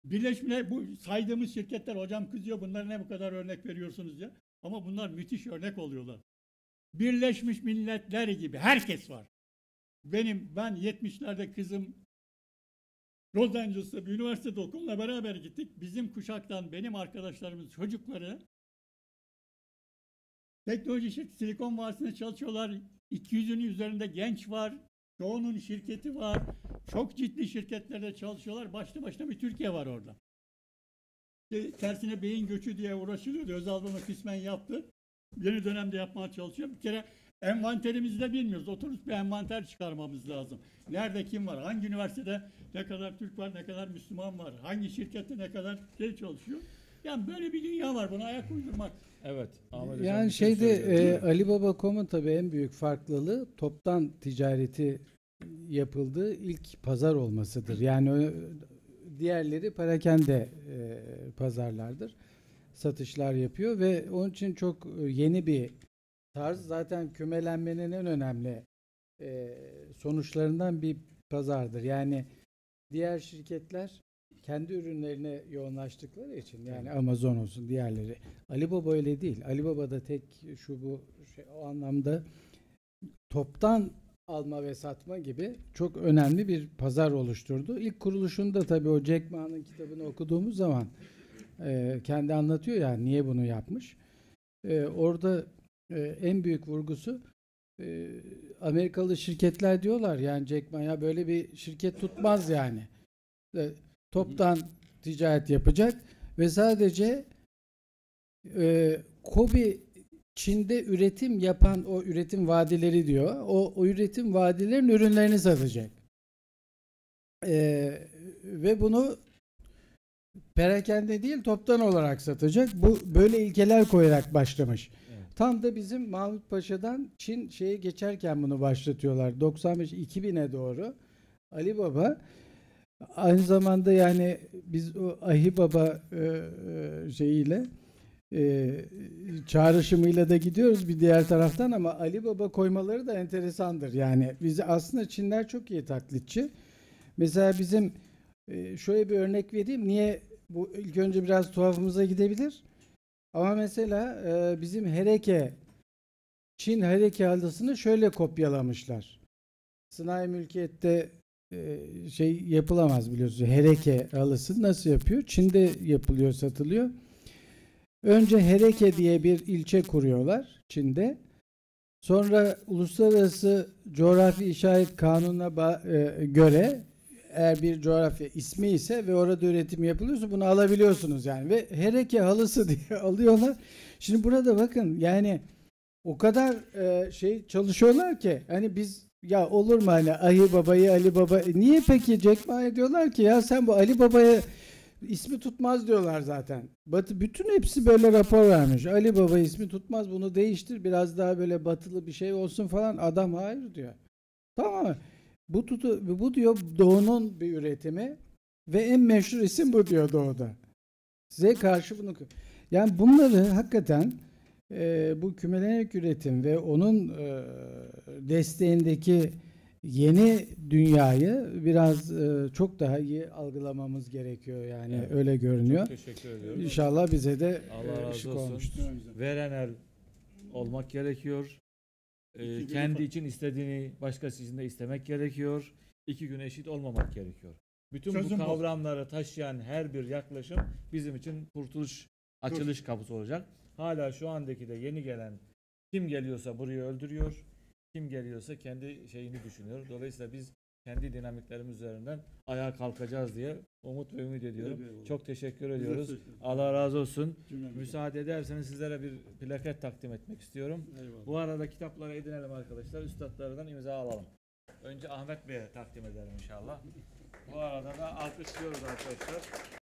Birleşmiş bu saydığımız şirketler hocam kızıyor bunlara ne bu kadar örnek veriyorsunuz ya. Ama bunlar müthiş örnek oluyorlar. Birleşmiş Milletler gibi herkes var. Benim ben 70'lerde kızım Los Angeles'ta bir üniversitede okulla beraber gittik. Bizim kuşaktan benim arkadaşlarımız çocukları teknoloji şirketi Silikon Vadisi'nde çalışıyorlar. 200'ün üzerinde genç var. Çoğunun şirketi var. Çok ciddi şirketlerde çalışıyorlar. Başlı başına bir Türkiye var orada. İşte Tersine beyin göçü diye uğraşılıyordu. Özal bunu kısmen yaptı. Yeni dönemde yapmaya çalışıyor. Bir kere envanterimizi de bilmiyoruz. Oturup bir envanter çıkarmamız lazım. Nerede kim var? Hangi üniversitede ne kadar Türk var, ne kadar Müslüman var? Hangi şirkette ne kadar şey çalışıyor? Yani böyle bir dünya var. Buna ayak uydurmak. Evet. Ahmet yani şey şeyde söylüyor. e, Ali Baba.com'un tabii en büyük farklılığı toptan ticareti yapıldığı ilk pazar olmasıdır. Yani diğerleri parakende e, pazarlardır. Satışlar yapıyor ve onun için çok e, yeni bir tarz. Zaten kümelenmenin en önemli e, sonuçlarından bir pazardır. Yani diğer şirketler kendi ürünlerine yoğunlaştıkları için yani Amazon olsun diğerleri. Ali Baba öyle değil. Ali Baba'da tek şu bu şey, o anlamda toptan alma ve satma gibi çok önemli bir pazar oluşturdu. İlk kuruluşunda tabii o Jack Ma'nın kitabını okuduğumuz zaman e, kendi anlatıyor ya niye bunu yapmış. E, orada e, en büyük vurgusu e, Amerikalı şirketler diyorlar yani Jack Ma ya böyle bir şirket tutmaz yani. E, toptan ticaret yapacak ve sadece e, Kobe Çin'de üretim yapan o üretim vadileri diyor. O, o üretim vadilerin ürünlerini satacak. E, ve bunu perakende değil toptan olarak satacak. Bu böyle ilkeler koyarak başlamış. Evet. Tam da bizim Mahmut Paşa'dan Çin şeye geçerken bunu başlatıyorlar. 95 2000'e doğru Ali Baba aynı zamanda yani biz o Ahi Baba e, e, şeyiyle e, çağrışımıyla da gidiyoruz bir diğer taraftan ama Ali Baba koymaları da enteresandır. Yani bizi aslında Çinler çok iyi taklitçi. Mesela bizim e, şöyle bir örnek vereyim. Niye bu ilk önce biraz tuhafımıza gidebilir? Ama mesela e, bizim Hereke Çin Hereke halısını şöyle kopyalamışlar. Sınai mülkiyette e, şey yapılamaz biliyorsunuz. Hereke halısı nasıl yapıyor? Çin'de yapılıyor, satılıyor. Önce Hereke diye bir ilçe kuruyorlar Çin'de. Sonra uluslararası coğrafi işaret kanununa e, göre eğer bir coğrafya ismi ise ve orada üretim yapılıyorsa bunu alabiliyorsunuz yani ve hereke halısı diye alıyorlar. Şimdi burada bakın yani o kadar e, şey çalışıyorlar ki hani biz ya olur mu hani Ali Baba'yı Ali Baba niye peki Jack Ma diyorlar ki ya sen bu Ali Baba'ya ismi tutmaz diyorlar zaten. Batı bütün hepsi böyle rapor vermiş. Ali Baba ismi tutmaz bunu değiştir biraz daha böyle batılı bir şey olsun falan adam hayır diyor. Tamam? Bu tutu, bu diyor Doğu'nun bir üretimi ve en meşhur isim bu diyor Doğu'da. Size karşı bunu yani bunları hakikaten e, bu kümelenik üretim ve onun e, desteğindeki yeni dünyayı biraz e, çok daha iyi algılamamız gerekiyor yani Evet. öyle görünüyor. Çok teşekkür ediyorum. İnşallah bize de Allah e, razı ışık olsun. olmuştur. Veren el olmak gerekiyor. Gün kendi için istediğini başkası için de istemek gerekiyor. İki gün eşit olmamak gerekiyor. Bütün Sözüm bu bu. kavramları taşıyan her bir yaklaşım bizim için kurtuluş, açılış kapısı olacak. Hala şu andaki de yeni gelen kim geliyorsa burayı öldürüyor. Kim geliyorsa kendi şeyini düşünüyor. Dolayısıyla biz kendi dinamiklerimiz üzerinden ayağa kalkacağız diye umut ve ümit ediyorum. Çok teşekkür ediyoruz. Allah razı olsun. Cümlemize. Müsaade ederseniz sizlere bir plaket takdim etmek istiyorum. Eyvallah. Bu arada kitapları edinelim arkadaşlar. Üstadlardan imza alalım. Önce Ahmet Bey'e takdim edelim inşallah. Bu arada da alkışlıyoruz arkadaşlar.